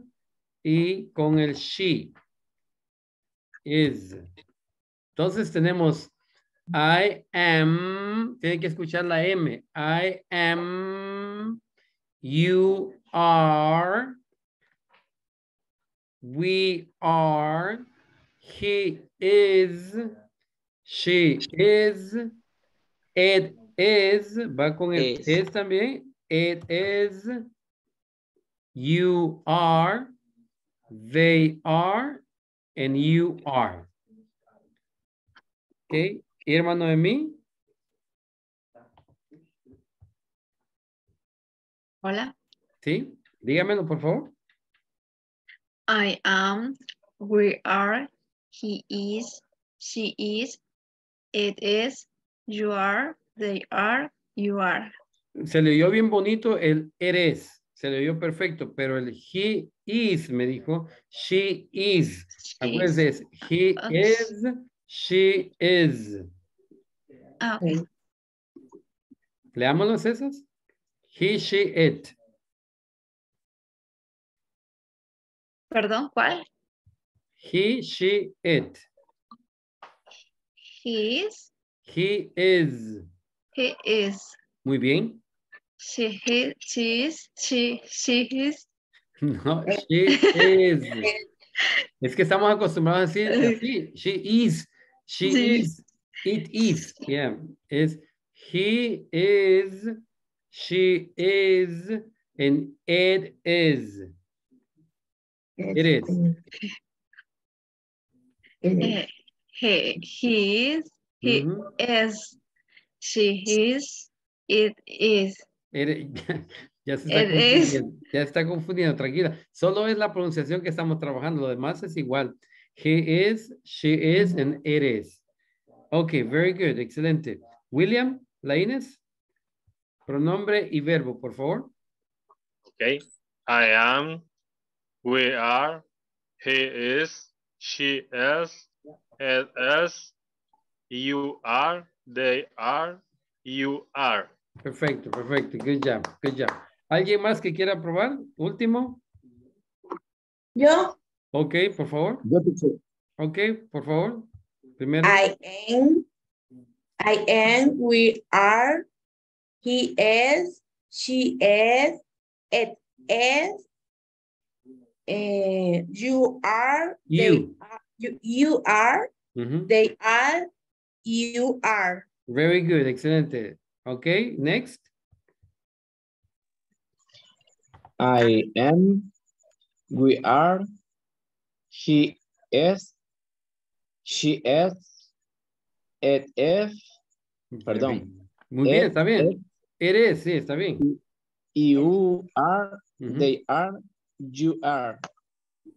y con el she, is. Entonces tenemos I am, tiene que escuchar la M. I am, you are, we are, he is, she is, it is, va con el Is. es también, it is, you are, they are, and you are. Okay, Irma Noemí. Hola. Sí, dígamelo, por favor. I am, we are, he is, she is, it is, you are, they are, you are. Se le oyó bien bonito el eres. Se le oyó perfecto, pero el he is me dijo, she is. Acuérdense, he is, she is. Ah, ok. Leámoslos esos. He, she, it. Perdón, ¿cuál? He, she, it. He is, He is. he is, Muy bien. she, he, she is, she, she is. No, she is. Es que estamos acostumbrados a decir así. She is. She Sí. is. It is. Yeah. Es he is. She is. And it is. It is. Eh, he, he is, he Ujú. is, she is, it is. It- ya se está It is. confundiendo. Ya está confundiendo, tranquila. Solo es la pronunciación que estamos trabajando. Lo demás es igual. He is, she is, and it is. Okay, very good. Excelente. William, Laines. Pronombre y verbo, por favor. Okay. I am, we are, he is, she is, it is, you are, they are, you are. Perfecto, perfecto. Good job, good job. ¿Alguien más que quiera probar? Último. Yo, Ok, por favor. Ok, por favor. Primero. I am, I am, we are, he is, she is, it is, eh, you are, they You. are, you, you are, Ujú. they are, you are. Very good, excelente. Ok, next. I am, we are, he is, she is, it is, perdón. Muy bien, está bien. is, sí, está bien. you are, they are, you are.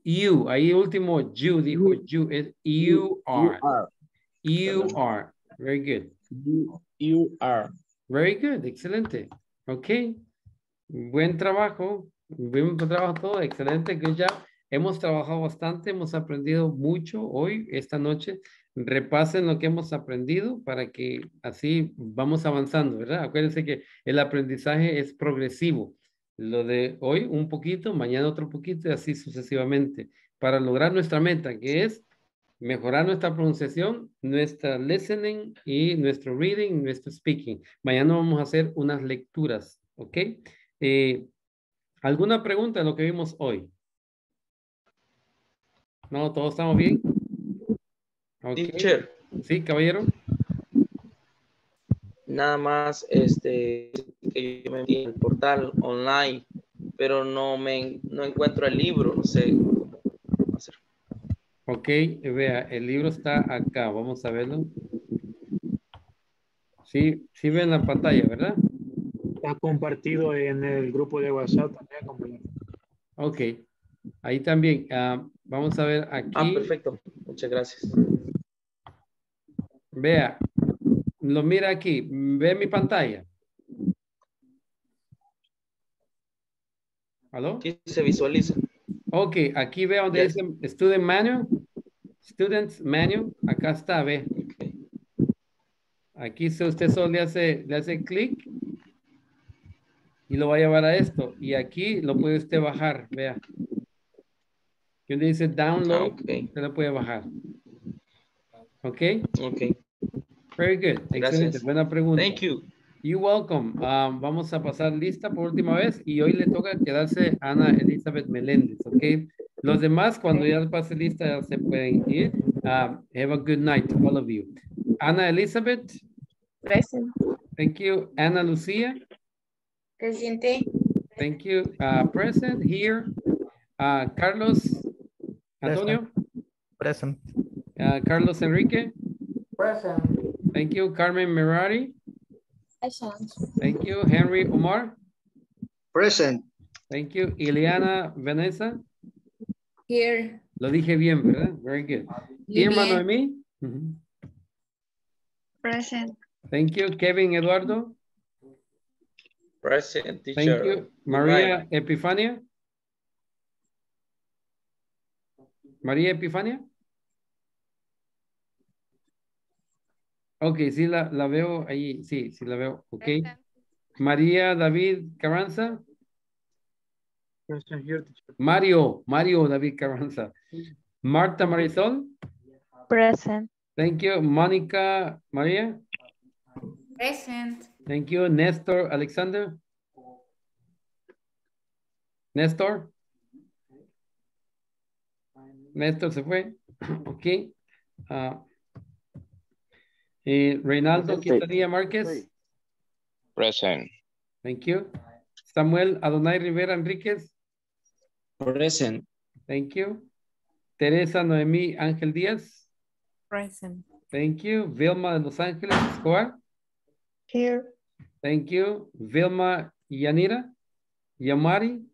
You, ahí último, you, dijo you, es you are. are. You Perdón. are. Very good. You, you are. Very good, excelente. Ok. Buen trabajo. Buen trabajo todo, excelente, good job. Hemos trabajado bastante, hemos aprendido mucho hoy, esta noche. Repasen lo que hemos aprendido para que así vamos avanzando, ¿verdad? Acuérdense que el aprendizaje es progresivo. Lo de hoy un poquito, mañana otro poquito y así sucesivamente. Para lograr nuestra meta, que es mejorar nuestra pronunciación, nuestra listening y nuestro reading, nuestro speaking. Mañana vamos a hacer unas lecturas, ¿ok? Eh, ¿Alguna pregunta de lo que vimos hoy? ¿No? ¿Todos estamos bien? Ok. Teacher. Sí, caballero. Nada más, este, que yo me metí en el portal online, pero no me no encuentro el libro, no sé cómo hacer. Ok, vea, el libro está acá, vamos a verlo. Sí, sí ven la pantalla, ¿verdad? Está compartido en el grupo de WhatsApp también, compañero. Ok, ahí también. ah, vamos a ver aquí. Ah, perfecto. Muchas gracias. Vea, lo mira aquí, ve mi pantalla. ¿Aló? Sí, se visualiza. Ok, aquí veo donde dice Student Manual. Students Manual. Acá está, ve. Aquí se- usted solo le hace, le hace clic y lo va a llevar a esto. Y aquí lo puede usted bajar, vea. Y donde dice download, usted lo puede bajar. Ok. Ok. Very good. Excelente. Gracias. Buena pregunta. Thank you. You're welcome. Um, vamos a pasar lista por última vez y hoy le toca quedarse Ana Elizabeth Meléndez, ¿ok? Los demás, cuando ya pase lista, ya se pueden ir. Um, have a good night, all of you. Ana Elizabeth. Present. Thank you. Ana Lucía. Presente. Thank you. Uh, present here. Uh, Carlos Antonio. Present. Uh, Carlos Enrique. Present. Thank you. Carmen Merari. Present. Thank you. Henry Omar. Present. Thank you. Ileana Vanessa. Here. Lo dije bien, ¿verdad? Very good. Irma. Noemí. Present. Thank you. Kevin Eduardo. Present, teacher. Thank you. María Epifania. María Epifania. Ok, sí la, la veo ahí, sí, sí la veo, ok. María David Carranza. Present here, teacher. Mario, Mario David Carranza. Marta Marisol. Present. Thank you. Mónica María. Present. Thank you. Nestor Alexander. Néstor. Néstor se fue. Ok. Ah, eh, Reinaldo. Quintanilla Márquez. Present. Thank you. Samuel Adonai Rivera Enríquez. Present. Thank you. Teresa Noemí Ángel Díaz. Present. Thank you. Vilma de Los Ángeles Escobar. Here. Thank you. Vilma Yanira. Yamari.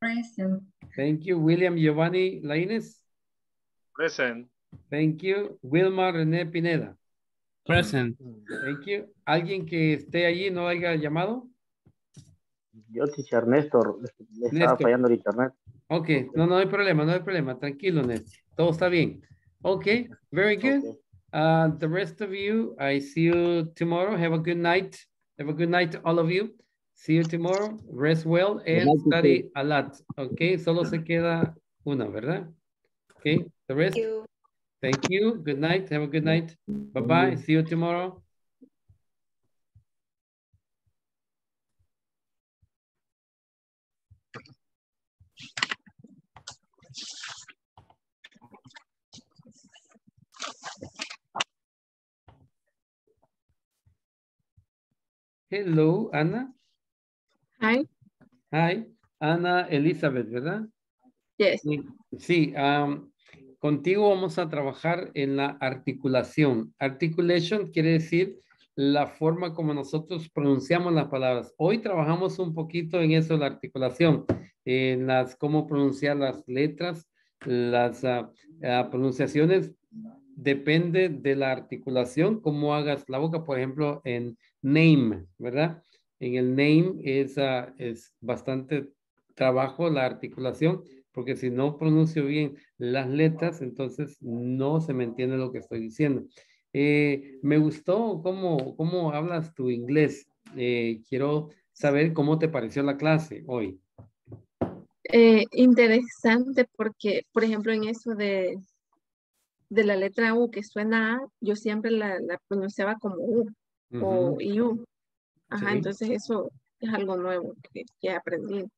Present. Thank you. William Giovanni Laínez. Present. Thank you. Wilma René Pineda. Present. Thank you. ¿Alguien que esté allí no haya llamado? Yo, teacher Néstor, le estaba Néstor. fallando el internet. Ok, no, no hay problema, no hay problema. Tranquilo, Néstor. Todo está bien. Ok, very good. Uh, the rest of you, I see you tomorrow. Have a good night. Have a good night, to all of you. See you tomorrow. Rest well and study a lot. Ok, solo se queda una, ¿verdad? Ok, the rest. Thank you. Good night. Have a good night. Bye-bye. See you tomorrow. Hello, Ana. Hi. Hi, Ana Elizabeth, ¿verdad? Yes. Sí, am, contigo vamos a trabajar en la articulación. Articulation quiere decir la forma como nosotros pronunciamos las palabras. Hoy trabajamos un poquito en eso, la articulación, en las cómo pronunciar las letras, las ah, ah, pronunciaciones depende de la articulación, cómo hagas la boca, por ejemplo, en name, ¿verdad? En el name es, ah, es bastante trabajo la articulación, porque si no pronuncio bien las letras, entonces no se me entiende lo que estoy diciendo. Eh, me gustó cómo, cómo hablas tu inglés. Eh, quiero saber cómo te pareció la clase hoy. Eh, interesante porque, por ejemplo, en eso de, de la letra U que suena A, yo siempre la, la pronunciaba como U o Ujú. IU. Ajá, Sí. entonces eso es algo nuevo que, que he aprendido.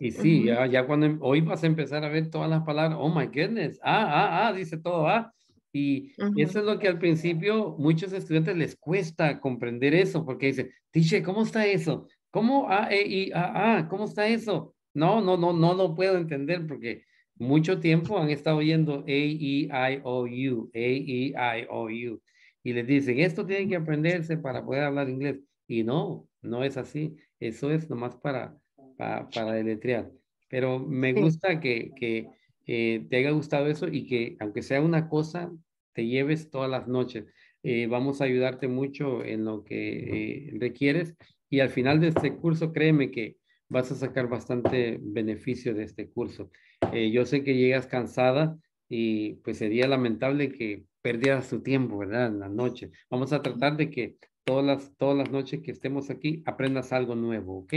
Y sí, Ujú. ya, ya cuando em- hoy vas a empezar a ver todas las palabras, oh my goodness, ah, ah, ah, dice todo, ah. Y eso es lo que al principio muchos estudiantes les cuesta comprender eso, porque dicen, teacher, ¿cómo está eso? ¿Cómo A, E, I, A, A? ¿Cómo está eso? No, no, no, no lo puedo entender porque mucho tiempo han estado oyendo A, E, I, O, U, A, E, I, O, U. Y les dicen, esto tienen que aprenderse para poder hablar inglés. Y no, no es así. Eso es nomás para, para, para deletrear. Pero me gusta que, que eh, te haya gustado eso y que aunque sea una cosa, te lleves todas las noches. Eh, vamos a ayudarte mucho en lo que eh, requieres y al final de este curso, créeme que vas a sacar bastante beneficio de este curso. Yo sé que llegas cansada y pues sería lamentable que perdieras tu tiempo, ¿verdad? En la noche. Vamos a tratar de que todas las, todas las noches que estemos aquí aprendas algo nuevo, ¿ok?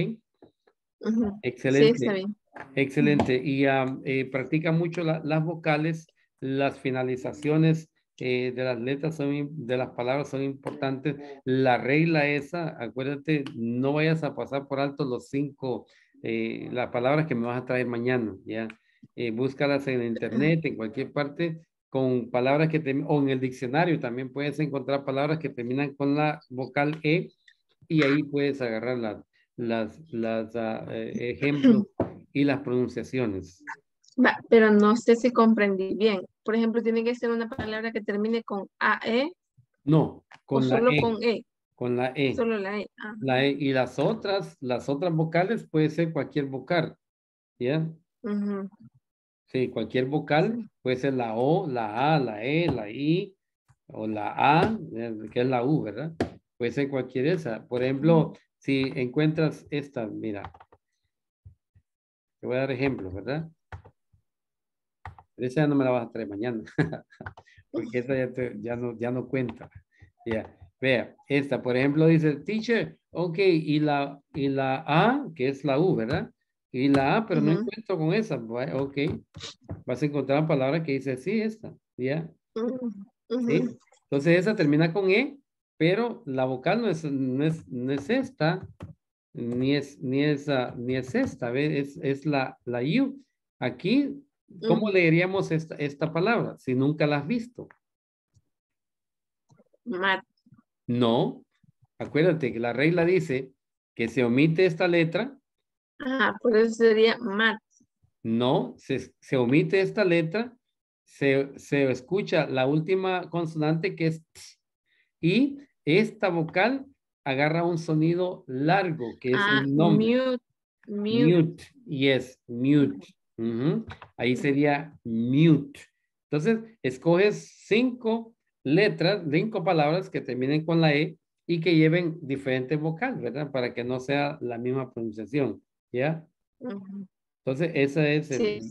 Ujú. Sí, Excelente. está bien. Excelente. Y am, eh, practica mucho la- las vocales, las finalizaciones eh, de las letras son, de las palabras son importantes. La regla esa, acuérdate, no vayas a pasar por alto los cinco, eh, las palabras que me vas a traer mañana, ¿ya? Eh, búscalas en internet, en cualquier parte, con palabras que, te, o en el diccionario también puedes encontrar palabras que terminan con la vocal E y ahí puedes agarrarla. las, las ah, eh, ejemplos y las pronunciaciones. Pero no sé si comprendí bien. Por ejemplo, tiene que ser una palabra que termine con AE No, o con la solo E. con E. Con la E. Solo la E. Ah. La E. Y las otras, las otras vocales puede ser cualquier vocal. ¿Ya? Ujú. Sí, cualquier vocal puede ser la O, la A, la E, la I o la A, eh, que es la U, ¿verdad? Puede ser cualquier esa. Por ejemplo, si encuentras esta, mira. Te voy a dar ejemplos, ¿verdad? Pero esa ya no me la vas a traer mañana. Porque esa ya, te- ya, no, ya no cuenta. Ya. Vea, esta, por ejemplo, dice, teacher, ok, y la, y la A, que es la U, ¿verdad? Y la A, pero no encuentro con esa. Ok. Vas a encontrar una palabra que dice, sí, esta. ¿Ya? ¿Sí? Entonces esa termina con E, pero la vocal no es, no es, no es esta, ni es, ni es, ah, ni es esta. Es, es la, la U. Aquí, ¿cómo leeríamos esta, esta palabra si nunca la has visto? Mat. No. Acuérdate que la regla dice que se omite esta letra, Ah, por eso sería mat. no, se, se omite esta letra, se, se escucha la última consonante que es t, y esta vocal agarra un sonido largo que es Ah, un nombre. mute. Mute. Mute, yes, mute. Ahí sería mute. Entonces, escoges cinco letras, cinco palabras que terminen con la E y que lleven diferentes vocales, ¿verdad? Para que no sea la misma pronunciación, ¿ya? Entonces, ese es el, Sí.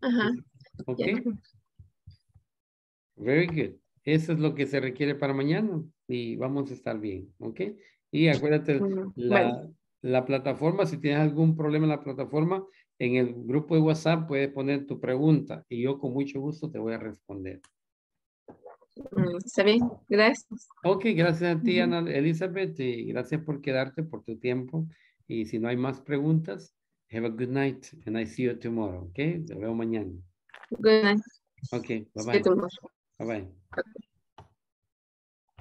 Ajá. Ok. Ya. Very good. Eso es lo que se requiere para mañana y vamos a estar bien, ¿ok? Y acuérdate, la, la plataforma, si tienes algún problema en la plataforma, en el grupo de WhatsApp puedes poner tu pregunta y yo con mucho gusto te voy a responder. Mm, Está bien, gracias. Ok, gracias a ti. Ana Elizabeth, y gracias por quedarte, por tu tiempo. Y si no hay más preguntas, have a good night and I see you tomorrow, ¿ok? Te veo mañana. Good night. Ok, bye bye. Bye bye.